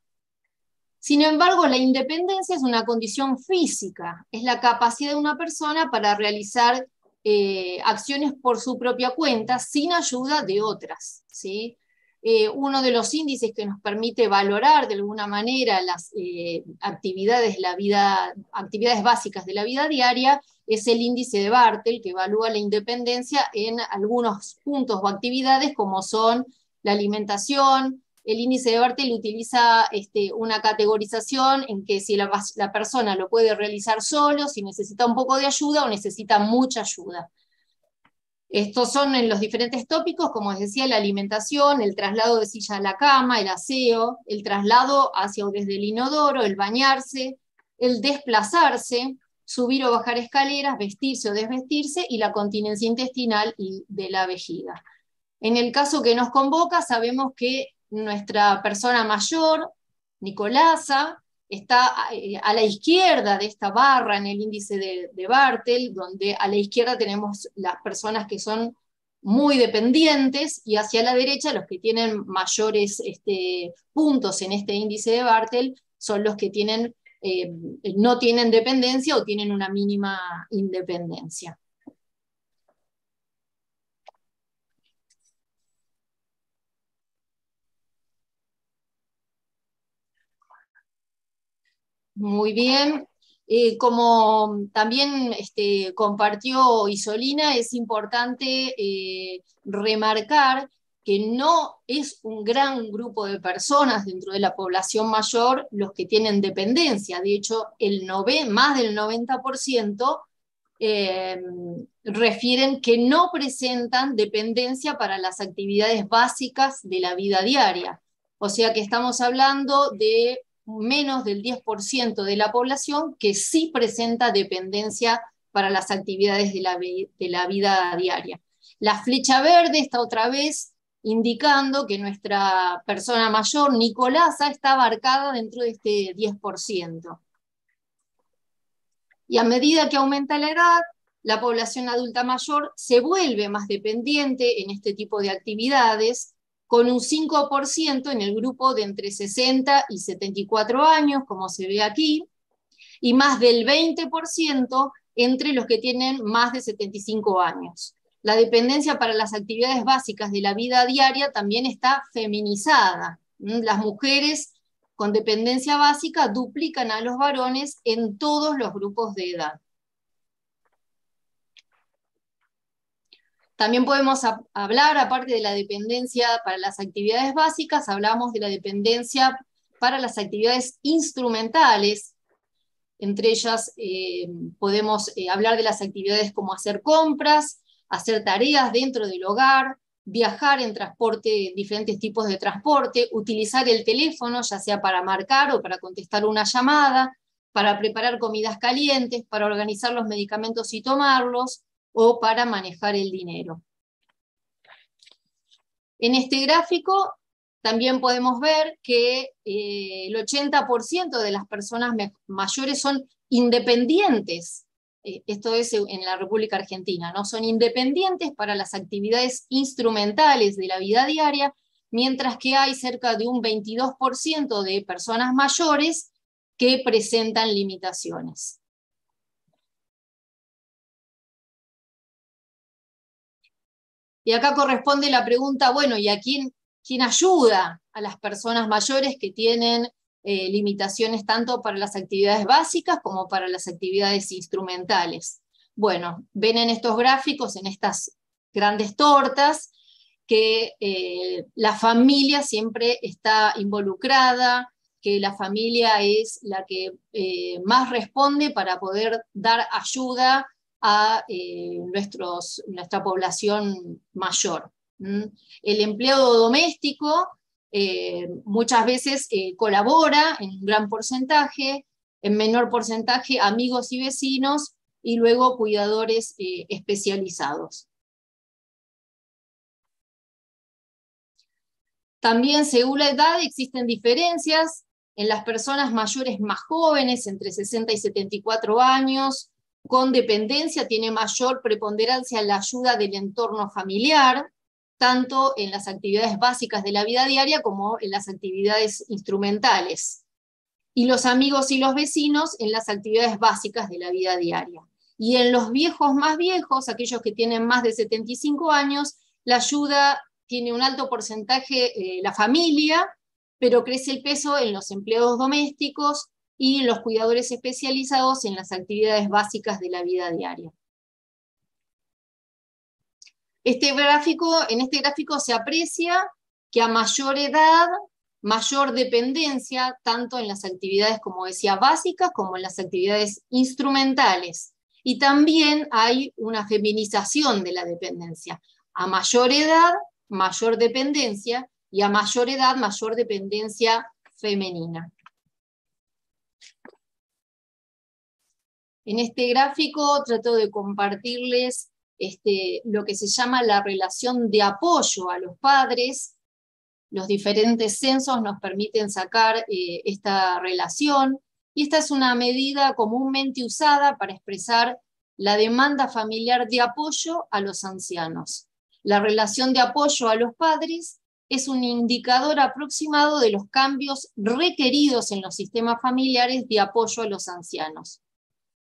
Sin embargo, la independencia es una condición física, es la capacidad de una persona para realizar eh, acciones por su propia cuenta sin ayuda de otras. ¿sí? Eh, uno de los índices que nos permite valorar de alguna manera las eh, actividades, la vida, actividades básicas de la vida diaria es el índice de Bartel, que evalúa la independencia en algunos puntos o actividades como son la alimentación. El índice de Bartel utiliza este, una categorización en que si la, la persona lo puede realizar solo, si necesita un poco de ayuda o necesita mucha ayuda. Estos son en los diferentes tópicos, como decía, la alimentación, el traslado de silla a la cama, el aseo, el traslado hacia o desde el inodoro, el bañarse, el desplazarse, subir o bajar escaleras, vestirse o desvestirse y la continencia intestinal y de la vejiga. En el caso que nos convoca, sabemos que nuestra persona mayor, Nicolasa, está eh, a la izquierda de esta barra en el índice de, Bartel, donde a la izquierda tenemos las personas que son muy dependientes y hacia la derecha los que tienen mayores este, puntos en este índice de Bartel son los que tienen, eh, no tienen dependencia o tienen una mínima independencia. Muy bien. Eh, como también este, compartió Isolina, es importante eh, remarcar que no es un gran grupo de personas dentro de la población mayor los que tienen dependencia. De hecho, el más del 90% eh, refieren que no presentan dependencia para las actividades básicas de la vida diaria. O sea que estamos hablando de menos del 10% de la población que sí presenta dependencia para las actividades de la, de la vida diaria. La flecha verde está otra vez indicando que nuestra persona mayor, Nicolasa, está abarcada dentro de este 10%. Y a medida que aumenta la edad, la población adulta mayor se vuelve más dependiente en este tipo de actividades, con un 5% en el grupo de entre 60 y 74 años, como se ve aquí, y más del 20% entre los que tienen más de 75 años la dependencia para las actividades básicas de la vida diaria también está feminizada. Las mujeres con dependencia básica duplican a los varones en todos los grupos de edad. También podemos hablar, aparte de la dependencia para las actividades básicas, hablamos de la dependencia para las actividades instrumentales. Entre ellas eh, podemos eh, hablar de las actividades como hacer compras, hacer tareas dentro del hogar, viajar en transporte, diferentes tipos de transporte, utilizar el teléfono, ya sea para marcar o para contestar una llamada, para preparar comidas calientes, para organizar los medicamentos y tomarlos, o para manejar el dinero. En este gráfico también podemos ver que eh, el 80% de las personas mayores son independientes eh, esto es en la República Argentina, ¿no? Son independientes para las actividades instrumentales de la vida diaria, mientras que hay cerca de un 22% de personas mayores que presentan limitaciones. Y acá corresponde la pregunta, bueno, ¿y a quién, quién ayuda a las personas mayores que tienen eh, limitaciones tanto para las actividades básicas como para las actividades instrumentales. Bueno, ven en estos gráficos, en estas grandes tortas, que eh, la familia siempre está involucrada, que la familia es la que eh, más responde para poder dar ayuda a nuestros, nuestra población mayor. El empleado doméstico eh, muchas veces eh, colabora en un gran porcentaje, en menor porcentaje amigos y vecinos, y luego cuidadores eh, especializados. También según la edad existen diferencias en las personas mayores más jóvenes, entre 60 y 74 años, con dependencia, tiene mayor preponderancia la ayuda del entorno familiar, tanto en las actividades básicas de la vida diaria como en las actividades instrumentales. Y los amigos y los vecinos en las actividades básicas de la vida diaria. Y en los viejos más viejos, aquellos que tienen más de 75 años, la ayuda tiene un alto porcentaje eh, la familia, pero crece el peso en los empleados domésticos y los cuidadores especializados en las actividades básicas de la vida diaria. Este gráfico, en este gráfico se aprecia que a mayor edad, mayor dependencia, tanto en las actividades, como decía, básicas, como en las actividades instrumentales. Y también hay una feminización de la dependencia. A mayor edad, mayor dependencia, y a mayor edad, mayor dependencia femenina. En este gráfico trato de compartirles este, lo que se llama la relación de apoyo a los padres. Los diferentes censos nos permiten sacar eh, esta relación y esta es una medida comúnmente usada para expresar la demanda familiar de apoyo a los ancianos. La relación de apoyo a los padres es un indicador aproximado de los cambios requeridos en los sistemas familiares de apoyo a los ancianos.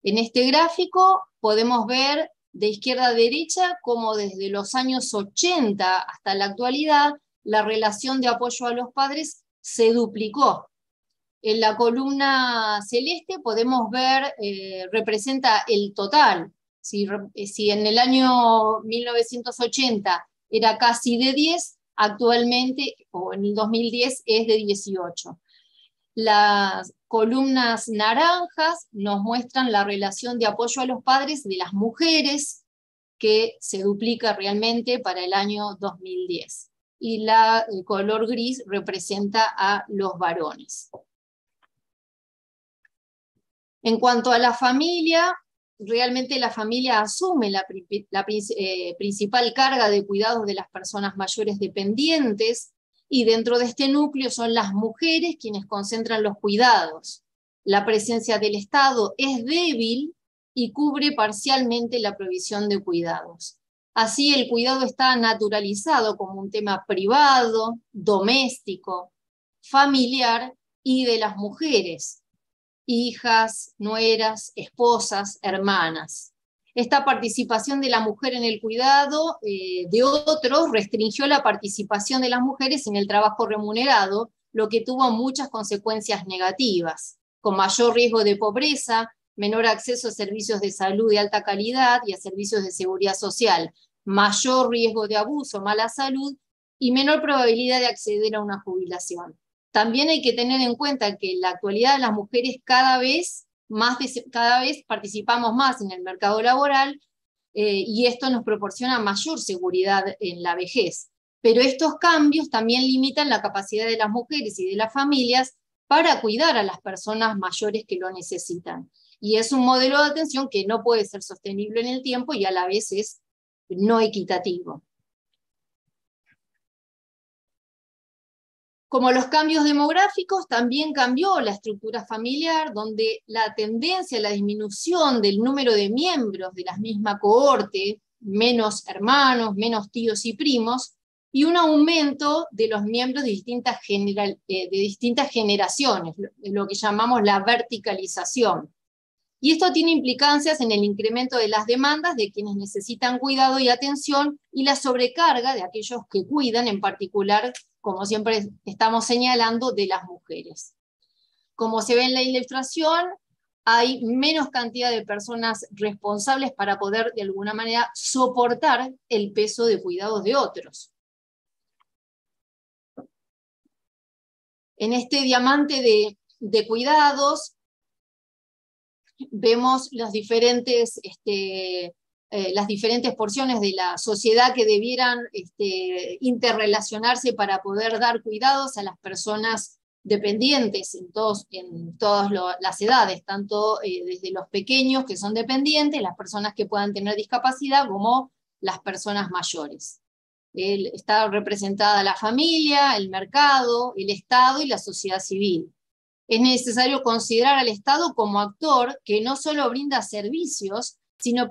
En este gráfico podemos ver de izquierda a derecha, como desde los años 80 hasta la actualidad, la relación de apoyo a los padres se duplicó. En la columna celeste podemos ver, eh, representa el total. Si, eh, si en el año 1980 era casi de 10, actualmente, o en el 2010, es de 18. Las columnas naranjas nos muestran la relación de apoyo a los padres de las mujeres, que se duplica realmente para el año 2010. Y la, el color gris representa a los varones. En cuanto a la familia, realmente la familia asume la, eh, principal carga de cuidados de las personas mayores dependientes y dentro de este núcleo son las mujeres quienes concentran los cuidados. La presencia del Estado es débil y cubre parcialmente la provisión de cuidados. Así el cuidado está naturalizado como un tema privado, doméstico, familiar y de las mujeres, hijas, nueras, esposas, hermanas. Esta participación de la mujer en el cuidado eh, de otros restringió la participación de las mujeres en el trabajo remunerado, lo que tuvo muchas consecuencias negativas, con mayor riesgo de pobreza, menor acceso a servicios de salud de alta calidad y a servicios de seguridad social, mayor riesgo de abuso, mala salud y menor probabilidad de acceder a una jubilación. También hay que tener en cuenta que en la actualidad las mujeres cada vez, más, cada vez participamos más en el mercado laboral eh, y esto nos proporciona mayor seguridad en la vejez. Pero estos cambios también limitan la capacidad de las mujeres y de las familias para cuidar a las personas mayores que lo necesitan. Y es un modelo de atención que no puede ser sostenible en el tiempo y a la vez es no equitativo. Como los cambios demográficos, también cambió la estructura familiar, donde la tendencia a la disminución del número de miembros de la misma cohorte, menos hermanos, menos tíos y primos, y un aumento de los miembros de distintas, eh, de distintas generaciones, lo que llamamos la verticalización. Y esto tiene implicancias en el incremento de las demandas de quienes necesitan cuidado y atención y la sobrecarga de aquellos que cuidan, en particular como siempre estamos señalando, de las mujeres. Como se ve en la ilustración, hay menos cantidad de personas responsables para poder de alguna manera soportar el peso de cuidados de otros. En este diamante de, cuidados vemos los diferentes este, eh, las diferentes porciones de la sociedad que debieran este, interrelacionarse para poder dar cuidados a las personas dependientes en, todos, en todas las edades, tanto eh, desde los pequeños que son dependientes, las personas que puedan tener discapacidad, como las personas mayores. está representada la familia, el mercado, el Estado y la sociedad civil. Es necesario considerar al Estado como actor que no solo brinda servicios, sino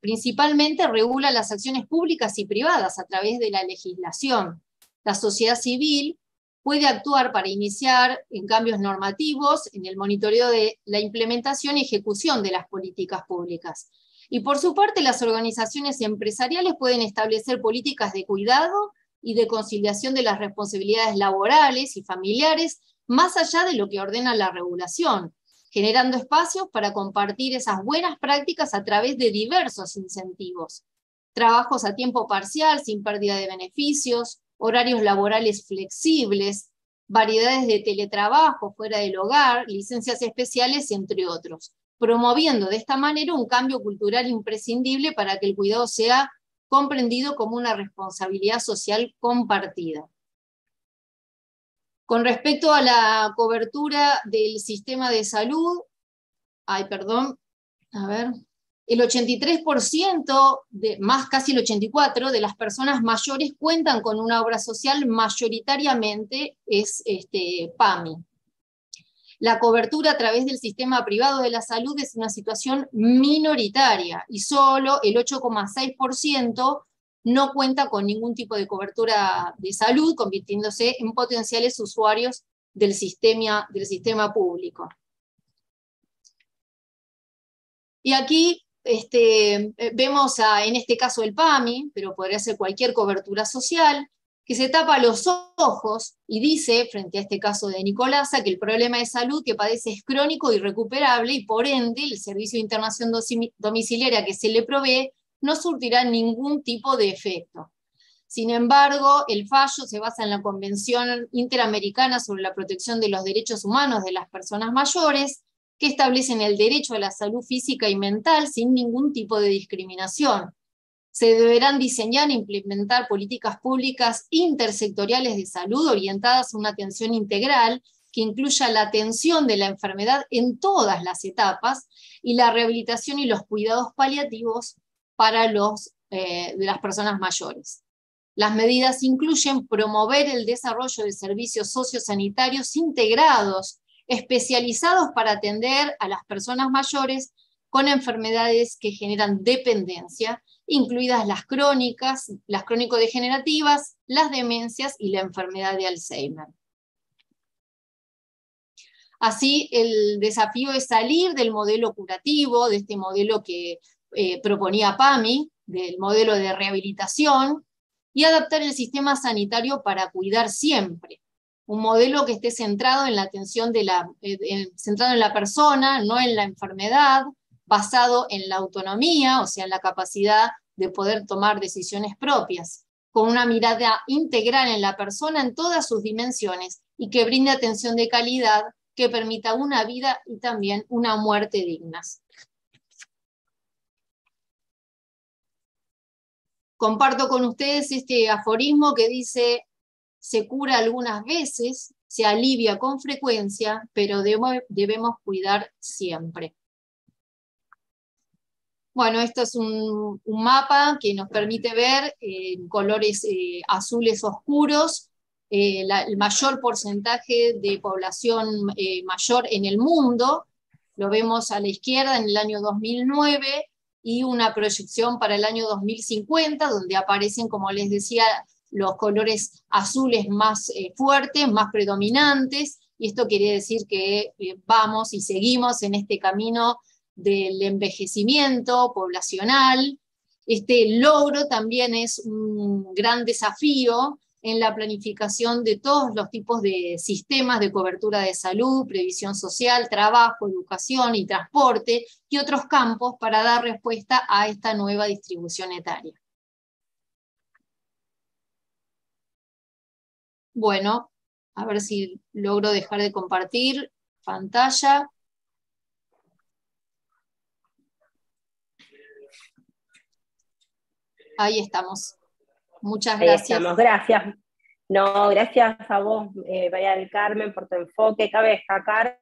principalmente regula las acciones públicas y privadas a través de la legislación. La sociedad civil puede actuar para iniciar en cambios normativos, en el monitoreo de la implementación y ejecución de las políticas públicas. Y por su parte, las organizaciones empresariales pueden establecer políticas de cuidado y de conciliación de las responsabilidades laborales y familiares, más allá de lo que ordena la regulación, generando espacios para compartir esas buenas prácticas a través de diversos incentivos. Trabajos a tiempo parcial sin pérdida de beneficios, horarios laborales flexibles, variedades de teletrabajo fuera del hogar, licencias especiales, entre otros, promoviendo de esta manera un cambio cultural imprescindible para que el cuidado sea comprendido como una responsabilidad social compartida. Con respecto a la cobertura del sistema de salud, ay, perdón, a ver, el 83%, de, más casi el 84% de las personas mayores cuentan con una obra social, mayoritariamente es este, PAMI. La cobertura a través del sistema privado de la salud es una situación minoritaria y solo el 8,6% no cuenta con ningún tipo de cobertura de salud, convirtiéndose en potenciales usuarios del sistema, del sistema público. Y aquí este, vemos en este caso el PAMI, pero podría ser cualquier cobertura social, que se tapa los ojos y dice, frente a este caso de Nicolasa, que el problema de salud que padece es crónico y recuperable y por ende el servicio de internación domiciliaria que se le provee no surtirá ningún tipo de efecto. Sin embargo, el fallo se basa en la Convención Interamericana sobre la Protección de los Derechos Humanos de las Personas Mayores, que establecen el derecho a la salud física y mental sin ningún tipo de discriminación. Se deberán diseñar e implementar políticas públicas intersectoriales de salud orientadas a una atención integral que incluya la atención de la enfermedad en todas las etapas y la rehabilitación y los cuidados paliativos para eh, las personas mayores. Las medidas incluyen promover el desarrollo de servicios sociosanitarios integrados, especializados para atender a las personas mayores con enfermedades que generan dependencia, incluidas las crónicas, las crónico-degenerativas, las demencias y la enfermedad de Alzheimer. Así, el desafío es salir del modelo curativo, de este modelo que eh, proponía PAMI, del modelo de rehabilitación, y adaptar el sistema sanitario para cuidar siempre. Un modelo que esté centrado en la atención de la, eh, centrado en la persona, no en la enfermedad, basado en la autonomía, o sea, en la capacidad de poder tomar decisiones propias, con una mirada integral en la persona en todas sus dimensiones y que brinde atención de calidad que permita una vida y también una muerte dignas. Comparto con ustedes este aforismo que dice, se cura algunas veces, se alivia con frecuencia, pero debemos cuidar siempre. Bueno, esto es un, mapa que nos permite ver en colores eh, azules oscuros eh, el mayor porcentaje de población eh, mayor en el mundo. Lo vemos a la izquierda en el año 2009 y una proyección para el año 2050, donde aparecen, como les decía, los colores azules más eh, fuertes, más predominantes, y esto quiere decir que eh, vamos y seguimos en este camino del envejecimiento poblacional. Este logro también es un gran desafío en la planificación de todos los tipos de sistemas de cobertura de salud, previsión social, trabajo, educación y transporte y otros campos para dar respuesta a esta nueva distribución etaria. Bueno, a ver si logro dejar de compartir pantalla. Ahí estamos. Muchas gracias.
Gracias. No, gracias a vos, eh, María del Carmen, por tu enfoque. Cabe destacar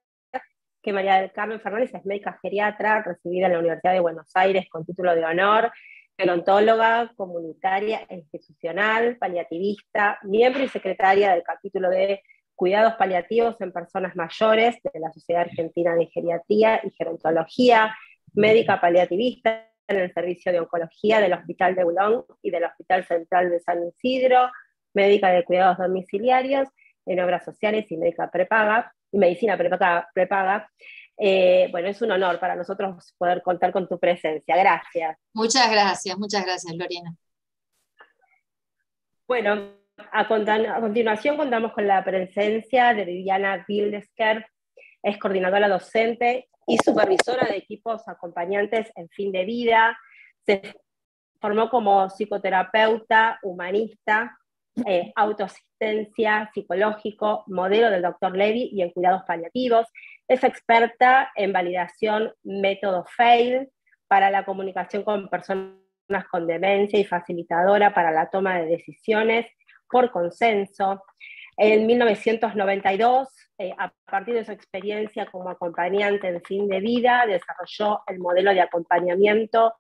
que María del Carmen Fernández es médica geriatra, recibida en la Universidad de Buenos Aires con título de honor, gerontóloga, comunitaria e institucional, paliativista, miembro y secretaria del capítulo de Cuidados Paliativos en Personas Mayores de la Sociedad Argentina de Geriatría y Gerontología, médica paliativista, en el servicio de oncología del Hospital de Bulón y del Hospital Central de San Isidro, médica de cuidados domiciliarios en obras sociales y médica prepaga, y medicina prepaga. Eh, bueno, es un honor para nosotros poder contar con tu presencia. Gracias.
Muchas gracias, muchas gracias, Lorena.
Bueno, a, a continuación contamos con la presencia de Viviana Bildesker, es coordinadora docente y supervisora de equipos acompañantes en fin de vida. Se formó como psicoterapeuta, humanista, eh, autoasistencia, psicológico, modelo del doctor Levy y en cuidados paliativos. Es experta en validación método FAIL para la comunicación con personas con demencia y facilitadora para la toma de decisiones por consenso. En 1992, eh, a partir de su experiencia como acompañante en fin de vida, desarrolló el modelo de acompañamiento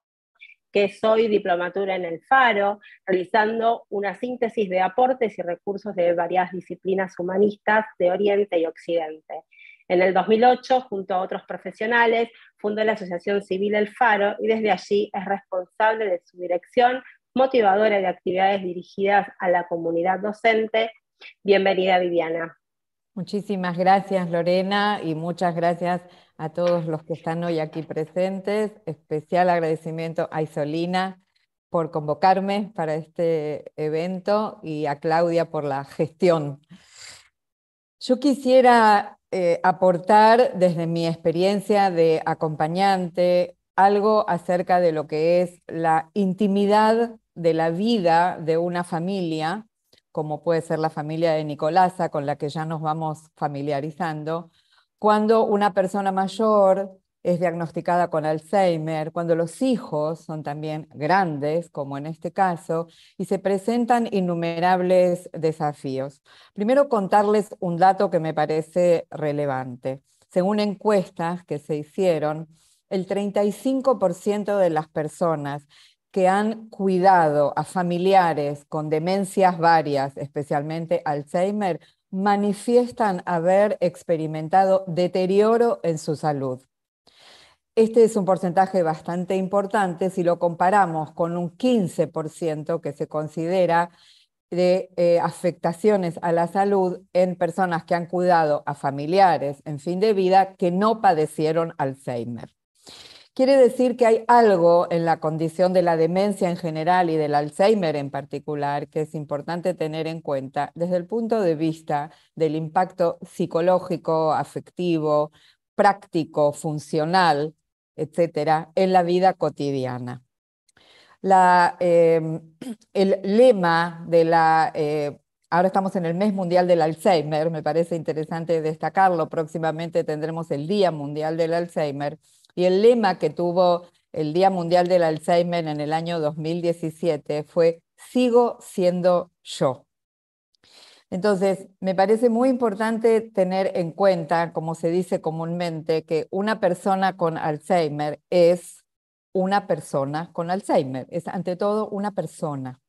que soy diplomatura en el Faro, realizando una síntesis de aportes y recursos de varias disciplinas humanistas de Oriente y Occidente. En el 2008, junto a otros profesionales, fundó la Asociación Civil El Faro y desde allí es responsable de su dirección, motivadora de actividades dirigidas a la comunidad docente Bienvenida, Viviana.
Muchísimas gracias, Lorena, y muchas gracias a todos los que están hoy aquí presentes. Especial agradecimiento a Isolina por convocarme para este evento y a Claudia por la gestión. Yo quisiera eh, aportar desde mi experiencia de acompañante algo acerca de lo que es la intimidad de la vida de una familia, como puede ser la familia de Nicolasa, con la que ya nos vamos familiarizando, cuando una persona mayor es diagnosticada con Alzheimer, cuando los hijos son también grandes, como en este caso, y se presentan innumerables desafíos. Primero contarles un dato que me parece relevante. Según encuestas que se hicieron, el 35% de las personas que han cuidado a familiares con demencias varias, especialmente Alzheimer, manifiestan haber experimentado deterioro en su salud. Este es un porcentaje bastante importante si lo comparamos con un 15% que se considera de eh, afectaciones a la salud en personas que han cuidado a familiares en fin de vida que no padecieron Alzheimer. Quiere decir que hay algo en la condición de la demencia en general y del Alzheimer en particular que es importante tener en cuenta desde el punto de vista del impacto psicológico, afectivo, práctico, funcional etcétera, en la vida cotidiana. Em, el lema de la... Eh, ahora estamos en el mes mundial del Alzheimer, me parece interesante destacarlo, próximamente tendremos el Día Mundial del Alzheimer, y el lema que tuvo el Día Mundial del Alzheimer en el año 2017 fue Sigo siendo yo. Entonces, me parece muy importante tener en cuenta, como se dice comúnmente, que una persona con Alzheimer es una persona con Alzheimer, es ante todo una persona.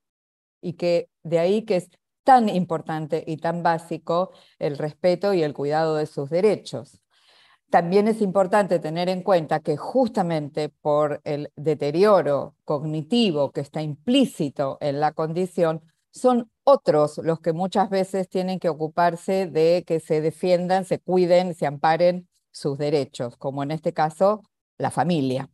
Y que de ahí que es tan importante y tan básico el respeto y el cuidado de sus derechos. También es importante tener en cuenta que justamente por el deterioro cognitivo que está implícito en la condición, son otros los que muchas veces tienen que ocuparse de que se defiendan, se cuiden, se amparen sus derechos, como en este caso la familia.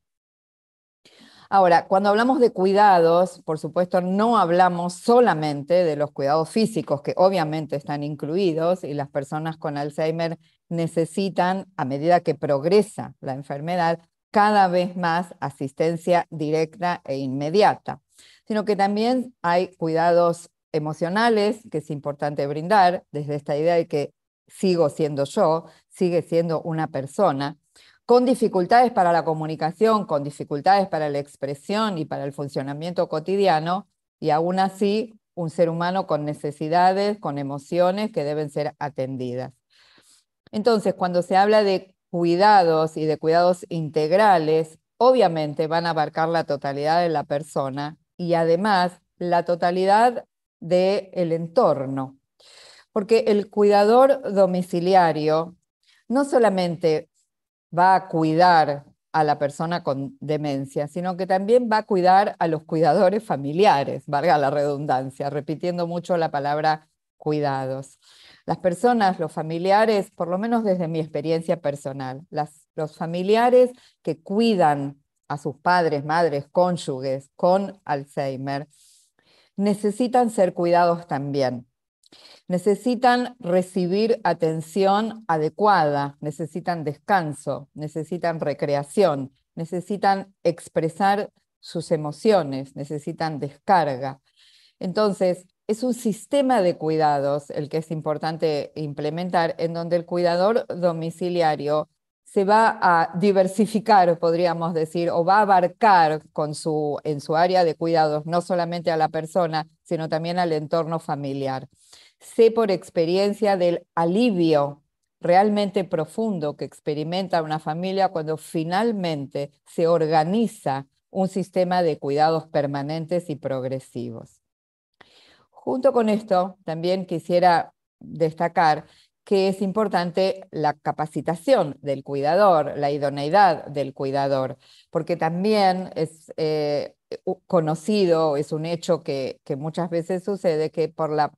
Ahora, cuando hablamos de cuidados, por supuesto, no hablamos solamente de los cuidados físicos, que obviamente están incluidos y las personas con Alzheimer necesitan, a medida que progresa la enfermedad, cada vez más asistencia directa e inmediata sino que también hay cuidados emocionales que es importante brindar desde esta idea de que sigo siendo yo, sigue siendo una persona, con dificultades para la comunicación, con dificultades para la expresión y para el funcionamiento cotidiano, y aún así un ser humano con necesidades, con emociones que deben ser atendidas. Entonces, cuando se habla de cuidados y de cuidados integrales, obviamente van a abarcar la totalidad de la persona y además la totalidad del entorno. Porque el cuidador domiciliario no solamente va a cuidar a la persona con demencia, sino que también va a cuidar a los cuidadores familiares, valga la redundancia, repitiendo mucho la palabra cuidados. Las personas, los familiares, por lo menos desde mi experiencia personal, los familiares que cuidan a sus padres, madres, cónyuges con Alzheimer, necesitan ser cuidados también. Necesitan recibir atención adecuada, necesitan descanso, necesitan recreación, necesitan expresar sus emociones, necesitan descarga. Entonces, es un sistema de cuidados el que es importante implementar, en donde el cuidador domiciliario se va a diversificar, podríamos decir, o va a abarcar con su, en su área de cuidados no solamente a la persona, sino también al entorno familiar. Sé por experiencia del alivio realmente profundo que experimenta una familia cuando finalmente se organiza un sistema de cuidados permanentes y progresivos. Junto con esto, también quisiera destacar que es importante la capacitación del cuidador, la idoneidad del cuidador, porque también es eh, conocido, es un hecho que, muchas veces sucede, que por la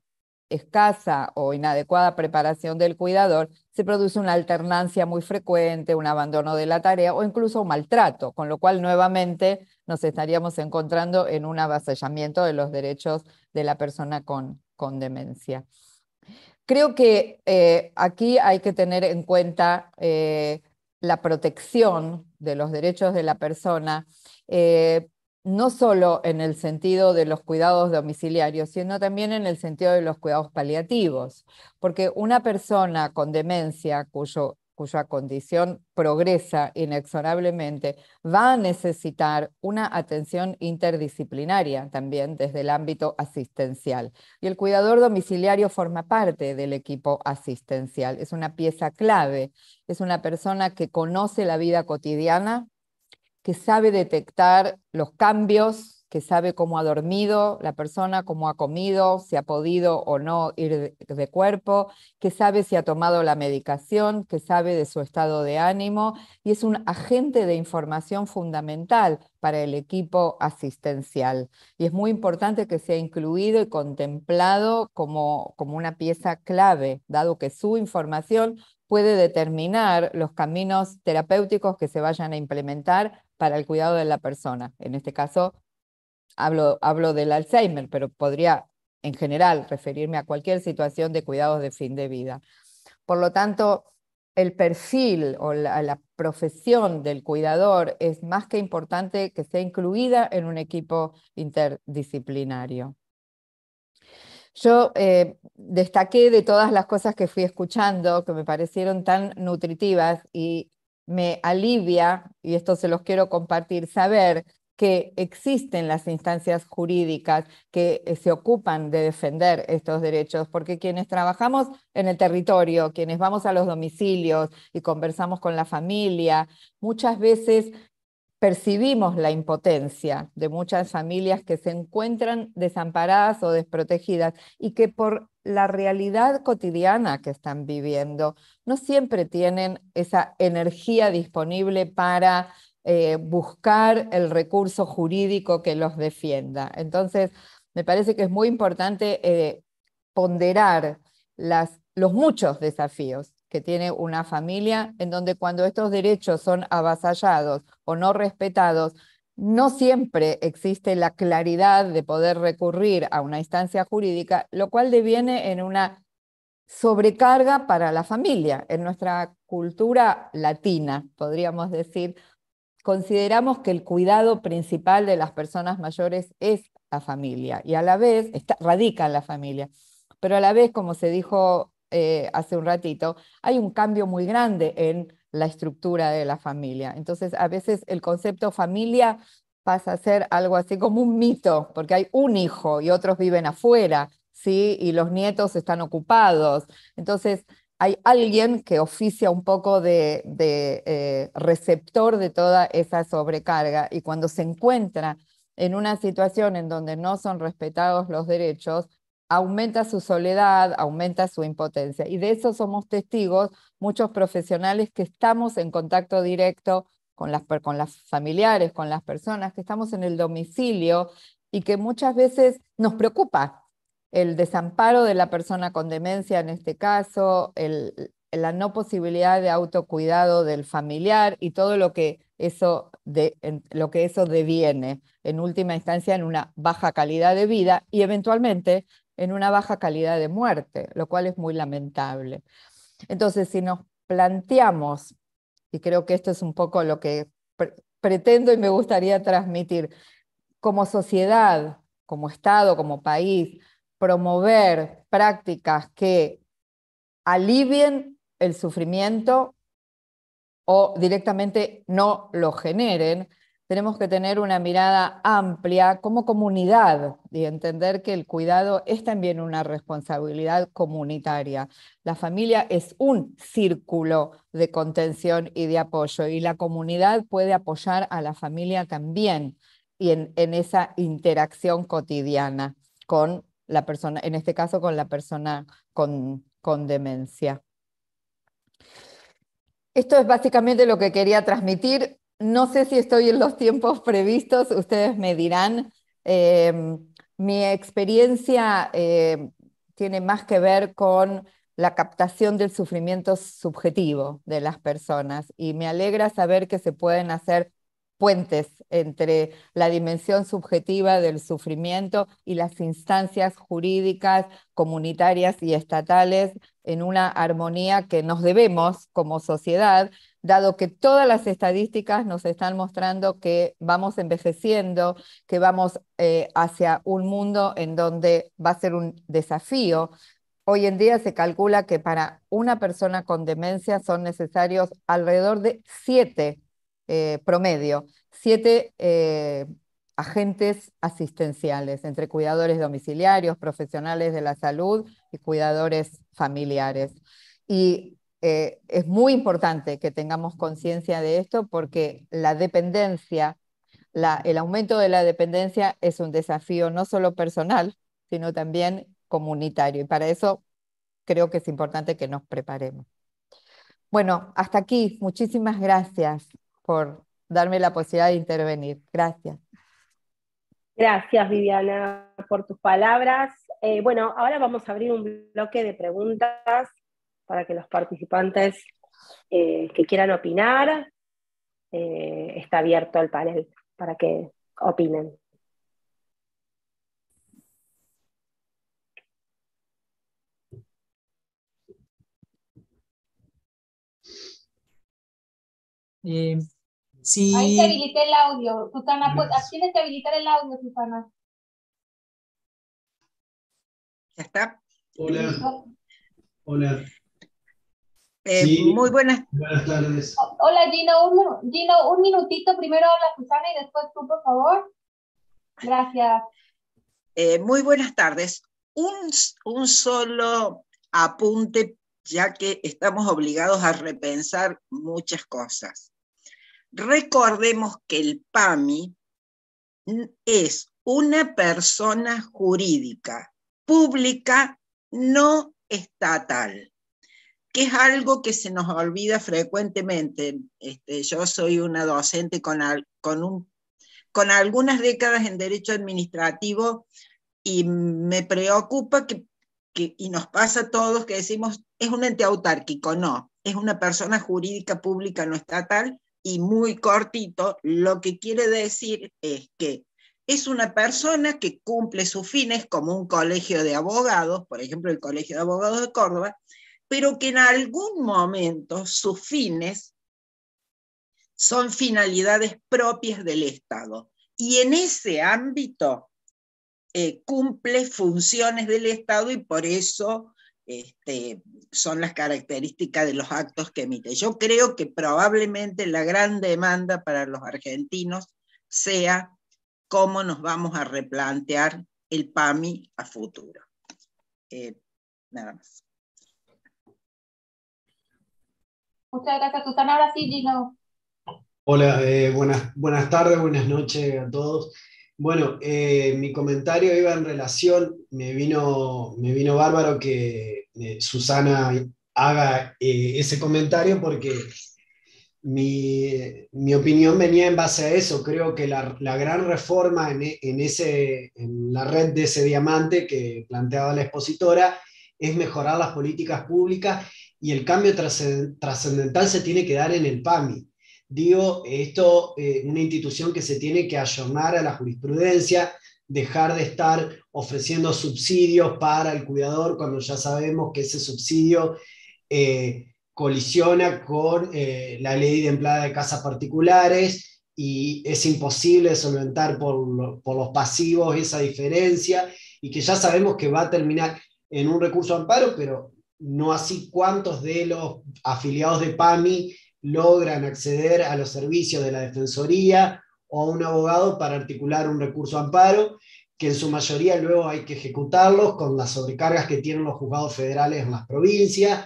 escasa o inadecuada preparación del cuidador, se produce una alternancia muy frecuente, un abandono de la tarea o incluso un maltrato, con lo cual nuevamente nos estaríamos encontrando en un avasallamiento de los derechos de la persona con, con demencia. Creo que eh, aquí hay que tener en cuenta eh, la protección de los derechos de la persona, eh, no solo en el sentido de los cuidados domiciliarios, sino también en el sentido de los cuidados paliativos, porque una persona con demencia cuyo cuya condición progresa inexorablemente, va a necesitar una atención interdisciplinaria también desde el ámbito asistencial. Y el cuidador domiciliario forma parte del equipo asistencial, es una pieza clave, es una persona que conoce la vida cotidiana, que sabe detectar los cambios que sabe cómo ha dormido la persona, cómo ha comido, si ha podido o no ir de, cuerpo, que sabe si ha tomado la medicación, que sabe de su estado de ánimo y es un agente de información fundamental para el equipo asistencial. Y es muy importante que sea incluido y contemplado como, como una pieza clave, dado que su información puede determinar los caminos terapéuticos que se vayan a implementar para el cuidado de la persona, en este caso hablo, del Alzheimer, pero podría en general referirme a cualquier situación de cuidados de fin de vida. Por lo tanto, el perfil o la, profesión del cuidador es más que importante que sea incluida en un equipo interdisciplinario. Yo eh, destaqué de todas las cosas que fui escuchando, que me parecieron tan nutritivas y me alivia, y esto se los quiero compartir, saber que existen las instancias jurídicas que eh, se ocupan de defender estos derechos, porque quienes trabajamos en el territorio, quienes vamos a los domicilios y conversamos con la familia, muchas veces percibimos la impotencia de muchas familias que se encuentran desamparadas o desprotegidas y que por la realidad cotidiana que están viviendo no siempre tienen esa energía disponible para eh, buscar el recurso jurídico que los defienda. Entonces, me parece que es muy importante eh, ponderar los muchos desafíos que tiene una familia en donde cuando estos derechos son avasallados o no respetados, no siempre existe la claridad de poder recurrir a una instancia jurídica, lo cual deviene en una sobrecarga para la familia. En nuestra cultura latina, podríamos decir, consideramos que el cuidado principal de las personas mayores es la familia y a la vez está, radica en la familia. Pero a la vez, como se dijo eh, hace un ratito, hay un cambio muy grande en la estructura de la familia. Entonces, a veces el concepto familia pasa a ser algo así como un mito, porque hay un hijo y otros viven afuera, ¿sí? Y los nietos están ocupados. Entonces, hay alguien que oficia un poco de, eh, receptor de toda esa sobrecarga y cuando se encuentra en una situación en donde no son respetados los derechos, aumenta su soledad, aumenta su impotencia. Y de eso somos testigos muchos profesionales que estamos en contacto directo con las, con las familiares, con las personas, que estamos en el domicilio y que muchas veces nos preocupa el desamparo de la persona con demencia en este caso, la no posibilidad de autocuidado del familiar y todo lo que eso, de, lo que eso deviene en última instancia en una baja calidad de vida y eventualmente en una baja calidad de muerte, lo cual es muy lamentable. Entonces, si nos planteamos, y creo que esto es un poco lo que pretendo y me gustaría transmitir, como sociedad, como Estado, como país, promover prácticas que alivien el sufrimiento o directamente no lo generen, tenemos que tener una mirada amplia como comunidad y entender que el cuidado es también una responsabilidad comunitaria. La familia es un círculo de contención y de apoyo y la comunidad puede apoyar a la familia también y en, en esa interacción cotidiana con la persona, en este caso con la persona con, con demencia. Esto es básicamente lo que quería transmitir. No sé si estoy en los tiempos previstos, ustedes me dirán. Eh, mi experiencia eh, tiene más que ver con la captación del sufrimiento subjetivo de las personas y me alegra saber que se pueden hacer puentes entre la dimensión subjetiva del sufrimiento y las instancias jurídicas, comunitarias y estatales en una armonía que nos debemos como sociedad, dado que todas las estadísticas nos están mostrando que vamos envejeciendo, que vamos eh, hacia un mundo en donde va a ser un desafío. Hoy en día se calcula que para una persona con demencia son necesarios alrededor de siete eh, promedio, siete eh, agentes asistenciales entre cuidadores domiciliarios, profesionales de la salud y cuidadores familiares. Y eh, es muy importante que tengamos conciencia de esto porque la dependencia, el aumento de la dependencia es un desafío no solo personal, sino también comunitario. Y para eso creo que es importante que nos preparemos. Bueno, hasta aquí. Muchísimas gracias por darme la posibilidad de intervenir. Gracias.
Gracias, Viviana, por tus palabras. Eh, bueno, ahora vamos a abrir un bloque de preguntas para que los participantes eh, que quieran opinar, eh, está abierto el panel para que opinen.
Ahí te habilité el audio, Susana. Tienes que habilitar el audio, Susana.
¿Ya está?
Hola. Hola.
Eh, muy buenas.
Buenas tardes.
Hola, Gino. Un, Gino, un minutito. Primero habla Susana y después tú, por favor. Gracias.
Eh, muy buenas tardes. Un, un solo apunte ya que estamos obligados a repensar muchas cosas. Recordemos que el PAMI es una persona jurídica pública no estatal, que es algo que se nos olvida frecuentemente. Este, yo soy una docente con, con, un, con algunas décadas en derecho administrativo y me preocupa que y nos pasa a todos que decimos, es un ente autárquico, no, es una persona jurídica pública no estatal y muy cortito, lo que quiere decir es que es una persona que cumple sus fines como un colegio de abogados, por ejemplo el Colegio de Abogados de Córdoba, pero que en algún momento sus fines son finalidades propias del Estado. Y en ese ámbito eh, cumple funciones del Estado y por eso este, son las características de los actos que emite. Yo creo que probablemente la gran demanda para los argentinos sea cómo nos vamos a replantear el PAMI a futuro. Eh, nada más.
Muchas gracias, Susana. Ahora sí, Gino.
Hola, eh, buenas, buenas tardes, buenas noches a todos. Bueno, eh, mi comentario iba en relación, me vino, me vino bárbaro que eh, Susana haga eh, ese comentario porque mi, opinión venía en base a eso. Creo que la, gran reforma en, en, ese, en la red de ese diamante que planteaba la expositora es mejorar las políticas públicas y el cambio trascendental se tiene que dar en el PAMI. Digo, esto, eh, una institución que se tiene que ayornar a la jurisprudencia, dejar de estar ofreciendo subsidios para el cuidador cuando ya sabemos que ese subsidio eh, colisiona con eh, la ley de empleada de casas particulares y es imposible solventar por, por, los pasivos esa diferencia y que ya sabemos que va a terminar en un recurso amparo, pero no así cuántos de los afiliados de PAMI logran acceder a los servicios de la Defensoría o a un abogado para articular un recurso amparo, que en su mayoría luego hay que ejecutarlos con las sobrecargas que tienen los juzgados federales en las provincias,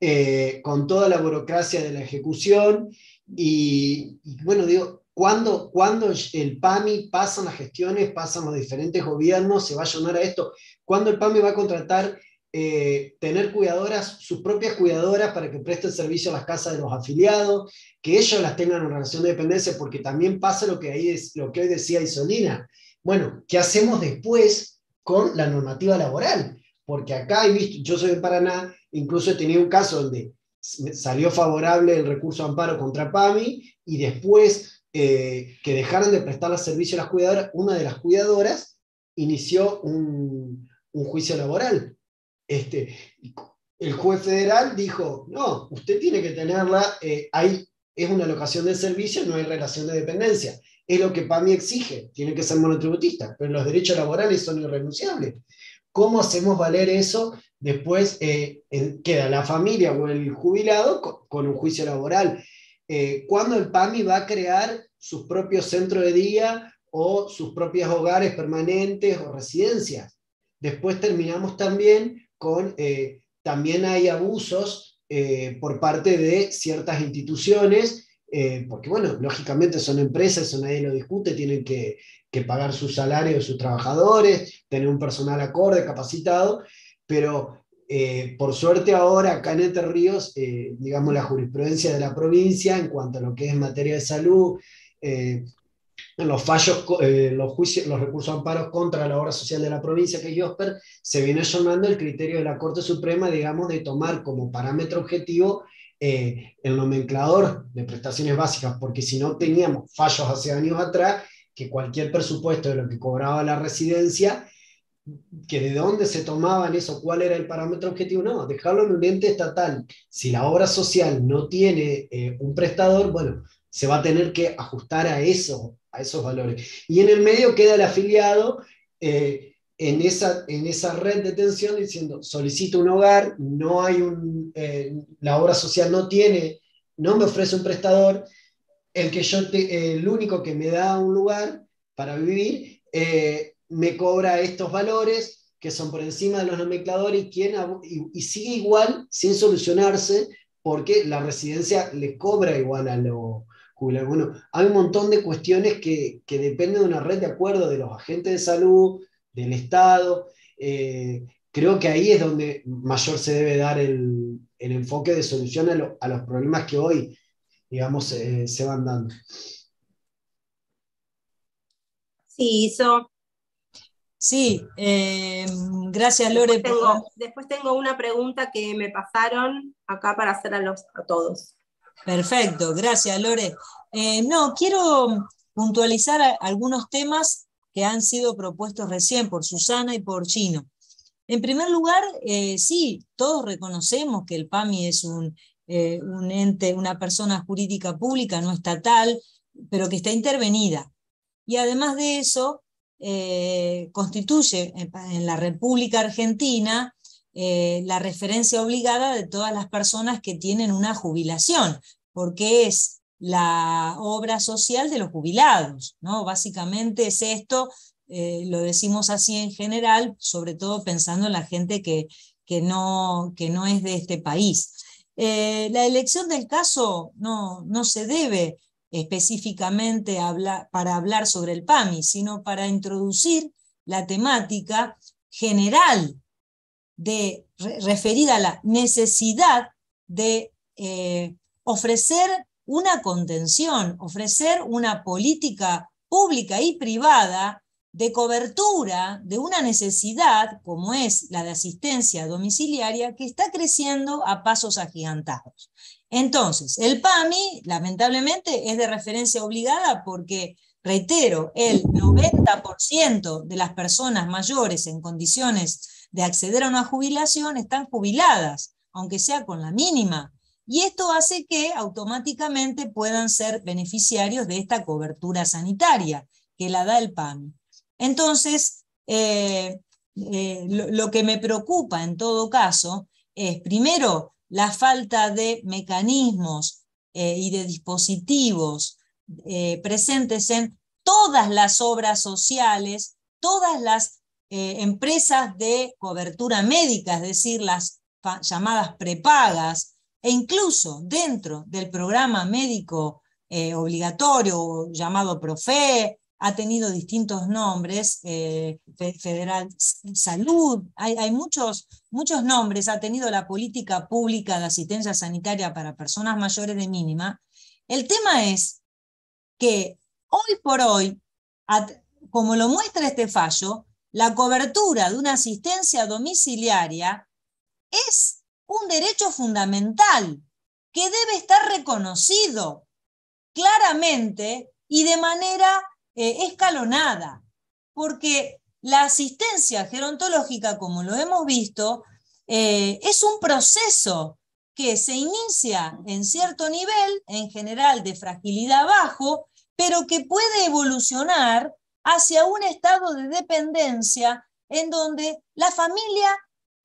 eh, con toda la burocracia de la ejecución. Y, bueno, digo, cuando, cuando el PAMI pasan las gestiones, pasan los diferentes gobiernos, se va a llenar a esto? ¿Cuándo el PAMI va a contratar eh, tener cuidadoras, sus propias cuidadoras para que presten servicio a las casas de los afiliados, que ellos las tengan en relación de dependencia, porque también pasa lo que, ahí lo que hoy decía Isolina. Bueno, ¿qué hacemos después con la normativa laboral? porque acá he visto, yo soy de Paraná, incluso he tenido un caso donde salió favorable el recurso de amparo contra PAMI y después eh, que dejaron de prestar los servicios a las cuidadoras, una de las cuidadoras inició un, juicio laboral. Este, el juez federal dijo, no, usted tiene que tenerla, eh, es una locación de servicio, no hay relación de dependencia. Es lo que PAMI exige, tiene que ser monotributista, pero los derechos laborales son irrenunciables. ¿Cómo hacemos valer eso? Después eh, queda la familia o el jubilado con, un juicio laboral. Eh, ¿Cuándo el PAMI va a crear sus propios centros de día o sus propios hogares permanentes o residencias? Después terminamos también con, eh, también hay abusos por parte de ciertas instituciones porque bueno, lógicamente son empresas, eso nadie lo discute, tienen que, que pagar su salario de sus trabajadores, tener un personal acorde, capacitado, pero eh, por suerte ahora acá en Entre Ríos, eh, digamos, la jurisprudencia de la provincia en cuanto a lo que es materia de salud, eh, los fallos, los juicios, los recursos de amparos contra la obra social de la provincia, que es IOSPER, se viene llamando el criterio de la Corte Suprema, digamos, de tomar como parámetro objetivo el nomenclador de prestaciones básicas, porque si no teníamos fallos hace años atrás que cualquier presupuesto de lo que cobraba la residencia, que de dónde se tomaban eso, cuál era el parámetro objetivo, no, dejarlo en un ente estatal. Si la obra social no tiene eh, un prestador, bueno, se va a tener que ajustar a, eso, esos valores. Y en el medio queda el afiliado eh, en, esa, en esa red de tensión diciendo, solicito un hogar, no hay un, eh, la obra social no tiene, no me ofrece un prestador, el que yo el único que me da un lugar para vivir eh, me cobra estos valores que son por encima de los nomencladores y, quien, y, sigue igual sin solucionarse porque la residencia le cobra igual a los jubilados. Bueno, hay un montón de cuestiones que, que, dependen de una red de acuerdo de los agentes de salud, del Estado. Eh, creo que ahí es donde mayor se debe dar el, el enfoque de solución a, a los problemas que hoy digamos, eh, se van dando.
Sí, hizo.
Sí, eh, gracias Lore.
Después tengo, una pregunta que me pasaron acá para hacer a, los, a todos.
Perfecto, gracias Lore. Eh, no, quiero puntualizar algunos temas que han sido propuestos recién por Susana y por Chino. En primer lugar, sí, todos reconocemos que el PAMI es un eh, un ente, una persona jurídica pública, no estatal, pero que está intervenida. Y además de eso, eh, constituye en, la República Argentina eh, la referencia obligada de todas las personas que tienen una jubilación, porque es la obra social de los jubilados. ¿no? Básicamente es esto, lo decimos así en general, sobre todo pensando en la gente que, que, no, que no es de este país. Eh, la elección del caso no, no se debe específicamente para hablar sobre el PAMI, sino para introducir la temática general de, referida a la necesidad de eh, ofrecer una contención, ofrecer una política pública y privada de cobertura de una necesidad como es la de asistencia domiciliaria que está creciendo a pasos agigantados. Entonces, el PAMI lamentablemente es de referencia obligada porque, reitero, el 90% de las personas mayores en condiciones de acceder a una jubilación están jubiladas, aunque sea con la mínima. Y esto hace que automáticamente puedan ser beneficiarios de esta cobertura sanitaria que la da el PAMI. Entonces, eh, eh, lo, que me preocupa en todo caso es, primero, la falta de mecanismos eh, y de dispositivos presentes en todas las obras sociales, todas las empresas de cobertura médica, es decir, las llamadas prepagas, e incluso dentro del programa médico obligatorio llamado PROFE ha tenido distintos nombres, eh, Federal Salud, hay, muchos, muchos nombres, ha tenido la política pública de asistencia sanitaria para personas mayores de mínima. El tema es que hoy por hoy, como lo muestra este fallo, la cobertura de una asistencia domiciliaria es un derecho fundamental que debe estar reconocido claramente y de manera eh, escalonada, porque la asistencia gerontológica, como lo hemos visto, eh, es un proceso que se inicia en cierto nivel, en general de fragilidad bajo, pero que puede evolucionar hacia un estado de dependencia en donde la familia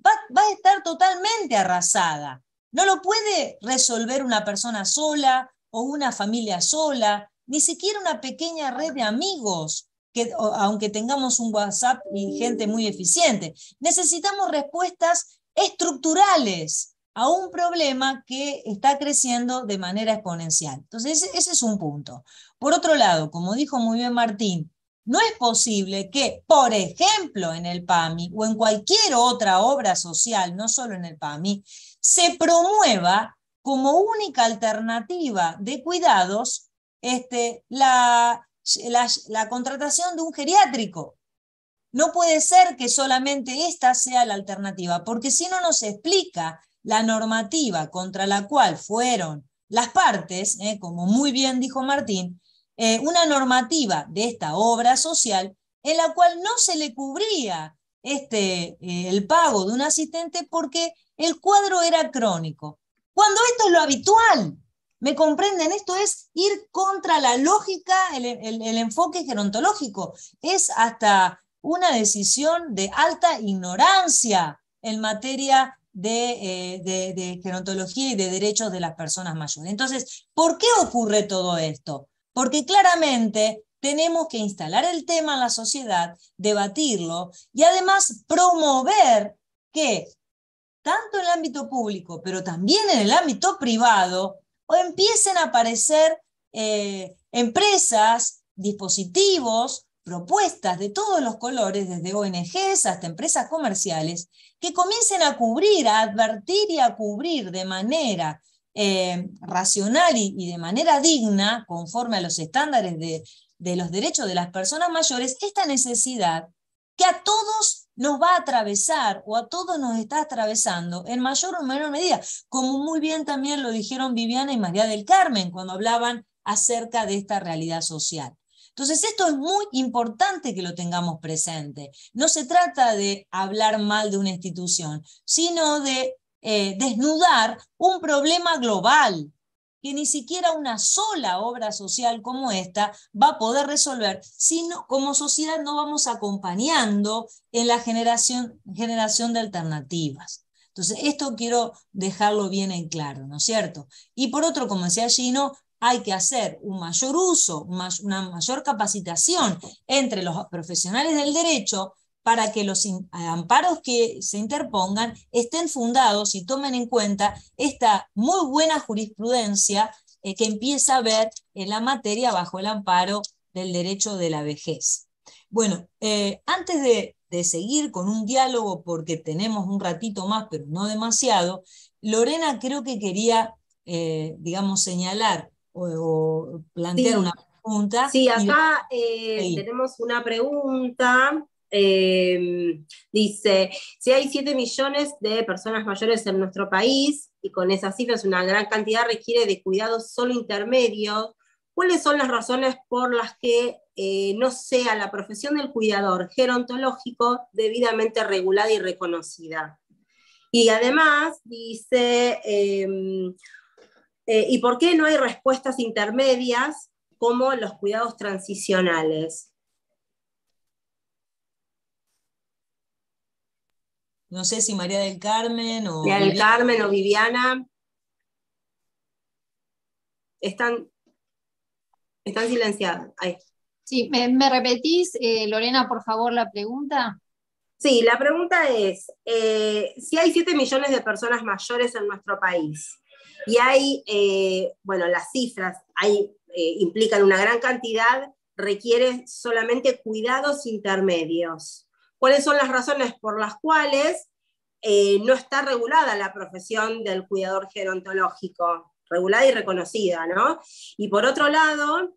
va, a estar totalmente arrasada. No lo puede resolver una persona sola o una familia sola, ni siquiera una pequeña red de amigos, que, aunque tengamos un WhatsApp y gente muy eficiente. Necesitamos respuestas estructurales a un problema que está creciendo de manera exponencial. Entonces, ese es un punto. Por otro lado, como dijo muy bien Martín, no es posible que, por ejemplo, en el PAMI o en cualquier otra obra social, no solo en el PAMI, se promueva como única alternativa de cuidados este, la, contratación de un geriátrico. No puede ser que solamente esta sea la alternativa, porque si no nos explica la normativa contra la cual fueron las partes, eh, como muy bien dijo Martín, eh, una normativa de esta obra social en la cual no se le cubría este, eh, el pago de un asistente porque el cuadro era crónico. Cuando esto es lo habitual, ¿me comprenden? Esto es ir contra la lógica, el, el, enfoque gerontológico. Es hasta una decisión de alta ignorancia en materia de, eh, de, de, gerontología y de derechos de las personas mayores. Entonces, ¿por qué ocurre todo esto? Porque claramente tenemos que instalar el tema en la sociedad, debatirlo y además promover que tanto en el ámbito público, pero también en el ámbito privado, empiecen a aparecer eh, empresas, dispositivos, propuestas de todos los colores, desde ONGs hasta empresas comerciales, que comiencen a cubrir, a advertir y a cubrir de manera eh, racional y, de manera digna, conforme a los estándares de, de los derechos de las personas mayores, esta necesidad que a todos nos va a atravesar o a todos nos está atravesando en mayor o menor medida, como muy bien también lo dijeron Viviana y María del Carmen cuando hablaban acerca de esta realidad social. Entonces, esto es muy importante que lo tengamos presente. No se trata de hablar mal de una institución, sino de eh, desnudar un problema global que ni siquiera una sola obra social como esta va a poder resolver, sino como sociedad no vamos acompañando en la generación, generación de alternativas. Entonces, esto quiero dejarlo bien en claro, ¿no es cierto? Y por otro, como decía Gino, hay que hacer un mayor uso, una mayor capacitación entre los profesionales del derecho para que los amparos que se interpongan estén fundados y tomen en cuenta esta muy buena jurisprudencia eh, que empieza a ver en la materia bajo el amparo del derecho de la vejez. Bueno, eh, antes de, de, seguir con un diálogo, porque tenemos un ratito más, pero no demasiado, Lorena creo que quería, eh, digamos, señalar o, o plantear
sí.
una pregunta.
Sí, acá eh, tenemos una pregunta. Eh, dice, si hay 7 millones de personas mayores en nuestro país y con esas cifras una gran cantidad requiere de cuidados solo intermedios, ¿cuáles son las razones por las que eh, no sea la profesión del cuidador gerontológico debidamente regulada y reconocida? Y además dice, eh, eh, ¿Y por qué no hay respuestas intermedias como los cuidados transicionales?
No sé si María del Carmen o...
María del Viviana. Carmen o Viviana. Están, están silenciadas. Ahí.
Sí, ¿me, me repetís, eh, Lorena, por favor, la pregunta?
Sí, la pregunta es, eh, si hay 7 millones de personas mayores en nuestro país, y hay, eh, bueno, las cifras hay, eh, implican una gran cantidad, requiere solamente cuidados intermedios. ¿Cuáles son las razones por las cuales eh, no está regulada la profesión del cuidador gerontológico? Regulada y reconocida, ¿no? Y por otro lado,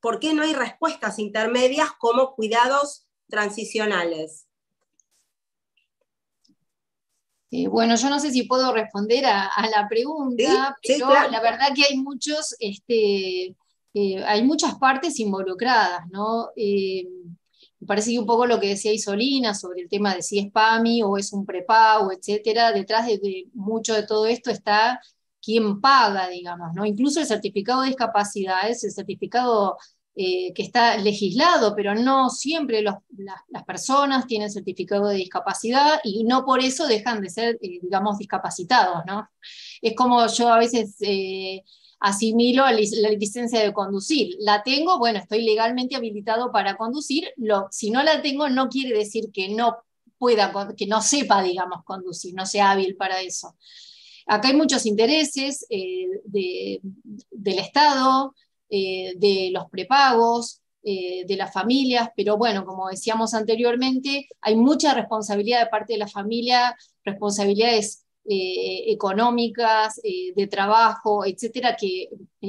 ¿por qué no hay respuestas intermedias como cuidados
transicionales.
Eh, bueno, yo no sé si puedo responder a, la pregunta, pero la verdad que hay muchos, este, eh, hay muchas partes involucradas, ¿no? Eh, me parece que un poco lo que decía Isolina sobre el tema de si es PAMI o es un prepago, etcétera, detrás de, mucho de todo esto está quién paga, digamos, ¿no? Incluso el certificado de discapacidad es el certificado eh, que está legislado, pero no siempre las, personas tienen certificado de discapacidad y no por eso dejan de ser, eh, digamos, discapacitados, ¿no? Es como yo a veces eh, asimilo la, licencia de conducir. La tengo, bueno, estoy legalmente habilitado para conducir, lo, si no la tengo no quiere decir que no pueda, que no sepa, digamos, conducir, no sea hábil para eso. Acá hay muchos intereses del Estado, eh, de los prepagos, eh, de las familias, pero bueno, como decíamos anteriormente, hay mucha responsabilidad de parte de la familia, responsabilidades eh, económicas, de trabajo, etcétera, que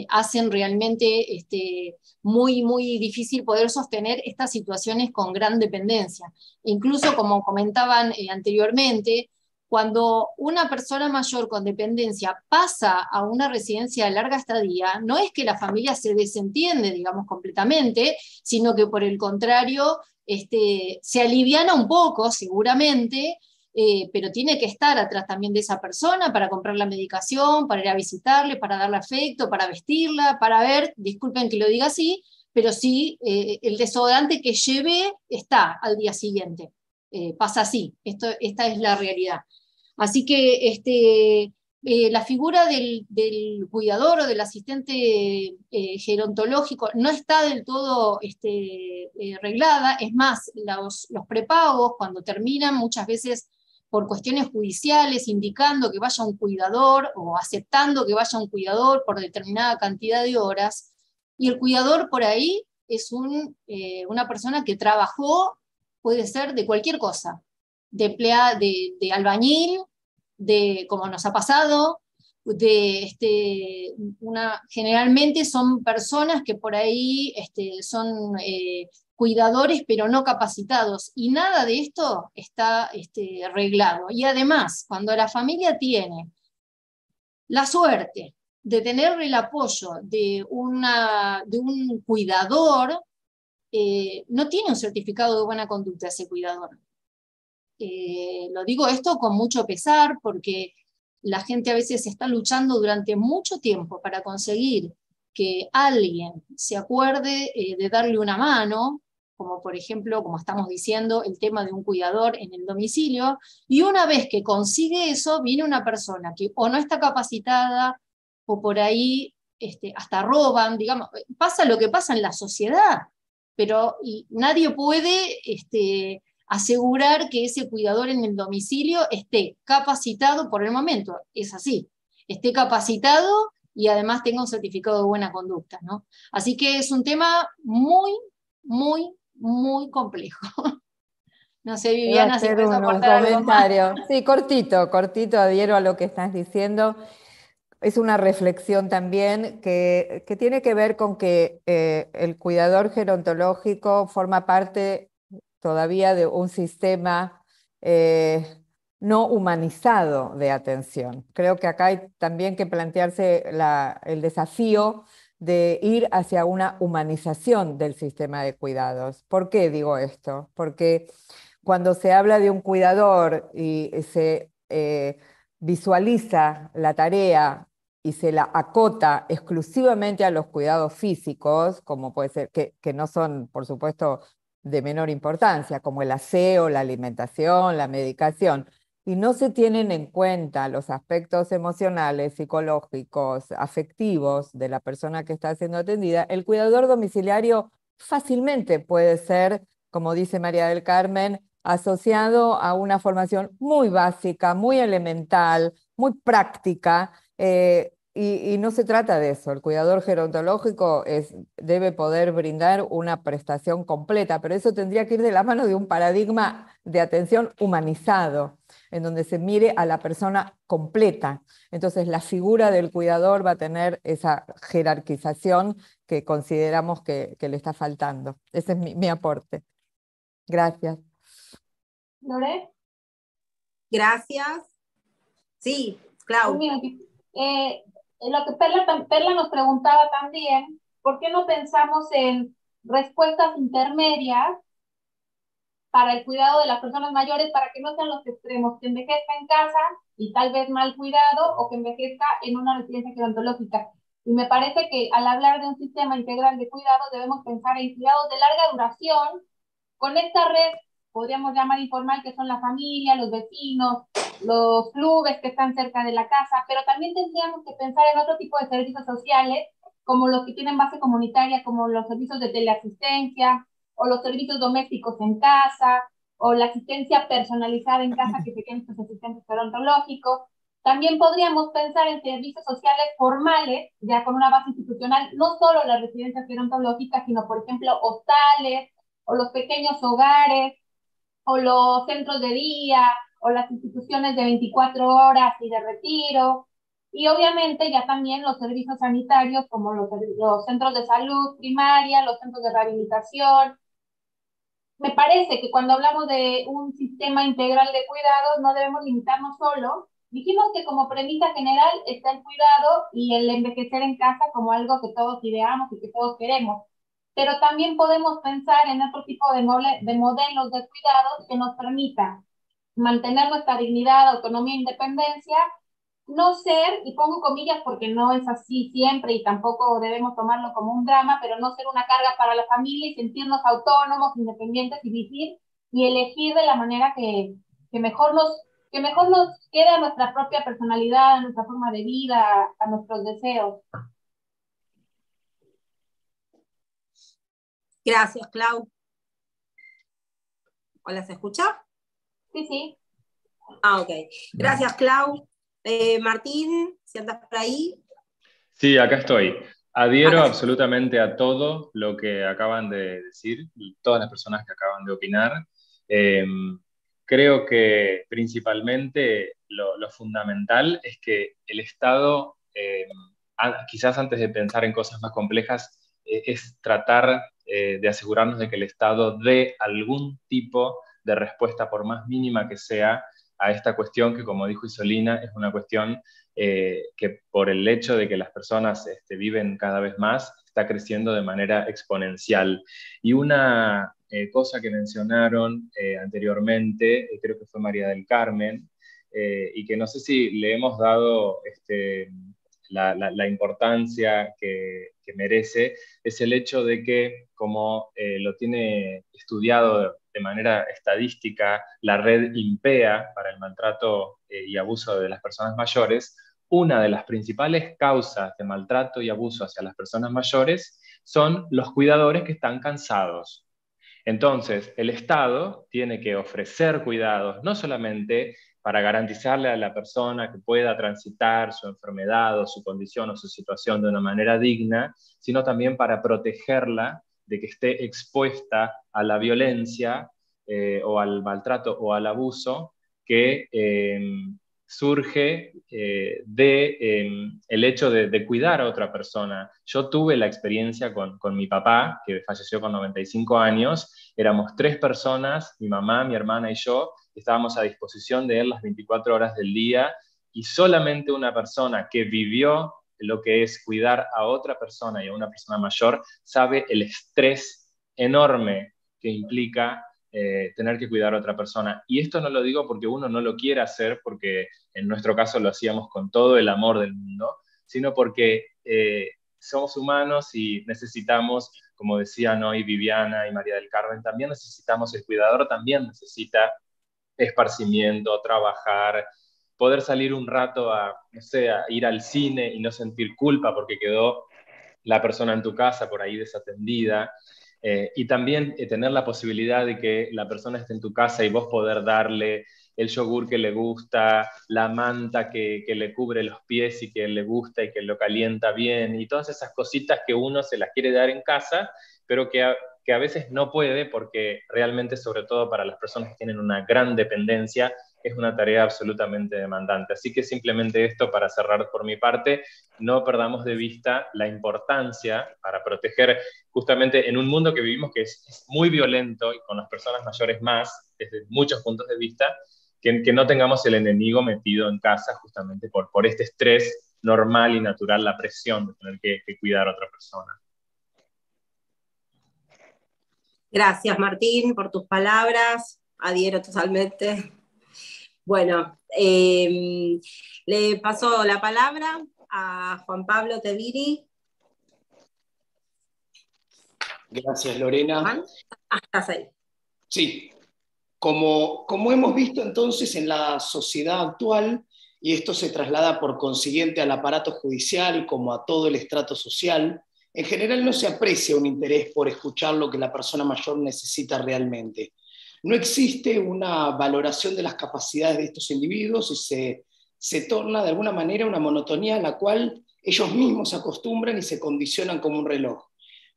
hacen realmente este, muy, muy difícil poder sostener estas situaciones con gran dependencia. Incluso, como comentaban anteriormente, cuando una persona mayor con dependencia pasa a una residencia de larga estadía, no es que la familia se desentiende, digamos, completamente, sino que por el contrario, este, se aliviana un poco, seguramente, eh, pero tiene que estar atrás también de esa persona para comprar la medicación, para ir a visitarle, para darle afecto, para vestirla, para ver, disculpen que lo diga así, pero sí, eh, el desodorante que lleve está al día siguiente. Eh, pasa así, esta es la realidad. Así que este, la figura del, cuidador o del asistente gerontológico no está del todo este, reglada, es más, los prepagos cuando terminan muchas veces por cuestiones judiciales, indicando que vaya un cuidador o aceptando que vaya un cuidador por determinada cantidad de horas, y el cuidador por ahí es una persona que trabajó puede ser de cualquier cosa, de, empleada, de, albañil, de como nos ha pasado, de este, una, generalmente son personas que por ahí este, son eh, cuidadores pero no capacitados y nada de esto está este, arreglado. Y además, cuando la familia tiene la suerte de tener el apoyo de un cuidador, eh, no tiene un certificado de buena conducta ese cuidador. Eh, lo digo esto con mucho pesar porque la gente a veces está luchando durante mucho tiempo para conseguir que alguien se acuerde eh, de darle una mano, como por ejemplo, como estamos diciendo, el tema de un cuidador en el domicilio, y una vez que consigue eso, viene una persona que o no está capacitada o por ahí este, hasta roban, digamos, pasa lo que pasa en la sociedad pero nadie puede este, asegurar que ese cuidador en el domicilio esté capacitado por el momento. Es así, esté capacitado y además tenga un certificado de buena conducta. ¿no? Así que es un tema muy, muy, muy complejo. [laughs] No sé, Viviana, si puedes aportar
comentario. Sí, cortito, cortito, adhiero a lo que estás diciendo es una reflexión también que, tiene que ver con que eh, el cuidador gerontológico forma parte todavía de un sistema eh, no humanizado de atención. Creo que acá hay también que plantearse el desafío de ir hacia una humanización del sistema de cuidados. ¿Por qué digo esto? Porque cuando se habla de un cuidador y se eh, visualiza la tarea y se la acota exclusivamente a los cuidados físicos, como puede ser, que, que no son, por supuesto, de menor importancia, como el aseo, la alimentación, la medicación, y no se tienen en cuenta los aspectos emocionales, psicológicos, afectivos de la persona que está siendo atendida, el cuidador domiciliario fácilmente puede ser, como dice María del Carmen, asociado a una formación muy básica, muy elemental, muy práctica, eh, y, no se trata de eso. El cuidador gerontológico debe poder brindar una prestación completa, pero eso tendría que ir de la mano de un paradigma de atención humanizado, en donde se mire a la persona completa. Entonces, la figura del cuidador va a tener esa jerarquización que consideramos que, le está faltando. Ese es mi aporte. Gracias.
¿Lore?
Gracias. Sí, Clau.
Eh, lo que Perla, Perla nos preguntaba también, ¿por qué no pensamos en respuestas intermedias para el cuidado de las personas mayores para que no sean los extremos, que envejezca en casa y tal vez mal cuidado o que envejezca en una residencia gerontológica. Y me parece que al hablar de un sistema integral de cuidados debemos pensar en cuidados de larga duración con esta red, podríamos llamar informal, que son la familia, los vecinos, los clubes que están cerca de la casa, pero también tendríamos que pensar en otro tipo de servicios sociales, como los que tienen base comunitaria, como los servicios de teleasistencia o los servicios domésticos en casa, o la asistencia personalizada en casa que tienen estos asistentes gerontológicos. También podríamos pensar en servicios sociales formales, ya con una base institucional, no solo las residencias gerontológicas, sino, por ejemplo, hostales, o los pequeños hogares, o los centros de día, o las instituciones de 24 horas y de retiro. Y obviamente ya también los servicios sanitarios como los, los centros de salud primaria, los centros de rehabilitación. Me parece que cuando hablamos de un sistema integral de cuidados no debemos limitarnos solo. Dijimos que como premisa general está el cuidado y el envejecer en casa como algo que todos ideamos y que todos queremos pero también podemos pensar en otro tipo de, de modelos de cuidados que nos permitan mantener nuestra dignidad, autonomía e independencia, no ser, y pongo comillas porque no es así siempre y tampoco debemos tomarlo como un drama, pero no ser una carga para la familia y sentirnos autónomos, independientes y vivir y elegir de la manera que, que mejor nos que mejor nos quede a nuestra propia personalidad, a nuestra forma de vida, a nuestros deseos.
Gracias, Clau. Hola, ¿se escucha?
Sí, sí.
Ah, ok. Gracias, Clau. Eh, Martín, si andas por ahí.
Sí, acá estoy. Adhiero absolutamente a todo lo que acaban de decir, todas las personas que acaban de opinar. Em, creo que principalmente lo, fundamental es que el Estado, em, quizás antes de pensar en cosas más complejas, e, es tratar eh, de asegurarnos de que el Estado dé algún tipo de respuesta, por más mínima que sea, a esta cuestión que, como dijo Isolina, es una cuestión eh, que por el hecho de que las personas este, viven cada vez más, está creciendo de manera exponencial. Y una eh, cosa que mencionaron eh, anteriormente, creo que fue María del Carmen, y que no sé si le hemos dado este, la, importancia que, que, merece, es el hecho de que, como lo tiene estudiado de manera estadística la red IMPEA para el maltrato eh, y abuso de las personas mayores, una de las principales causas de maltrato y abuso hacia las personas mayores son los cuidadores que están cansados. Entonces, el Estado tiene que ofrecer cuidados, no solamente para garantizarle a la persona que pueda transitar su enfermedad o su condición o su situación de una manera digna, sino también para protegerla de que esté expuesta a la violencia eh, o al maltrato o al abuso que eh, surge eh, de el hecho de, cuidar a otra persona. Yo tuve la experiencia con, con, mi papá, que falleció con 95 años. Éramos tres personas, mi mamá, mi hermana y yo, estábamos a disposición de él las 24 horas del día y solamente una persona que vivió lo que es cuidar a otra persona y a una persona mayor, sabe el estrés enorme que implica eh, tener que cuidar a otra persona. Y esto no lo digo porque uno no lo quiera hacer, porque en nuestro caso lo hacíamos con todo el amor del mundo, sino porque eh, somos humanos y necesitamos, como decían hoy Viviana y María del Carmen, también necesitamos, el cuidador también necesita esparcimiento, trabajar, poder salir un rato a, no sé, a ir al cine y no sentir culpa porque quedó la persona en tu casa por ahí desatendida. Eh, y también eh, tener la posibilidad de que la persona esté en tu casa y vos poder darle el yogur que le gusta, la manta que, que, le cubre los pies y que le gusta y que lo calienta bien, y todas esas cositas que uno se las quiere dar en casa, pero que que a veces no puede porque realmente, sobre todo para las personas que tienen una gran dependencia, es una tarea absolutamente demandante. Así que simplemente esto para cerrar por mi parte, no perdamos de vista la importancia para proteger justamente en un mundo que vivimos que es, muy violento y con las personas mayores más, desde muchos puntos de vista, que, no tengamos el enemigo metido en casa justamente por, por este estrés normal y natural, la presión de tener que, que cuidar a otra persona.
Gracias, Martín, por tus palabras. Adhiero totalmente. Bueno, em, le paso la palabra a Juan Pablo Teviri.
Gracias, Lorena.
Ah, estás ahí.
Sí, como, como hemos visto entonces en la sociedad actual, y esto se traslada por consiguiente al aparato judicial como a todo el estrato social, en general no se aprecia un interés por escuchar lo que la persona mayor necesita realmente. No existe una valoración de las capacidades de estos individuos y se, se torna de alguna manera una monotonía a la cual ellos mismos acostumbran y se condicionan como un reloj.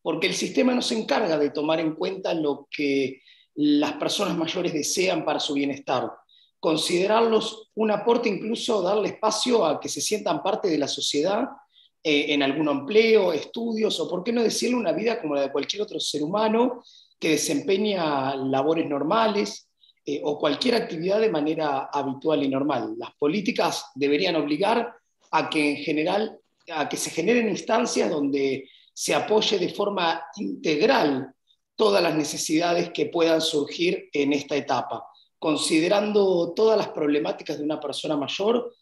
Porque el sistema no se encarga de tomar en cuenta lo que las personas mayores desean para su bienestar. Considerarlos un aporte, incluso darle espacio a que se sientan parte de la sociedad eh, en algún empleo, estudios o, por qué no decirlo, una vida como la de cualquier otro ser humano que desempeña labores normales eh, o cualquier actividad de manera habitual y normal. Las políticas deberían obligar a que en general a que se generen instancias donde se apoye de forma integral todas las necesidades que puedan surgir en esta etapa, considerando todas las problemáticas de una persona mayor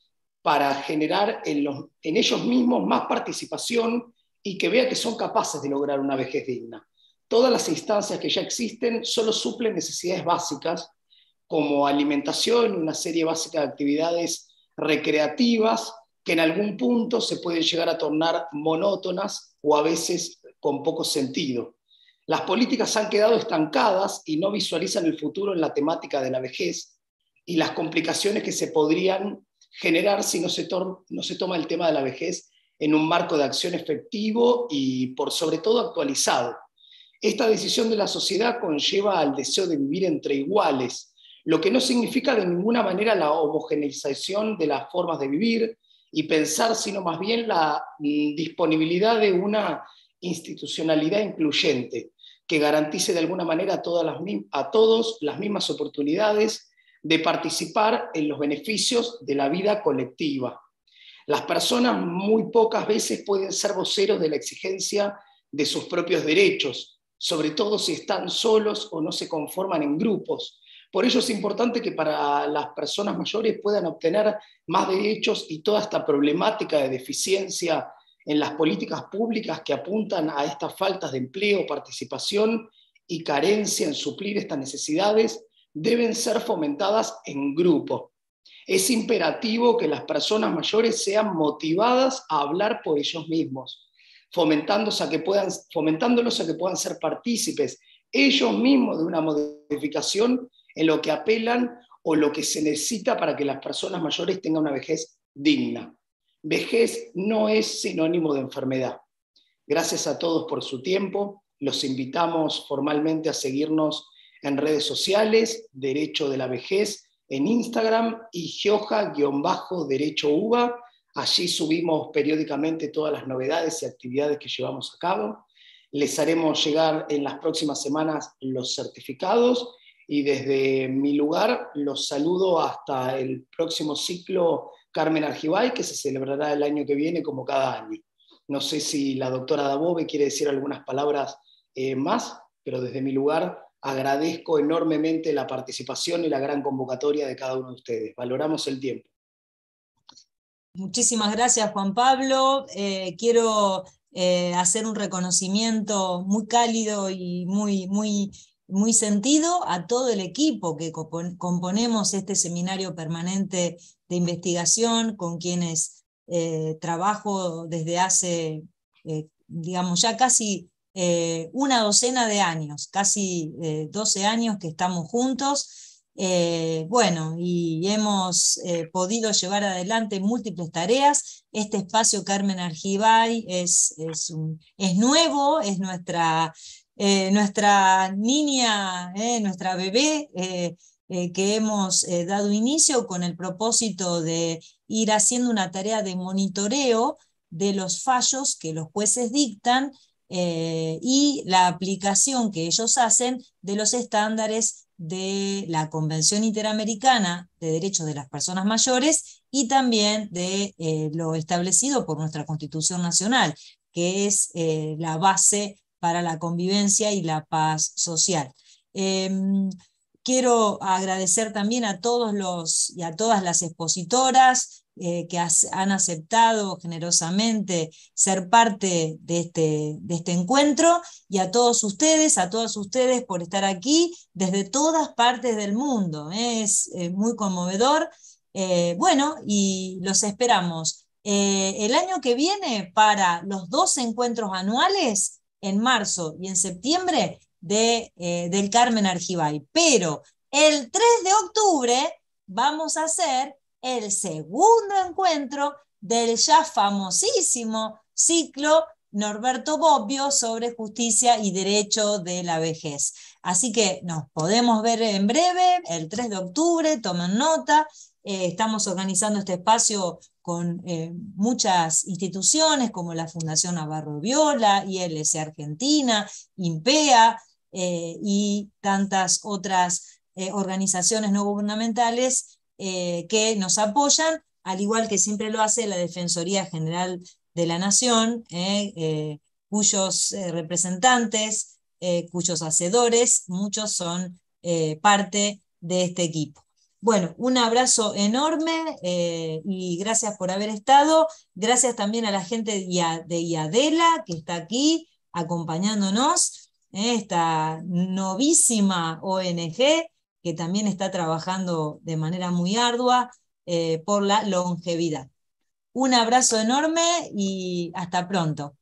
para generar en, en ellos mismos más participación y que vea que son capaces de lograr una vejez digna. Todas las instancias que ya existen solo suplen necesidades básicas como alimentación una serie básica de actividades recreativas que en algún punto se pueden llegar a tornar monótonas o a veces con poco sentido. Las políticas han quedado estancadas y no visualizan el futuro en la temática de la vejez y las complicaciones que se podrían generar si no se, no se toma el tema de la vejez en un marco de acción efectivo y por sobre todo actualizado. Esta decisión de la sociedad conlleva al deseo de vivir entre iguales, lo que no significa de ninguna manera la homogeneización de las formas de vivir y pensar, sino más bien la mm, disponibilidad de una institucionalidad incluyente que garantice de alguna manera a, a todos las mismas oportunidades de participar en los beneficios de la vida colectiva. Las personas muy pocas veces pueden ser voceros de la exigencia de sus propios derechos, sobre todo si están solos o no se conforman en grupos. Por ello es importante que para las personas mayores puedan obtener más derechos y toda esta problemática de deficiencia en las políticas públicas que apuntan a estas faltas de empleo, participación y carencia en suplir estas necesidades deben ser fomentadas en grupo. Es imperativo que las personas mayores sean motivadas a hablar por ellos mismos, fomentándolos a que puedan, ser partícipes ellos mismos de una modificación en lo que apelan o lo que se necesita para que las personas mayores tengan una vejez digna. Vejez no es sinónimo de enfermedad. Gracias a todos por su tiempo. Los invitamos formalmente a seguirnos en redes sociales, Derecho de la Vejez, en Instagram y Gioja-Derecho Uva. Allí subimos periódicamente todas las novedades y actividades que llevamos a cabo. Les haremos llegar en las próximas semanas los certificados y desde mi lugar los saludo hasta el próximo ciclo Carmen Argibay, que se celebrará el año que viene como cada año. No sé si la doctora Dabove quiere decir algunas palabras eh, más, pero desde mi lugar agradezco enormemente la participación y la gran convocatoria de cada uno de ustedes. Valoramos el tiempo.
Muchísimas gracias, Juan Pablo. Eh, quiero eh, hacer un reconocimiento muy cálido y muy, muy, muy sentido a todo el equipo que componemos este seminario permanente de investigación, con quienes eh, trabajo desde hace, digamos, ya casi una docena de años, casi 12 eh, años que estamos juntos. Eh, bueno, y hemos podido llevar adelante múltiples tareas. Este espacio Carmen Argibay es, es, es nuevo, es nuestra, nuestra niña, nuestra bebé que hemos dado inicio con el propósito de ir haciendo una tarea de monitoreo de los fallos que los jueces dictan y la aplicación que ellos hacen de los estándares de la Convención Interamericana de Derechos de las Personas Mayores y también de eh, lo establecido por nuestra Constitución Nacional, que es eh, la base para la convivencia y la paz social. Em, quiero agradecer también a todos los y a todas las expositoras, eh, que han aceptado generosamente ser parte de este, de este encuentro y a todos ustedes, a todas ustedes por estar aquí desde todas partes del mundo. ¿eh? Es muy conmovedor. Eh, bueno, y los esperamos el año que viene para los dos encuentros anuales en marzo y en septiembre de, del Carmen Argibay. Pero el 3 de octubre vamos a hacer el segundo encuentro del ya famosísimo ciclo Norberto Bobbio sobre justicia y derecho de la vejez. Así que nos podemos ver en breve, el 3 de octubre, tomen nota. Eh, estamos organizando este espacio con eh, muchas instituciones como la Fundación Navarro Viola, ILC Argentina, INPEA eh, y tantas otras organizaciones no gubernamentales eh, que nos apoyan, al igual que siempre lo hace la Defensoría General de la Nación, eh, eh, cuyos representantes, cuyos hacedores, muchos son parte de este equipo. Bueno, un abrazo enorme y gracias por haber estado. Gracias también a la gente de IADELA que está aquí acompañándonos, esta novísima ONG que también está trabajando de manera muy ardua eh, por la longevidad. Un abrazo enorme y hasta pronto.